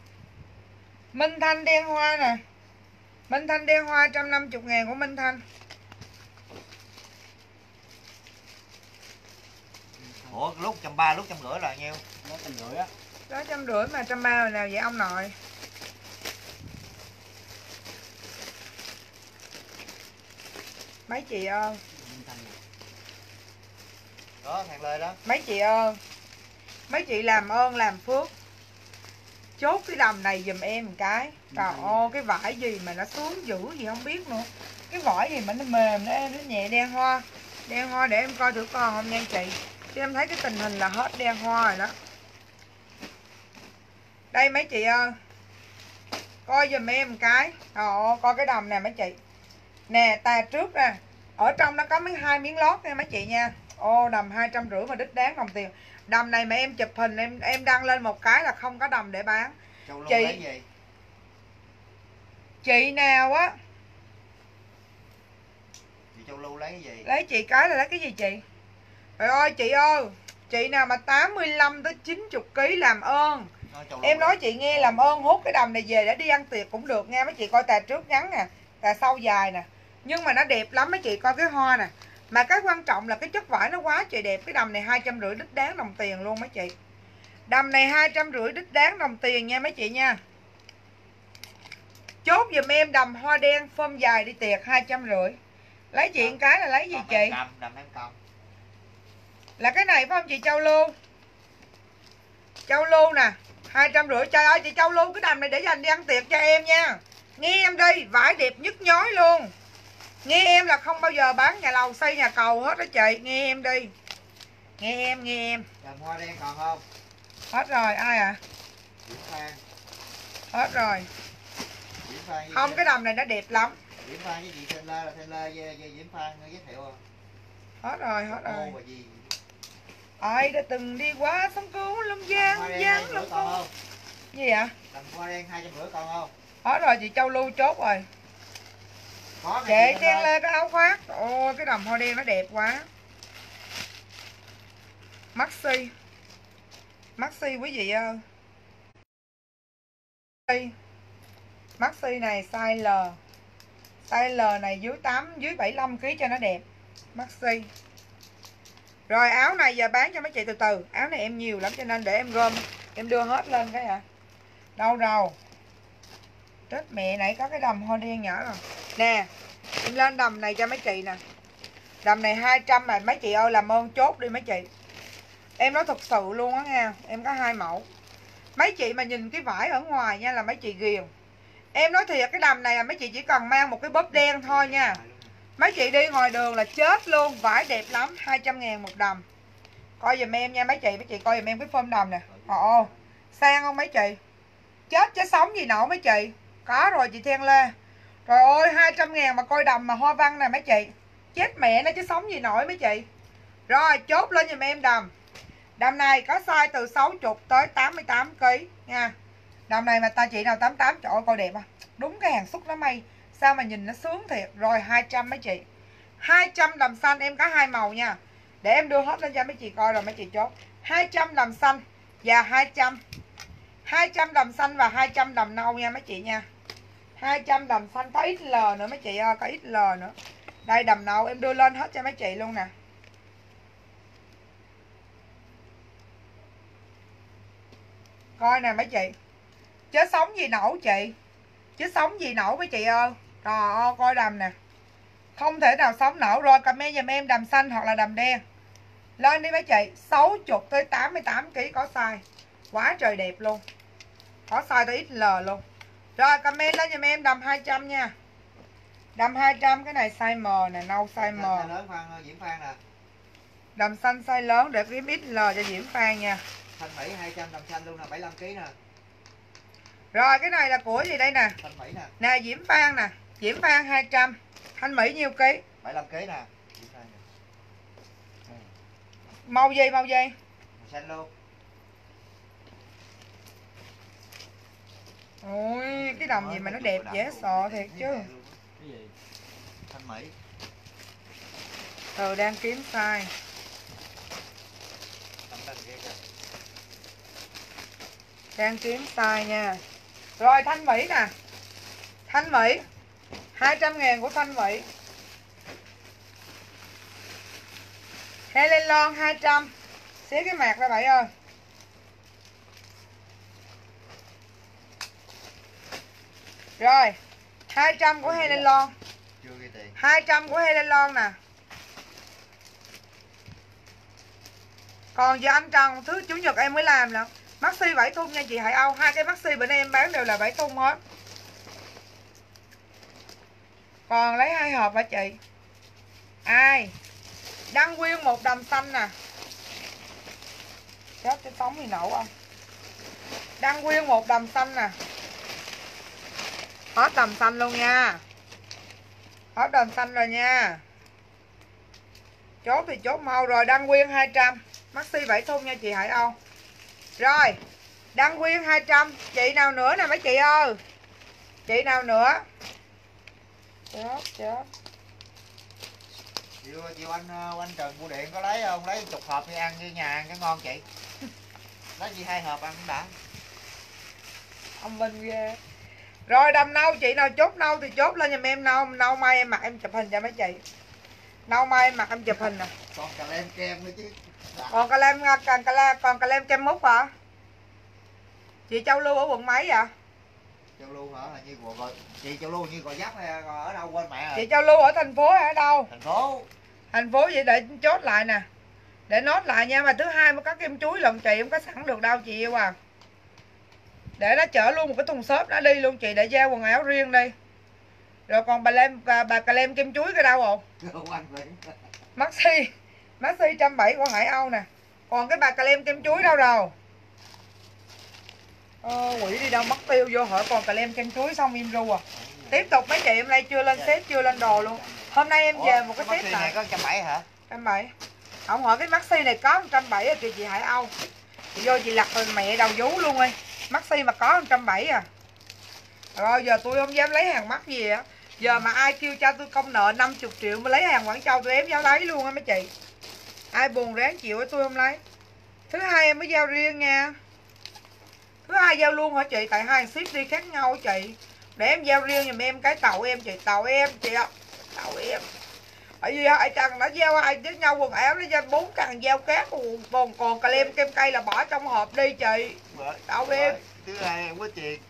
Speaker 1: Minh Thanh đen hoa nè Minh Thanh đen hoa 150 ngàn của Minh Thanh
Speaker 3: Ủa lúc trăm ba lúc trăm rưỡi là nhiêu?
Speaker 4: nó trăm rưỡi á
Speaker 1: Đó trăm rưỡi mà trăm ba rồi nào vậy ông nội Mấy chị ơi
Speaker 3: Đó thằng Lê đó.
Speaker 1: Mấy chị ơi Mấy chị làm ơn làm phước. Chốt cái đầm này giùm em một cái. Trời ơi cái vải gì mà nó xuống dữ gì không biết nữa. Cái vải gì mà nó mềm nó êm nó nhẹ đen hoa. Đen hoa để em coi thử con không nha chị. Chứ em thấy cái tình hình là hết đen hoa rồi đó. Đây mấy chị ơi. Coi giùm em một cái. Trời ơi coi cái đầm nè mấy chị. Nè tà trước nè. Ở trong nó có mấy hai miếng lót nha mấy chị nha. Ô đầm hai trăm rưỡi mà đích đáng đồng tiền Đầm này mà em chụp hình em em đăng lên một cái là không có đầm để bán.
Speaker 3: Châu
Speaker 1: Chị-
Speaker 3: gì?
Speaker 1: Chị nào á?
Speaker 3: Chị Châu Lưu lấy gì?
Speaker 1: Lấy chị cái là lấy cái gì chị? Trời ơi chị ơi Chị nào mà 85 tới 90 kg làm ơn.
Speaker 3: Nói
Speaker 1: Em nói chị nghe làm ơn hút cái đầm này về để đi ăn tiệc cũng được nha mấy chị coi tà trước ngắn nè Tà sau dài nè. Nhưng mà nó đẹp lắm mấy chị coi cái hoa nè Mà cái quan trọng là cái chất vải nó quá trời đẹp. Cái đầm này hai trăm rưỡi đích đáng đồng tiền luôn mấy chị. Đầm này hai trăm rưỡi đích đáng đồng tiền nha mấy chị nha. Chốt giùm em đầm hoa đen phơm dài đi tiệc hai trăm rưỡi. Lấy chị một cái là lấy gì
Speaker 3: Đầm
Speaker 1: chị?
Speaker 3: đầm em cầm.
Speaker 1: Là cái này phải không chị Châu Lưu? Châu Lưu nè hai trăm rưỡi. Trời ơi chị Châu Lưu cái đầm này để dành đi ăn tiệc cho em nha. Nghe em đi vải đẹp nhất nhói luôn nghe em là không bao giờ bán nhà lầu xây nhà cầu hết đó chị. Nghe em đi. Nghe em nghe em.
Speaker 3: Đầm hoa đen còn không?
Speaker 1: Hết rồi ai à?
Speaker 3: Diễm Phan.
Speaker 1: Hết rồi.
Speaker 3: Diễm Phan với
Speaker 1: không cái đầm này nó đẹp lắm.
Speaker 3: Diễm Phan với chị Lê là Lê với, với Diễm Phan giới thiệu à
Speaker 1: hết rồi hết rồi. ai đã từng đi qua sông cứu lâm giang giang cô
Speaker 3: không?
Speaker 1: Gì ạ
Speaker 3: đầm hoa đen hai trăm rưỡi còn không?
Speaker 1: Hết rồi chị Châu Lưu chốt rồi chị chen
Speaker 3: Lê
Speaker 1: lên cái áo khoác. Ôi cái đầm hoa đen nó đẹp quá. Maxi maxi quý vị ơi. Maxi. maxi này size L. Size L này dưới 8 dưới 75 kg cho nó đẹp. Maxi rồi áo này giờ bán cho mấy chị từ từ. Áo này em nhiều lắm cho nên để em gom. Em đưa hết lên cái ạ đâu đâu? Tết mẹ nãy có cái đầm hoa đen nhỏ rồi Nè, Em lên đầm này cho mấy chị nè. Đầm này 200 mà mấy chị ơi, làm ơn chốt đi mấy chị. Em nói thật sự luôn á nha, Em có hai mẫu. Mấy chị mà nhìn cái vải ở ngoài nha là mấy chị ghiền. Em nói thiệt, cái đầm này là mấy chị chỉ cần mang một cái bóp đen thôi nha. Mấy chị đi ngoài đường là chết luôn, Vải đẹp lắm 200 ngàn một đầm. Coi giùm em nha mấy chị Mấy chị coi giùm em cái phơm đầm nè. Ồ, sang không mấy chị? Chết chứ sống gì nổi mấy chị. Có rồi, chị Thiên Lê. Trời ơi 200 ngàn mà coi đầm mà hoa văn nè mấy chị. Chết mẹ nó chứ sống gì nổi mấy chị. Rồi, chốt lên giùm em đầm. Đầm này có size từ 60 tới 88 kg nha. Đầm này mà ta chị nào 88 Trời ơi coi đẹp à Đúng cái hàng xúc nó may. Sao mà nhìn nó sướng thiệt. Rồi 200 mấy chị. 200 đầm xanh, em có hai màu nha. Để em đưa hết lên cho mấy chị coi rồi mấy chị chốt. 200 đầm xanh Và 200 200 đầm xanh và 200 đầm nâu nha mấy chị nha. 200 đầm xanh có XL nữa mấy chị ơi, có XL nữa. Đây, đầm nâu em đưa lên hết cho mấy chị luôn nè. Coi nè mấy chị. Chứ sống gì nổ chị. Chứ sống gì nổ mấy chị ơi. Trời ơi, coi đầm nè. Không thể nào sống nổ rồi, comment giùm em đầm xanh hoặc là đầm đen. Lên đi mấy chị 60 tới 88 kg có size. Quá trời đẹp luôn. Có size tới XL luôn rồi comment lên giùm em đầm 200 nha. Đầm 200 cái này size M nè Nâu size M.
Speaker 3: Thanh lớn Phan Diễm Phan nè.
Speaker 1: Đầm xanh size lớn để kiếm XL cho Diễm Phan nha.
Speaker 3: Thanh Mỹ 200 đầm xanh luôn nè 75 kg nè.
Speaker 1: Rồi cái này là của gì đây nè?
Speaker 3: Thanh Mỹ nè.
Speaker 1: Nè Diễm Phan nè. Diễm Phan 200 Thanh Mỹ nhiêu ký?
Speaker 3: 75 kg nè Diễm Phan nè.
Speaker 1: Màu gì màu gì?
Speaker 3: Màu xanh luôn
Speaker 1: Ôi, cái đồng gì mà nó đẹp dễ sợ thiệt chứ.
Speaker 4: Cái gì
Speaker 3: Thanh Mỹ
Speaker 1: Từ đang kiếm size Đang kiếm size nha. Rồi, Thanh Mỹ nè. Thanh Mỹ. 200 ngàn của Thanh Mỹ. Helen Lon 200 Xé cái mạc ra bảy ơi. Rồi 200 của Helen Lon
Speaker 3: chưa
Speaker 1: 200 của Helen Lon nè. Còn giờ anh Trần, thứ chủ nhật em mới làm nè. Maxi 7 thun nha chị Hải Âu, Hai cái maxi bữa nay em bán đều là 7 thun hết. Còn lấy hai hộp hả chị? Ai? Đăng Quyên một đầm xanh nè. Chết, cái sống thì nổ không? Đăng Quyên một đầm xanh nè. Hết đầm xanh luôn nha. Hết đầm xanh rồi nha. Chốt thì chốt mau rồi Đăng Quyên 200 Maxi 7 thun nha chị Hải Âu. Rồi Đăng Quyên 200 Chị nào nữa nè mấy chị ơi? Chị nào nữa? Chết chết
Speaker 3: chiều chiều anh ờ, anh Trần mua điện có lấy không? Lấy chục hộp đi ăn như nhà ăn cái ngon chị. *laughs* Lấy gì hai hộp ăn cũng đã.
Speaker 1: Ông Minh ghê Rồi đầm nâu chị nào chốt nâu thì chốt lên giùm em. Nâu Nâu mai em mặc em chụp hình cho mấy chị. Nâu mai em mặc em chụp hình nè.
Speaker 3: Còn cà lem kem nữa chứ.
Speaker 1: Còn cà lem còn cà lem còn cà lem kem mút hả? Chị Châu Lưu ở quận mấy vậy?
Speaker 3: Châu lưu hả? Là như gò chị châu lưu như gò giáp hay ở đâu quên mẹ rồi?
Speaker 1: Chị Châu Lưu ở thành phố hay ở đâu?
Speaker 3: Thành phố.
Speaker 1: Thành phố vậy để chốt lại nè. Để nốt lại nha mà thứ hai mới có kem chuối lần chị không có sẵn được đâu chị yêu à để nó chở luôn một cái thùng xốp đó đi luôn chị để giao quần áo riêng đi rồi còn bà lem bà, bà cà lem kem chuối cái đâu rồi?
Speaker 3: Không
Speaker 1: maxi maxi trăm bảy của hải âu nè. Còn cái bà cà lem kem chuối đâu rồi? Ờ, quỷ đi đâu mất tiêu vô hỏi còn cà lem kem chuối xong im ru à. Tiếp tục mấy chị hôm nay chưa lên xếp chưa lên đồ luôn. Hôm nay em về một cái xếp
Speaker 3: này có trăm bảy hả?
Speaker 1: trăm bảy. Ông hỏi cái maxi này có trăm bảy à kìa chị hải âu. Chị vô chị lặt rồi mẹ đầu vú luôn đi maxi mà có một trăm bảy à. Rồi giờ tôi không dám lấy hàng mắc gì á. Giờ mà ai kêu cho tôi công nợ 50 triệu mới lấy hàng quảng châu tôi em giao lấy luôn á mấy chị. Ai buồn ráng chịu tôi không lấy. Thứ hai em mới giao riêng nha. Thứ hai giao luôn hả chị? Tại hai hàng ship đi khác nhau chị. Để em giao riêng giùm em cái tàu em chị, tàu em chị ạ. Tàu em tại vì hai chàng đã giao hai với nhau quần áo nó giao bốn càng giao cát còn còn, cà lem kem cây là bỏ trong hộp đi chị Đâu em?
Speaker 3: Thứ hai em có tiền.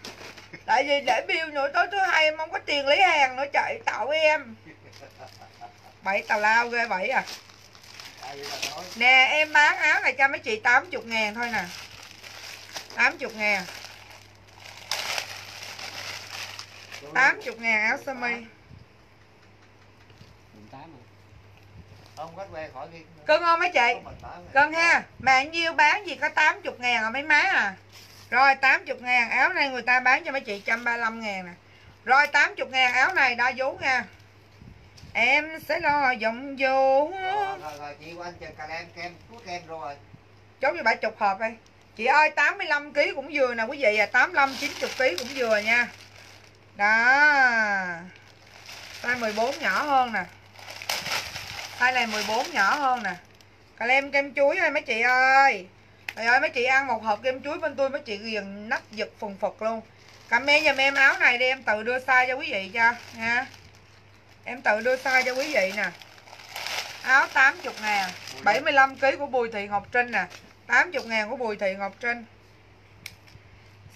Speaker 3: *laughs*
Speaker 1: tại vì để bill nữa tối thứ hai em không có tiền lấy hàng nữa chị tạo em *laughs* bảy tào lao ghê vậy à
Speaker 3: vậy nói.
Speaker 1: nè em bán áo này cho mấy chị 80 ngàn thôi nè 80 ngàn 80 ngàn áo sơ mi
Speaker 4: Quận tám à.
Speaker 3: Không có que khỏi đi.
Speaker 1: cưng không mấy chị? Cưng ha mà nhiêu bán gì có 80 ngàn à mấy má à. Rồi 80 ngàn áo này người ta bán cho mấy chị 135 ngàn nè. Rồi 80 ngàn áo này đa vú nha. Em sẽ lo giọng vô
Speaker 3: Rồi, rồi, rồi, chị anh chờ cà lem kem, thuốc kem rồi.
Speaker 1: chốt bảy chục hộp đi chị ơi 85 kg cũng vừa nè quý vị à 85 90 kg cũng vừa nha. Đó. Size 14 nhỏ hơn nè Hai này 14 nhỏ hơn nè. Cà lem kem chuối ơi, mấy chị ơi. Trời ơi, mấy chị ăn một hộp kem chuối bên tôi, mấy chị ghiền nắp giật phùng phật luôn. Comment giùm em áo này đi, em tự đưa size cho quý vị cho, nha. Em tự đưa size cho quý vị nè. Áo 80 ngàn 75 kg của Bùi Thị Ngọc Trinh nè. 80 ngàn của Bùi Thị Ngọc Trinh.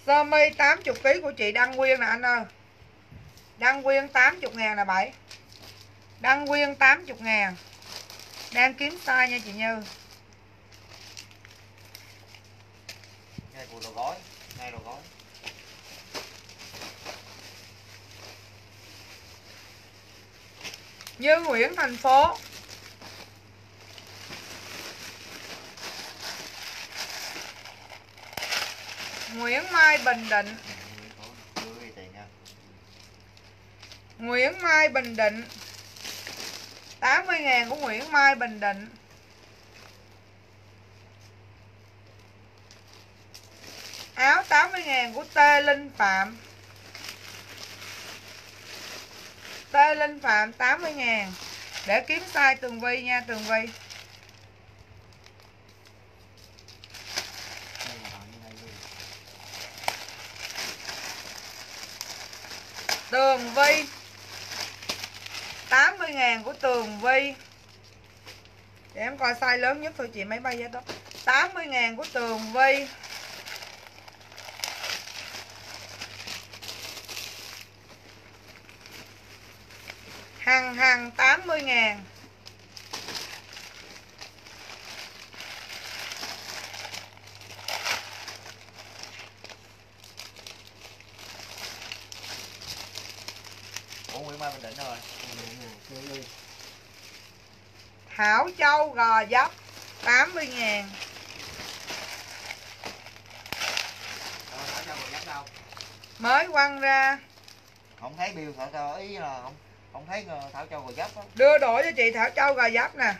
Speaker 1: Sơ mi 80 kg của chị Đăng Quyên nè, anh ơi. Đăng Quyên 80 ngàn nè bảy. Đăng Quyên 80 ngàn. Đang kiếm size nha chị Như
Speaker 3: Ngay của đồ gói, ngay đồ gói.
Speaker 1: Như Nguyễn thành phố Nguyễn Mai Bình Định. Nguyễn Mai Bình Định 80 ngàn của Nguyễn Mai Bình Định. Áo 80 ngàn của Tê Linh Phạm. Tê Linh Phạm 80 ngàn. Để kiếm size Tường Vi nha, Tường Vi. Tường Vi. 80 ngàn của Tường Vi Để em coi size lớn nhất thôi, chị mấy bay giá đó. 80 ngàn của Tường Vi Hằng hằng 80 ngàn
Speaker 3: Ủa Nguyễn Mai Bình Định rồi.
Speaker 4: Chơi đi.
Speaker 1: Thảo Châu gò dấp 80 ngàn. Mới quăng ra
Speaker 3: Không thấy bill Thảo Châu, ý là không không thấy ờ, Thảo Châu còn dấp á.
Speaker 1: Đưa đổi cho chị Thảo Châu gò dấp nè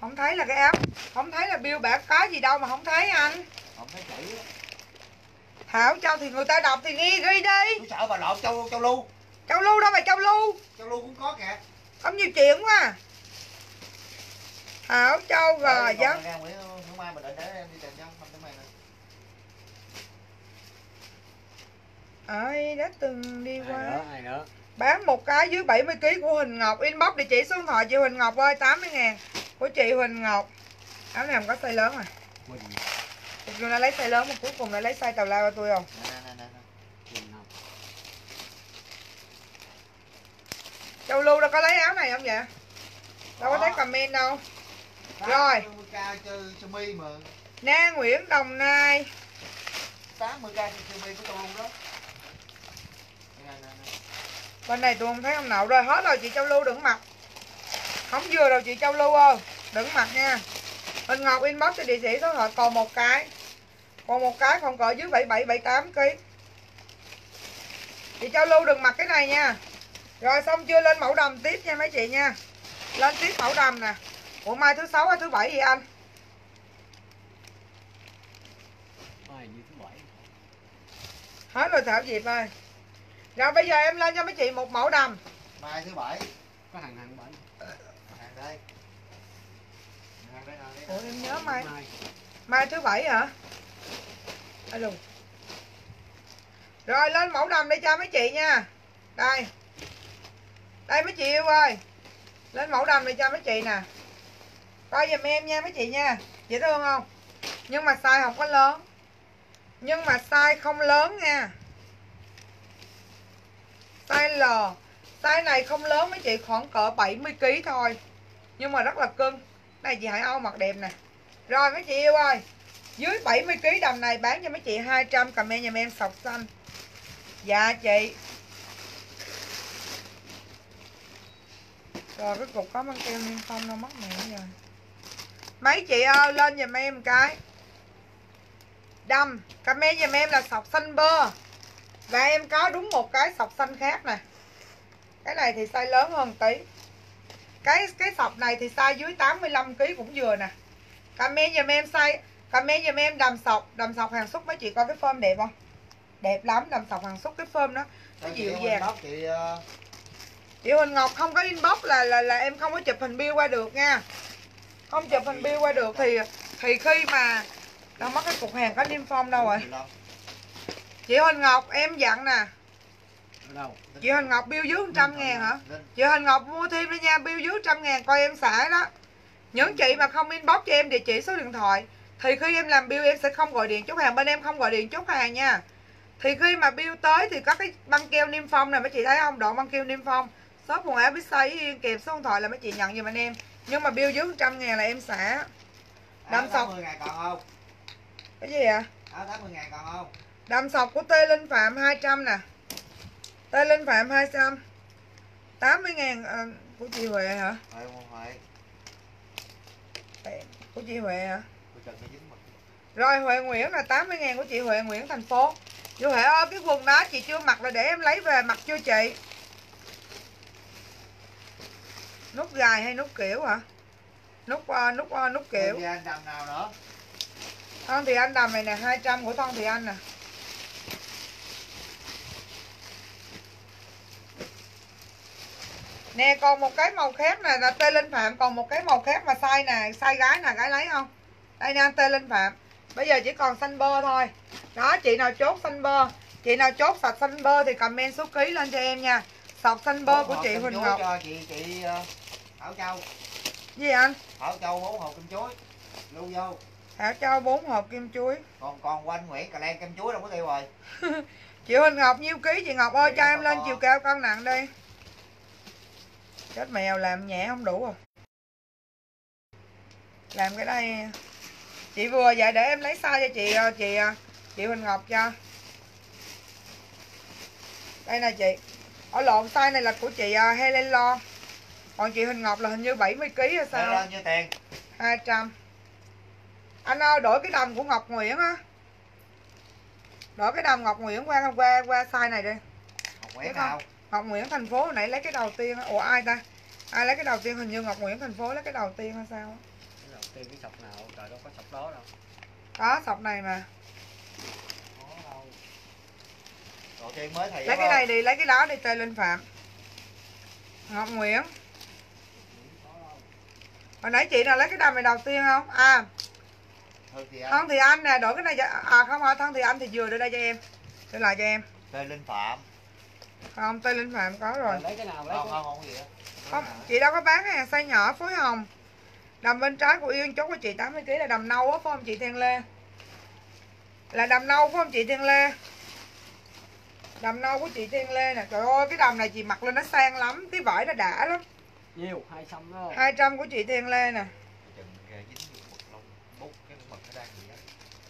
Speaker 1: Không thấy là cái áo Không thấy là bill bạc có gì đâu mà không thấy anh
Speaker 3: Không thấy chữ.
Speaker 1: Thảo Châu thì người ta đọc thì nghe ghi đi
Speaker 3: Tôi sợ bà lộn Châu Châu Lưu.
Speaker 1: Châu Lưu đâu mà Châu Lưu
Speaker 3: Châu Lưu cũng có kìa.
Speaker 1: Có nhiều chuyện quá à. Thảo Châu gò
Speaker 3: nè.
Speaker 1: Ai đã từng đi qua?
Speaker 4: nữa, ai nữa.
Speaker 1: Bán một cái dưới 70kg của Huỳnh Ngọc. Inbox địa chỉ số điện thoại chị Huỳnh Ngọc ơi 80 ngàn Của chị Huỳnh Ngọc. Áo này không có size lớn à Thực ra nó lấy size lớn mà cuối cùng nó lấy size tào lao cho tôi không?
Speaker 3: Nè nè nè.
Speaker 1: Châu Lưu đâu có lấy áo này không vậy? Đâu Có. thấy comment đâu Rồi.
Speaker 3: 80k cho cho mi mà.
Speaker 1: Na Nguyễn Đồng Nai.
Speaker 3: 80k cho cho mi của tôi luôn đó. Nè, nè, nè.
Speaker 1: Bên này tôi không thấy ông nào rồi. Hết rồi chị Châu Lưu đừng mặc. Không vừa đâu chị Châu Lưu ơi. Đừng mặc nha. Huỳnh Ngọc inbox cho địa chỉ số thoại còn một cái. Còn một cái không cỡ dưới 77 78 kg Chị Châu Lưu đừng mặc cái này nha. Rồi xong chưa lên mẫu đầm tiếp nha mấy chị nha. Lên tiếp mẫu đầm nè Ủa mai thứ sáu hay thứ bảy gì anh?
Speaker 4: Mai như thứ bảy.
Speaker 1: Hết rồi Thảo Diệp ơi. Rồi bây giờ em lên cho mấy chị một mẫu đầm.
Speaker 3: Mai thứ bảy.
Speaker 4: Có hàng hàng
Speaker 3: hàng đây. Hàng đây hàng đây.
Speaker 1: Ủa em nhớ mai.
Speaker 4: mai
Speaker 1: Mai thứ bảy hả? Alo Rồi lên mẫu đầm đi cho mấy chị nha. Đây. Đây mấy chị yêu ơi. Lên mẫu đầm đi cho mấy chị nè Coi giùm em nha mấy chị nha. Dễ thương không? Nhưng mà size không có lớn. Nhưng mà size không lớn nha. Size L. Size này không lớn mấy chị, khoảng cỡ 70kg thôi. Nhưng mà rất là cưng. Này chị Hải Âu mặc đẹp nè. Rồi mấy chị yêu ơi. Dưới 70kg đầm này bán cho mấy chị 200 Comment giùm em sọc xanh. Dạ chị. Rồi cái cục có mang keo niêm phong đâu mất mẹ rồi Mấy chị ơi lên giùm em một cái. Đâm Comment giùm em là sọc xanh bơ. Và em có đúng một cái sọc xanh khác nè. Cái này thì size lớn hơn tí. Cái cái sọc này thì size dưới 85kg cũng vừa nè. Comment giùm em size Comment giùm em đầm sọc. Đầm sọc hàng xúc mấy chị coi cái form đẹp không? Đẹp lắm đầm sọc hàng xúc cái form đó. Nó dịu dàng.
Speaker 3: Chị ờ,
Speaker 1: Chị Huỳnh Ngọc không có inbox là là là em không có chụp hình bill qua được nha. Không chụp hình bill qua được thì thì khi mà đâu mất cái cục hàng có niêm phong đâu rồi.
Speaker 3: chị
Speaker 1: Huỳnh Ngọc em dặn nè, chị Huỳnh Ngọc bill dưới 100 ngàn hả? Chị Huỳnh Ngọc mua thêm đi nha, bill dưới 100 ngàn coi em xả đó. Những chị mà không inbox cho em địa chỉ số điện thoại thì khi em làm bill em sẽ không gọi điện chốt hàng bên em không gọi điện chốt hàng nha. Thì khi mà bill tới thì có cái băng keo niêm phong này mấy chị thấy không? Đoạn băng keo niêm phong shop quần áo biết size yên kèm số điện thoại là mấy chị nhận giùm anh em nhưng mà bill dưới 100 ngàn là em xả. Đâm
Speaker 3: áo
Speaker 1: sọc.
Speaker 3: 80 ngàn còn không?
Speaker 1: Cái gì ạ
Speaker 3: áo 80 ngàn còn không?
Speaker 1: Đầm sọc của Tê Linh Phạm 200 nè. Tê Linh Phạm 200 80 ngàn ờ, của chị Huệ hả?
Speaker 3: Huệ Huệ? Huệ
Speaker 1: của chị Huệ hả? Rồi Huệ Nguyễn là 80 ngàn của chị Huệ Nguyễn thành phố. Chị Huệ ơi cái quần đó chị chưa mặc là để em lấy về mặc chưa chị nút dài hay nút kiểu hả? Nút ờ, nút ờ, nút kiểu.
Speaker 3: Thì anh đầm nào nữa
Speaker 1: Thân thì anh đầm này nè 200 của thân thì anh nè. Nè còn một cái màu khác nè là Tê Linh Phạm. Còn một cái màu khác mà size nè Size gái nè gái lấy không? Đây nè Tê Linh Phạm. Bây giờ chỉ còn xanh bơ thôi. Đó chị nào chốt xanh bơ Chị nào chốt sạch xanh bơ thì comment số ký lên cho em nha. Sọc xanh bơ của
Speaker 3: hộp
Speaker 1: chị Huỳnh Ngọc.
Speaker 3: cho chị chị ờ, Thảo Châu.
Speaker 1: Gì anh?
Speaker 3: Thảo Châu bốn hộp kem chuối. Lưu vô.
Speaker 1: Thảo cho 4 hộp kim chuối.
Speaker 3: Còn còn quanh Nguyễn cà len kem chuối đâu có tiêu rồi. *laughs*
Speaker 1: Chị Huỳnh Ngọc nhiêu ký chị Ngọc ơi cho em lên chiều cao cân nặng đi. Chết mèo làm nhẹ không đủ rồi Làm cái đây. Chị vừa vậy để em lấy size cho chị ờ, chị ờ, chị Huỳnh Ngọc cho. Đây nè chị. Ở lộn size này là của chị ờ, Helen Lo Còn chị Huỳnh Ngọc là hình như 70 kg hay
Speaker 3: Sao?
Speaker 1: sao
Speaker 3: lên nhiêu tiền?
Speaker 1: 200 Anh ơi đổi cái đầm của Ngọc Nguyễn á. Đổi cái đầm Ngọc Nguyễn qua qua qua size này đi.
Speaker 3: Ngọc Nguyễn
Speaker 1: không?
Speaker 3: nào?
Speaker 1: Ngọc Nguyễn thành phố hồi nãy lấy cái đầu tiên. Ủa ai ta? Ai lấy cái đầu tiên? Hình như Ngọc Nguyễn thành phố lấy cái đầu tiên hay sao
Speaker 4: cái đầu tiên cái sọc nào? Trời đâu có sọc đó đâu.
Speaker 1: Đó sọc này mà.
Speaker 3: Có đâu. đầu tiên mới thầy
Speaker 1: Lấy cái này đi lấy cái đó đi tên Linh Phạm. Ngọc Nguyễn Hồi nãy chị nào lấy cái đầm này đầu tiên không? À.
Speaker 3: Thôi thì anh.
Speaker 1: Thân thì anh nè đổi cái này cho À không hả thân thì anh thì vừa đưa đây cho em. Đưa lại cho em.
Speaker 3: Lê Linh Phạm.
Speaker 1: Không tên Linh Phạm có rồi.
Speaker 4: Lấy cái nào lấy
Speaker 3: không
Speaker 4: cái
Speaker 3: không không gì
Speaker 1: Không, chị đâu có bán hàng size nhỏ phối hồng. Đầm bên trái của Yên chốt của chị 80kg là đầm nâu á phải không chị Thiên Lê. Là đầm nâu phải không chị Thiên Lê. Đầm nâu của chị Thiên Lê nè. Trời ơi cái đầm này chị mặc lên nó sang lắm Cái vải nó đã lắm
Speaker 4: nhiều 200 đó.
Speaker 1: 200 của chị Thiên Lê nè.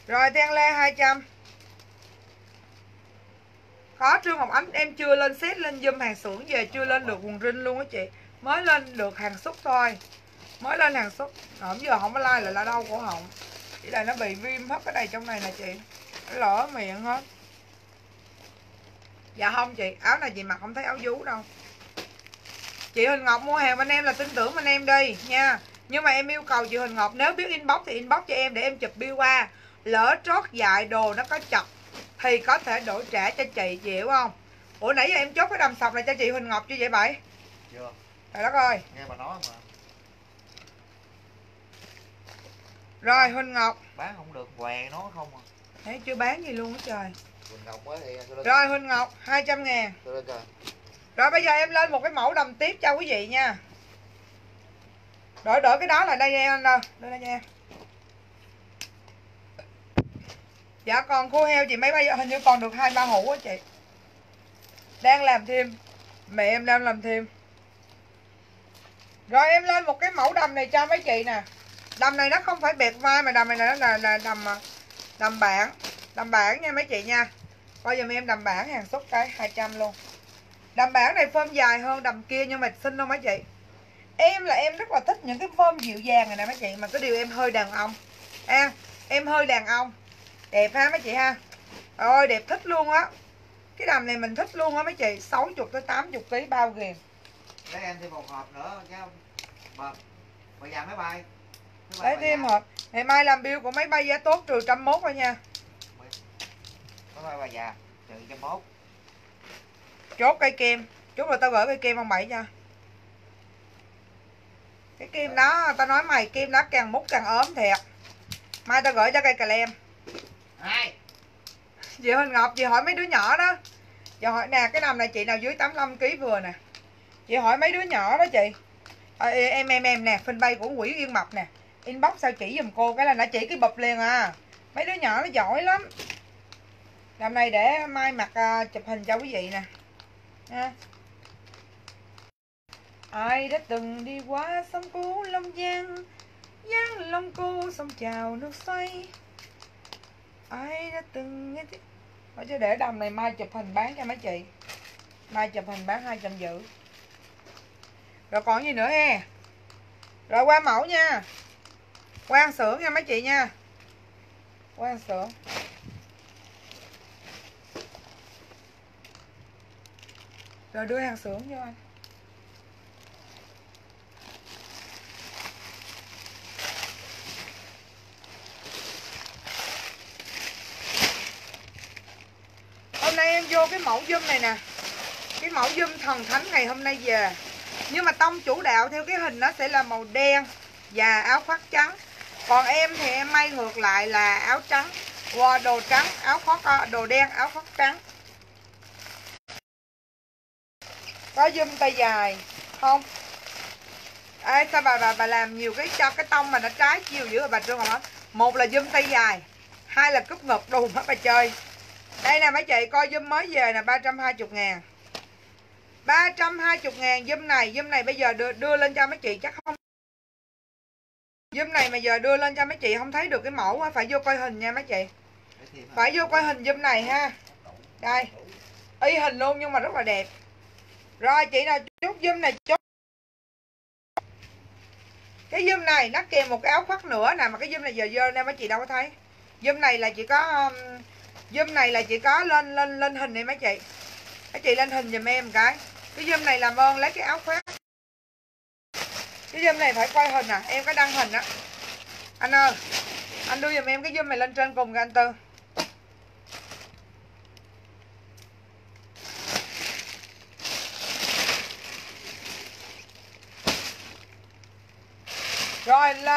Speaker 1: Rồi Thiên Lê 200 có Trương Ngọc Ánh em chưa lên xét lên dùm hàng xưởng về chưa lên được quần rinh luôn á chị. Mới lên được hàng xúc thôi. Mới lên hàng xúc. Hổng giờ không có like là là đâu của họng chỉ là nó bị viêm hết cái này trong này nè chị. Nó lỡ miệng hết. Dạ không chị áo này chị mặc không thấy áo vú đâu. Chị Huỳnh Ngọc mua hàng bên em là tin tưởng bên em đi nha. Nhưng mà em yêu cầu chị Huỳnh Ngọc Nếu biết inbox thì inbox cho em để em chụp bill qua. Lỡ trót dại đồ nó có chập Thì có thể đổi trả cho chị Chị hiểu không? Ủa nãy giờ em chốt cái đầm sọc này cho chị Huỳnh Ngọc chưa vậy bảy?
Speaker 3: Chưa.
Speaker 1: Trời đất ơi.
Speaker 3: Nghe bà nói mà.
Speaker 1: Rồi Huỳnh Ngọc.
Speaker 3: Bán không được què nó không à.
Speaker 1: Nãy chưa bán gì luôn á trời.
Speaker 3: Quỳnh Ngọc mới thì
Speaker 1: Rồi Huỳnh Ngọc 200 ngàn rồi bây giờ em lên một cái mẫu đầm tiếp cho quý vị nha. Đổi đổi cái đó là đây nha anh ơi Đưa đây nha. Dạ còn cua heo chị mấy bây giờ hình như còn được hai ba hũ á chị. Đang làm thêm. Mẹ em đang làm thêm. Rồi em lên một cái mẫu đầm này cho mấy chị nè. Đầm này nó không phải bẹt vai mà đầm này nó là, là đầm à, đầm bản Đầm bản nha mấy chị nha. Coi giờ em đầm bản hàng xuất cái 200 luôn. Đầm bản này phơm dài hơn đầm kia nhưng mà xinh không mấy chị? Em là em rất là thích những cái phơm dịu dàng này nè mấy chị Mà cái điều em hơi đàn ông. À, Em hơi đàn ông. Đẹp ha mấy chị ha. Ôi đẹp thích luôn á. Cái đầm này mình thích luôn á mấy chị 60 tới 80 kg bao ghiền.
Speaker 3: Lấy em thêm một hộp nữa chứ bà bà già máy bay.
Speaker 1: Lấy thêm hộp. Ngày mai làm bill của máy bay giá tốt trừ trăm mốt thôi nha.
Speaker 3: Máy bay bà già trừ trăm mốt
Speaker 1: Chốt cây kem Chốt rồi tao gửi cây kem ông bảy cho. Cái kem đó Tao nói mày kem đó càng mút càng ốm thiệt. Mai tao gửi cho cây cà lem.
Speaker 3: Hai
Speaker 1: Chị Huỳnh Ngọc chị hỏi mấy đứa nhỏ đó. Chị hỏi nè cái nằm này chị nào dưới 85kg vừa nè. Chị hỏi mấy đứa nhỏ đó chị. À, Em em em nè fanpage của Quỷ Yên Mập nè. Inbox sao chỉ giùm cô Cái là nó chỉ cái bụp liền à. Mấy đứa nhỏ nó giỏi lắm. Làm này để mai mặc à, chụp hình cho quý vị nè ha. Ai đã từng đi qua sông Cú Long Giang? Giang Long cô sông chào nước xoay. Ai đã từng nghe tiếng? Thôi chứ để đầm này mai chụp hình bán cho mấy chị. Mai chụp hình bán 200 dự Rồi còn gì nữa he? Rồi qua mẫu nha. Qua xưởng nha mấy chị nha. Qua xưởng Rồi đưa hàng xuống cho anh. Hôm nay em vô cái mẫu dâm này nè. Cái mẫu dâm thần thánh ngày hôm nay về. Nhưng mà tông chủ đạo theo cái hình nó sẽ là màu đen Và áo khoác trắng. Còn em thì em may ngược lại là áo trắng Wow, đồ trắng, áo khoác ờ, đồ đen, áo khoác trắng. Có dâm tay dài. Không. Ê, sao bà, bà bà làm nhiều cái cho cái tông mà nó trái chiều dữ rồi bà Trương hả? Một là dâm tay dài Hai là cúp ngực đùm hết bà chơi. Đây nè mấy chị coi dâm mới về nè 320 ngàn. 320 ngàn dâm này dâm này bây giờ đưa, đưa lên cho mấy chị chắc không dâm này mà giờ đưa lên cho mấy chị không thấy được cái mẫu á, Phải vô coi hình nha mấy chị. Phải vô coi hình dâm này ha. Đây. Y hình luôn nhưng mà rất là đẹp. Rồi, chị nào chút zoom này chút. Cái zoom này nó kèm một cái áo khoác nữa nè, Mà cái zoom này giờ dơ nên mấy chị đâu có thấy. Zoom này là chỉ có um, Zoom này là chỉ có lên lên lên hình này mấy chị. Mấy chị lên hình giùm em cái. Cái zoom này làm ơn lấy cái áo khoác. Cái zoom này phải quay hình à Em có đăng hình á. Anh ơi, Anh đưa giùm em cái zoom này lên trên cùng kìa anh Tư.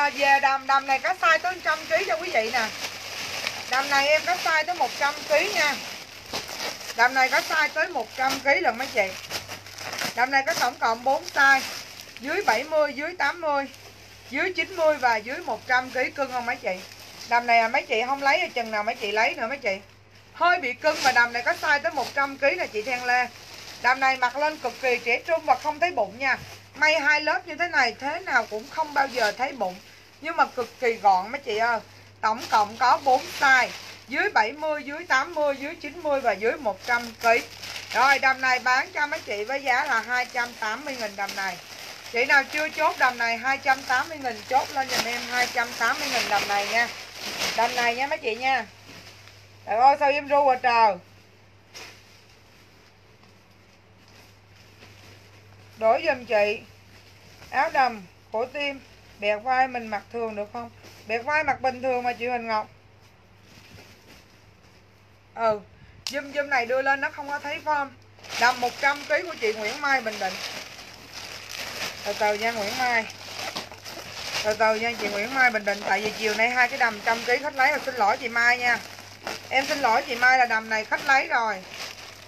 Speaker 1: Rồi về đầm đầm này có size tới 100 kg cho quý vị nè. Đầm này em có size tới 100 kg nha. Đầm này có size tới 100 kg lần mấy chị? Đầm này có tổng cộng 4 size Dưới 70, dưới 80 Dưới 90 và dưới 100 kg cưng không mấy chị? Đầm này là mấy chị không lấy chừng nào mấy chị lấy nữa mấy chị? Hơi bị cưng mà đầm này có size tới 100 kg là chị Thang Lê. Đầm này mặc lên cực kỳ trẻ trung và không thấy bụng nha. May hai lớp như thế này thế nào cũng không bao giờ thấy bụng. Nhưng mà cực kỳ gọn mấy chị ơi. Tổng cộng có 4 size. Dưới 70 dưới 80 dưới 90 và dưới 100 kg rồi đầm này bán cho mấy chị với giá là 280 000 đầm này. Chị nào chưa chốt đầm này 280 000 chốt lên giùm em 280 000 đầm này nha. Đầm này nha mấy chị nha. Trời ơi sao em ru à trời. Đổi giùm chị. Áo đầm, cổ tim Bẹt vai mình mặc thường được không? Bẹt vai mặc bình thường mà chị Huỳnh Ngọc. Ừ Zoom zoom này đưa lên nó không có thấy form. Đầm 100kg của chị Nguyễn Mai Bình Định. Từ từ nha Nguyễn Mai. Từ từ nha chị Nguyễn Mai Bình Định, Tại vì chiều nay hai cái đầm trăm kg khách lấy rồi, xin lỗi chị Mai nha. Em xin lỗi chị Mai là đầm này khách lấy rồi.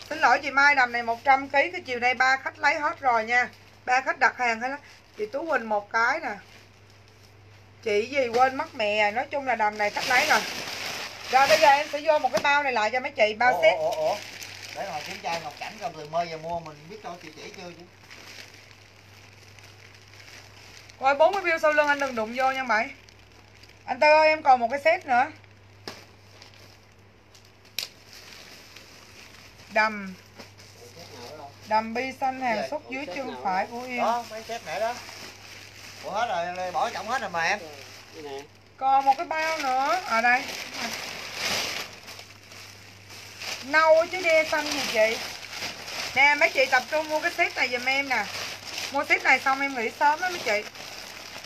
Speaker 1: Xin lỗi chị Mai, đầm này 100kg Cái chiều nay ba khách lấy hết rồi nha. Ba khách đặt hàng hết Chị Tú huỳnh một cái nè. Chị gì quên mất mẹ Nói chung là đầm này khách lấy rồi. Rồi bây giờ em sẽ vô một cái bao này lại cho mấy chị Bao set
Speaker 3: ủa, ủa. Để mà kiểm tra Ngọc Cảnh coi từ mơ giờ mua mình biết cho chị chỉ chưa chứ.
Speaker 1: Rồi 40 view sau lưng anh đừng đụng vô nha mày. Anh Tư ơi em còn một cái set nữa. Đầm. Đầm bi xanh hàng xuất dưới chân phải của Yên
Speaker 3: Đó mấy xếp này đó Ủa hết rồi bỏ trọng hết rồi mà em.
Speaker 1: Còn một cái bao nữa. Ở đây. Nâu chứ đe xanh gì chị. Nè mấy chị tập trung mua cái set này giùm em nè. Mua set này xong em nghỉ sớm đó mấy chị.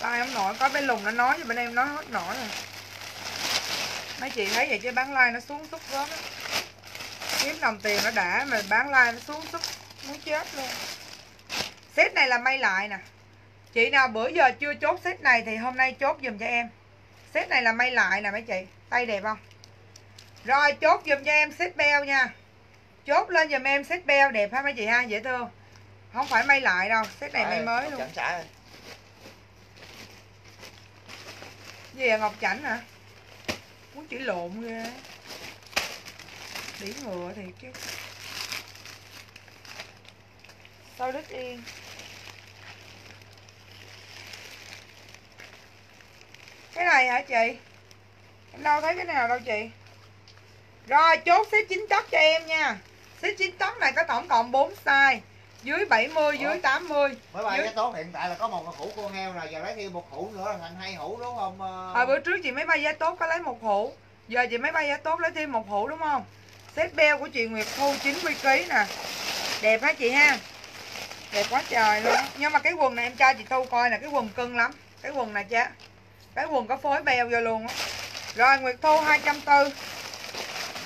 Speaker 1: Ai không nổi có bên lùng nó nói cho bên em nói hết nổi rồi. Mấy chị thấy vậy chứ bán like nó xuống xúc gớm á. Kiếm đồng tiền nó đã mà bán like nó xuống xúc Muốn chết luôn. Set này là may lại nè Chị nào bữa giờ chưa chốt set này thì hôm nay chốt giùm cho em. Set này là may lại nè mấy chị. Tay đẹp không? Rồi chốt giùm cho em set beo nha. Chốt lên giùm em set beo đẹp ha mấy chị ha Dễ thương. Không phải may lại đâu Set này may mới luôn. Gì à Ngọc Chảnh hả? Muốn chữ lộn ghê. Đĩ ngựa thiệt chứ Sao đứt yên Cái này hả chị? Em đâu thấy cái nào đâu chị? Rồi chốt xếp chín tóc cho em nha. Xếp chín tóc này có tổng cộng 4 size. Dưới 70, dưới
Speaker 3: Ủa?
Speaker 1: 80
Speaker 3: Mới bay
Speaker 1: Dưới-
Speaker 3: cái tốt hiện tại là có một hũ con heo rồi Giờ lấy thêm một hũ nữa là thành hai hũ đúng không ờ?
Speaker 1: Hồi bữa trước chị mấy bay giá tốt có lấy một hũ. Giờ chị mấy bay giá tốt lấy thêm một hũ đúng không? Set beo của chị Nguyệt Thu 90kg nè. Đẹp hả chị ha? Đẹp quá trời luôn. Nhưng mà cái quần này em cho chị Thu coi nè Cái quần cưng lắm. Cái quần này chứ Cái quần có phối beo vô luôn á. Rồi Nguyệt Thu 240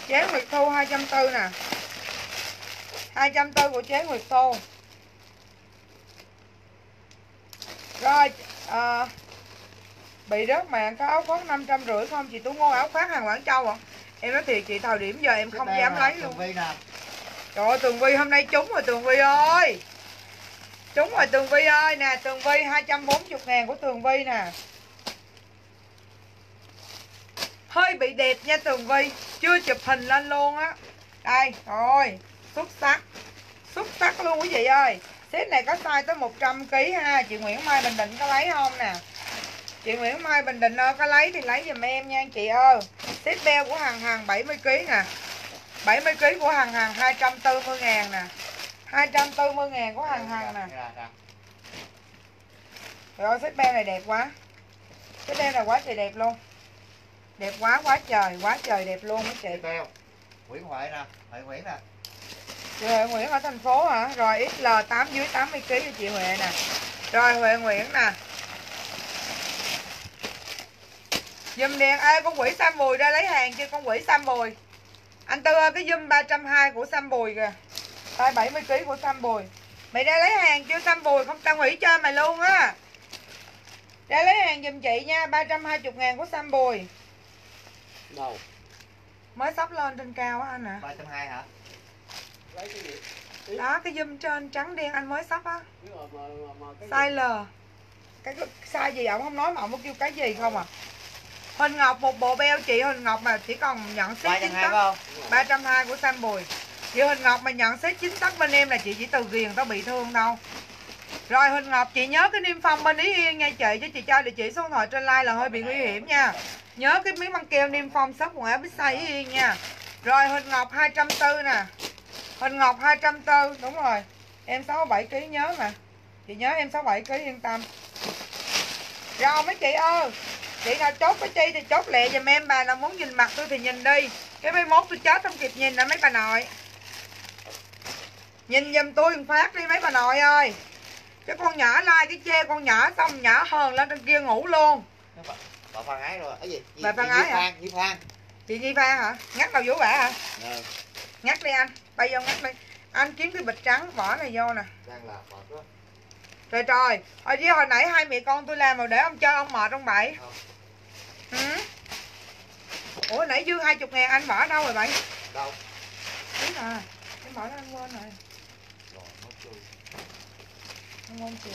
Speaker 1: Chế Nguyệt Thu 240 nè. 240 của chế Nguyệt Thu. Rồi à, Bị rớt mạng có áo khoác 550 không? Chị Tú Ngô áo khoác hàng Quảng Châu ạ. Em nói thiệt chị thời điểm giờ em không dám lấy luôn. Trời ơi Tường Vi hôm nay trúng rồi Tường Vi ơi. Trúng rồi Tường Vi ơi. Nè Tường Vi 240 ngàn của Tường Vi nè Hơi bị đẹp nha Tường Vi. Chưa chụp hình lên luôn á. Đây, rồi. Xuất sắc. Xuất sắc luôn quý vị ơi. Xếp này có size tới 100kg ha. Chị Nguyễn Mai Bình Định có lấy không nè? Chị Nguyễn Mai Bình Định ơi, có lấy thì lấy giùm em nha chị ơi. Xếp beo của Hằng Hằng 70kg nè. 70kg của Hằng Hằng 240 ngàn nè. 240 ngàn của Hằng Hằng nè. Rồi xếp beo này đẹp quá. Xếp beo này quá trời đẹp luôn. Đẹp quá quá trời quá trời đẹp luôn mấy chị.
Speaker 3: Beo Nguyễn Huệ nè Huệ Nguyễn nè.
Speaker 1: Chị Huệ Nguyễn ở thành phố hả? Rồi XL8 dưới 80kg cho chị Huệ nè. Rồi Huệ Nguyễn nè. Dùm đèn Ê con quỷ Sam Bùi ra lấy hàng chưa? Con quỷ Sam Bùi. Anh Tư ơi cái dùm 320 của Sam Bùi kìa. Tay 70kg của Sam Bùi. Mày ra lấy hàng chưa Sam Bùi? Không tao hủy cho mày luôn á. Ra lấy hàng dùm chị nha. 320 ngàn của Sam Bùi
Speaker 4: Đâu?
Speaker 1: Mới sắp lên trên cao á anh ạ.
Speaker 3: 320 hả?
Speaker 4: Lấy cái gì?
Speaker 1: Đó cái dùm trên trắng đen anh mới sắp á. Size L. Cái size gì ổng không nói mà ổng có kêu cái gì không à? Huỳnh Ngọc một bộ beo chị Huỳnh Ngọc mà chỉ còn nhận set 9
Speaker 3: 320 phải
Speaker 1: tấc
Speaker 3: không
Speaker 1: 320 của Sam Bùi. Chị Huỳnh Ngọc mà nhận set 9 tấc bên em là chị chỉ từ ghiền tao bị thương đâu. Rồi Huỳnh Ngọc chị nhớ cái niêm phong bên Ý Yên nha chị Chứ chị cho địa chỉ số điện thoại trên like là hơi bị nguy hiểm nha nhớ cái miếng băng keo niêm phong shop quần áo bixay Size Yên nha. Rồi Huỳnh Ngọc 240 nè. Huỳnh Ngọc 240 đúng rồi. Em 67 kg nhớ mà. Chị nhớ em 67 kg yên tâm. Rồi mấy chị ơi, chị nào chốt với chi thì chốt lẹ dùm em. Bà nào muốn nhìn mặt tôi thì nhìn đi. Cái mấy mốt tôi chết không kịp nhìn nè mấy bà nội. Nhìn dùm tôi một phát đi mấy bà nội ơi. Cái con nhỏ like cái chê con nhỏ xong, nhỏ hờn lên trên kia ngủ luôn.
Speaker 3: Dạ vâng bà phan ái rồi. Cái gì? Gì-
Speaker 1: Bà Phan Ái hả?
Speaker 3: phan Di phan.
Speaker 1: Chị Nhi Phan hả? Ngắt đầu vũ bả hả?
Speaker 3: Ờ,
Speaker 1: ngắt đi anh. Bay vô ngắt đi. Anh kiếm cái bịch trắng bỏ này vô nè.
Speaker 3: Đang làm mệt quá.
Speaker 1: Trời trời hồi chứ hồi nãy hai mẹ con tôi làm rồi để ông chơi ông mệt ông bảy
Speaker 3: Không.
Speaker 1: ừ. ủa nãy dư hai chục ngàn anh bỏ đâu rồi bảy
Speaker 3: đâu?
Speaker 1: Đúng à em bỏ đó anh quên rồi.
Speaker 3: Rồi mất chui
Speaker 1: anh quên chuyện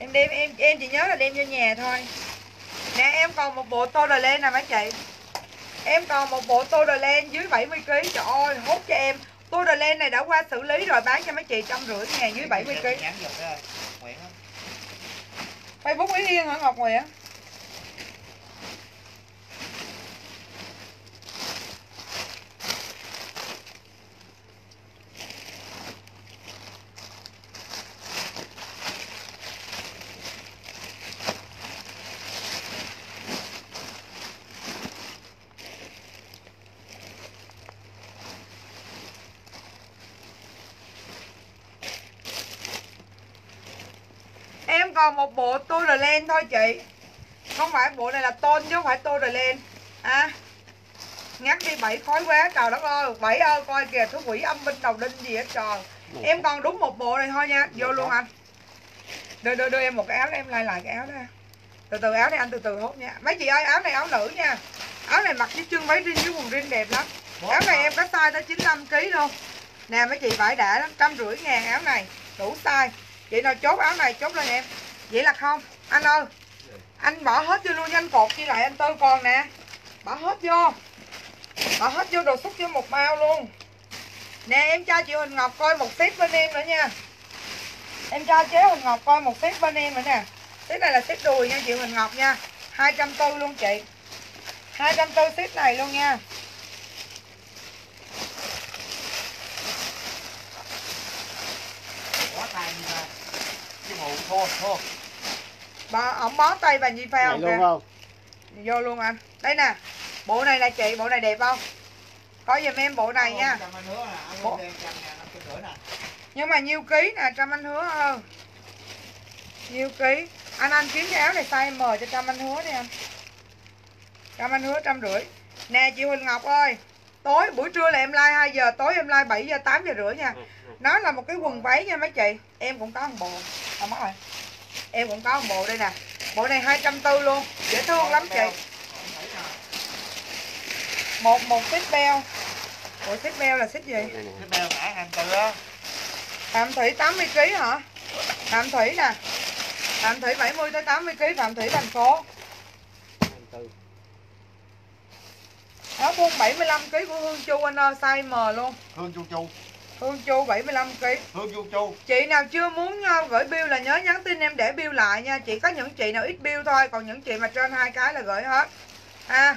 Speaker 1: em đem em em chỉ nhớ là đem vô nhà thôi. Nè em còn một bộ tô đờ lên nè mấy chị. Em còn một bộ tô đờ lên dưới 70 kg trời ơi hốt cho em. Tô đờ lên này đã qua xử lý rồi bán cho mấy chị trăm rưỡi ngàn dưới 70 kg
Speaker 3: Nguyễn
Speaker 1: Facebook Ý Yên hả Ngọc Nguyễn Em còn một bộ tô đờ len thôi chị. Không phải bộ này là tôn chứ không phải tô đờ len. À Ngắt đi bảy khói quá trời đất ơi. Bảy ơi coi kìa thứ quỷ âm binh đầu đinh gì hết trời. Em còn đúng một bộ này thôi nha. Vô luôn anh. Đưa đưa đưa em một cái áo em lai lại cái áo đó Từ từ áo này anh từ từ hốt nha. Mấy chị ơi áo này áo nữ nha. Áo này mặc với chân váy rin với quần rin đẹp lắm. Áo này em có size tới 95kg luôn. Nè mấy chị vải đã lắm Trăm rưỡi ngàn áo này. Đủ size. Chị nào chốt áo này chốt lên em Vậy là không. Anh ơi Anh bỏ hết vô luôn nha, anh cột chi lại anh tư còn nè. Bỏ hết vô. Bỏ hết vô đồ xúc vô một bao luôn. Nè em cho chị Huỳnh Ngọc coi một set bên em nữa nha. Em cho chế Huỳnh Ngọc coi một set bên em nữa nè. Set này là set đùi nha chị Huỳnh Ngọc nha. 240 luôn chị. 240 set này luôn nha.
Speaker 3: Quá tay như ra cái mụ thua thua.
Speaker 1: Bà, ổng bó tay bà Nhi Pha
Speaker 4: này
Speaker 1: không
Speaker 4: luôn
Speaker 1: kìa
Speaker 4: không?
Speaker 1: Vô luôn anh. Đây nè Bộ này là chị, bộ này đẹp không? Có giùm em bộ này nha.
Speaker 3: Trăm
Speaker 1: Bộ-
Speaker 3: trăm trăm
Speaker 1: Nhưng mà nhiêu ký nè, Trâm anh hứa hơn Nhiêu ký. Anh anh kiếm cái áo này size M cho Trâm anh hứa đi anh. Trâm anh hứa trăm rưỡi. Nè chị Huỳnh Ngọc ơi. Tối buổi trưa là em like 2 giờ Tối em like 7 giờ 8 giờ rưỡi nha. Nó là một cái quần váy nha mấy chị. Em cũng có một bộ. À, mất rồi Em cũng có một bộ đây nè Bộ này 240 luôn Dễ thương lắm chị Một một xích beo Ủa xích beo là xích gì?
Speaker 3: Cái beo nãy anh tư á
Speaker 1: Phạm Thủy 80 kg hả? Phạm Thủy nè. Phạm Thủy 70 tới 80 kg Phạm Thủy thành phố.
Speaker 4: Tư.
Speaker 1: Áo thun 75 kg của Hương Chu anh ơi, size M luôn.
Speaker 3: hương chu chu
Speaker 1: Hương Chu 75 kg.
Speaker 3: hương chu chu
Speaker 1: Chị nào chưa muốn ờ, gửi bill là nhớ nhắn tin em để bill lại nha. Chỉ có những chị nào ít bill thôi, còn những chị mà trên hai cái là gửi hết. Ha.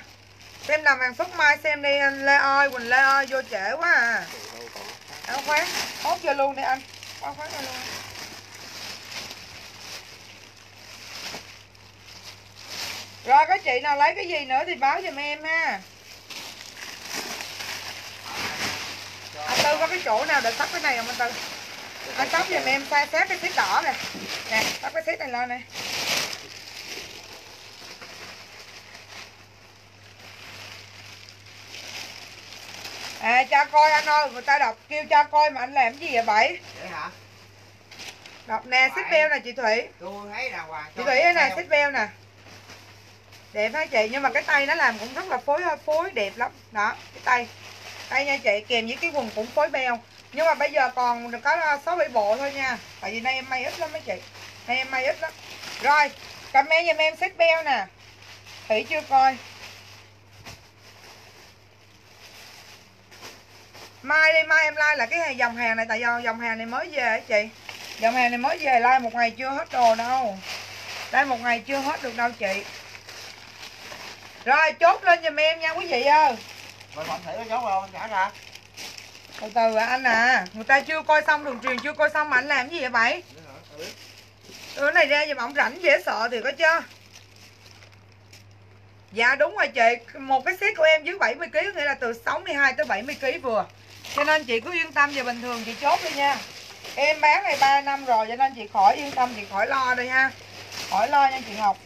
Speaker 1: Xem làm hàng xuất mai xem đi anh Lê ơi, Quỳnh Lê ơi, vô trễ quá à. Áo khoác, hốt vô luôn đi anh. Áo khoác vô luôn. Rồi có chị nào lấy cái gì nữa thì báo giùm em ha. Anh Tư có cái chỗ nào để sắp cái này không anh Tư? Anh sắp giùm em xa sát cái xếp đỏ nè. Nè, sắp cái xếp này lên nè. À cha coi anh ơi, người ta đọc kêu cha coi mà anh làm gì vậy bảy?
Speaker 3: vậy hả
Speaker 1: Đọc nè, xích beo nè chị Thủy.
Speaker 3: tôi thấy đàng hoàng
Speaker 1: Chị Thủy đây nè, xích beo nè. Đẹp hả chị? Nhưng mà cái tay nó làm cũng rất là phối phối đẹp lắm. Đó, cái tay. Đây nha chị, kèm với cái quần cũng phối beo. Nhưng mà bây giờ còn được có à, 6 7 bộ thôi nha. Tại vì nay em may ít lắm mấy chị. Nay em may ít lắm. Rồi, comment giùm em xích beo nè. Thủy chưa coi. Mai đi, mai em like là cái hàng- dòng hàng này tại do dòng hàng này mới về á chị. Dòng hàng này mới về like một ngày chưa hết đồ đâu. đây một ngày chưa hết được đâu chị rồi chốt lên giùm em nha quý vị ơi
Speaker 3: rồi bạn thử nó chốt rồi anh trả ra.
Speaker 1: Từ từ à, anh à. Người ta chưa coi xong đường truyền chưa coi xong mà anh làm gì vậy bảy
Speaker 3: Ừ.
Speaker 1: Đưa này ra giùm ổng rảnh dễ sợ thì có chưa? Dạ đúng rồi chị. Một cái set của em dưới 70kg Nghĩa là từ 62 tới 70kg vừa. Cho nên chị cứ yên tâm về bình thường chị chốt đi nha. Em bán này 3 năm rồi Cho nên chị khỏi yên tâm chị khỏi lo đi ha. Khỏi lo nha chị Ngọc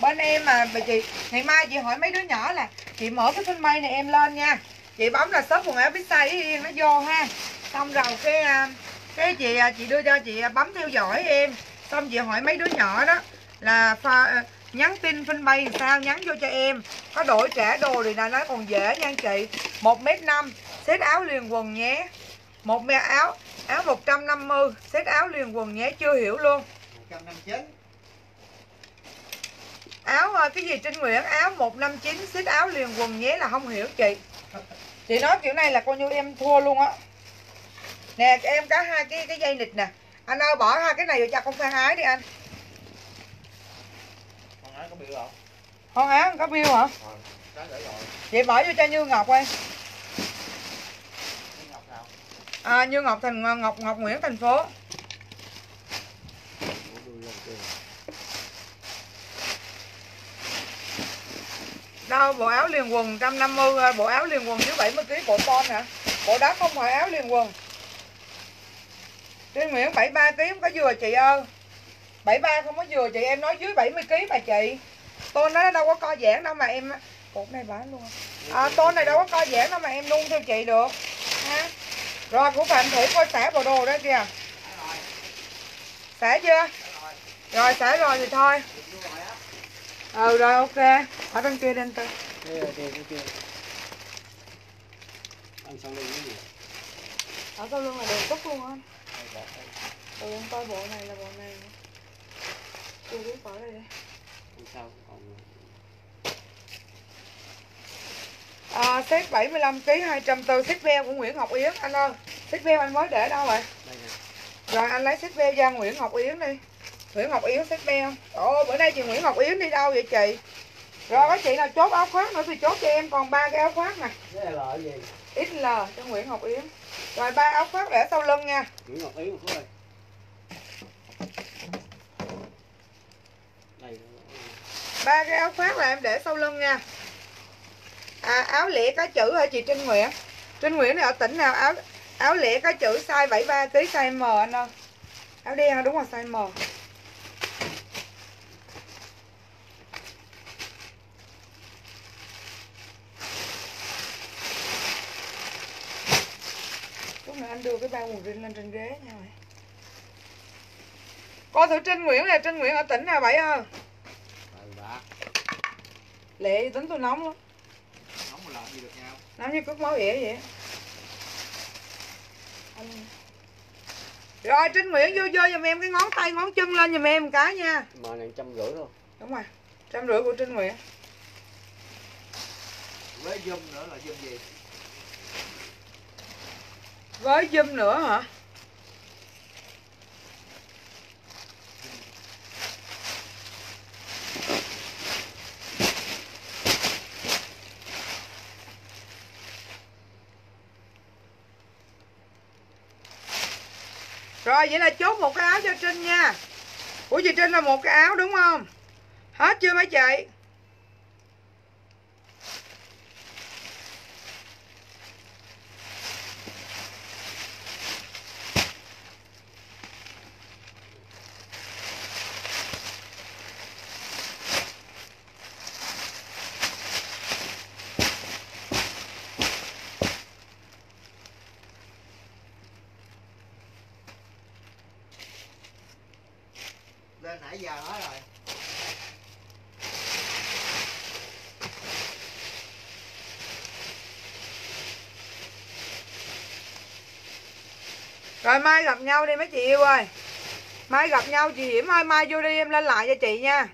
Speaker 1: Bên em mà bà chị Ngày mai chị hỏi mấy đứa nhỏ là Chị mở cái phân may này em lên nha. Chị bấm là shop quần áo biết size yên nó vô ha. Xong rồi cái à, cái chị à, chị đưa cho chị à, bấm theo dõi em. Xong chị hỏi mấy đứa nhỏ đó là pha, nhắn tin phân bay làm sao nhắn vô cho em. Có đổi trả đồ thì là nó còn dễ nha chị. Một mét năm xếp áo liền quần nhé. Một mét áo áo 150 xếp áo liền quần nhé chưa hiểu luôn.
Speaker 3: 159
Speaker 1: áo à, cái gì Trinh Nguyễn áo 159 xếp áo liền quần nhé là không hiểu chị. Chị nói kiểu này là coi như em thua luôn á. Nè em có hai cái cái dây nịt nè. Anh ơi bỏ hai cái này vào cho con phan ái đi anh.
Speaker 3: Con ái có biểu không?
Speaker 1: Con ái có bill hả?
Speaker 3: Rồi.
Speaker 1: Chị bỏ vô cho như ngọc ơi à, như ngọc thành ngọc ngọc nguyễn thành phố
Speaker 4: Ủa, đưa lên kia
Speaker 1: đâu bộ áo liền quần 150 bộ áo liền quần dưới 70 kg bộ con hả bộ đó không phải áo liền quần. Tuyên Nguyễn 73 kg không có dừa chị ơi. 73 không có dừa chị em nói dưới 70 kg mà chị. Tôn nó đâu có co giãn đâu mà em cột này bán luôn. À, tôn này đâu có co giãn đâu mà em luôn theo chị được. Ha? Rồi của Phạm Thủy coi xả bộ đồ đó kìa. Xả chưa? Rồi xả rồi thì thôi. Ừ rồi ok
Speaker 4: cái gì?
Speaker 1: ở sau lưng là đường cúc luôn á ừ em coi bộ này là bộ này chưa biết bỏ đây
Speaker 4: Không sao, còn
Speaker 1: à, set 75 kg 240 set veo của Nguyễn Ngọc Yến. Anh ơi set veo anh mới để đâu rồi rồi anh lấy set veo ra Nguyễn Ngọc Yến đi. Nguyễn Ngọc Yến set veo ồ bữa nay chị Nguyễn Ngọc Yến đi đâu vậy chị rồi có chị nào chốt áo khoác nữa thì chốt cho em còn ba cái áo khoác nè.
Speaker 4: Cái L gì?
Speaker 1: XL cho Nguyễn Ngọc Yến. Rồi ba áo khoác để sau lưng nha.
Speaker 4: Nguyễn Ngọc Yến một phút
Speaker 1: ba cái áo khoác là em để sau lưng nha. À, áo lịa có chữ hả chị Trinh Nguyễn? Trinh Nguyễn này ở tỉnh nào? Áo áo lịa có chữ size 73 kg size M anh ơi. Áo đen đúng rồi size M lúc này anh đưa cái bao quần jean lên trên ghế nha mày. Coi thử Trinh Nguyễn là Trinh Nguyễn ở tỉnh nào vậy ơi
Speaker 4: bạc.
Speaker 1: lệ tính tôi nóng lắm.
Speaker 3: Không mà làm gì được nhau?
Speaker 1: Nóng như cước máu ỉa vậy Anh- rồi Trinh Nguyễn vô vô giùm em cái ngón tay ngón chân lên giùm em một cái nha.
Speaker 4: Mà này trăm rưỡi thôi.
Speaker 1: đúng rồi trăm rưỡi của Trinh Nguyễn.
Speaker 3: Với zoom nữa là zoom gì
Speaker 1: với zoom nữa hả? Rồi, vậy là chốt một cái áo cho Trinh nha. Của chị Trinh là một cái áo đúng không? Hết chưa mấy chị
Speaker 3: lên nãy giờ nói rồi
Speaker 1: rồi mai gặp nhau đi mấy chị yêu ơi. Mai gặp nhau chị Hiểm ơi, Mai vô đi em lên lại cho chị nha.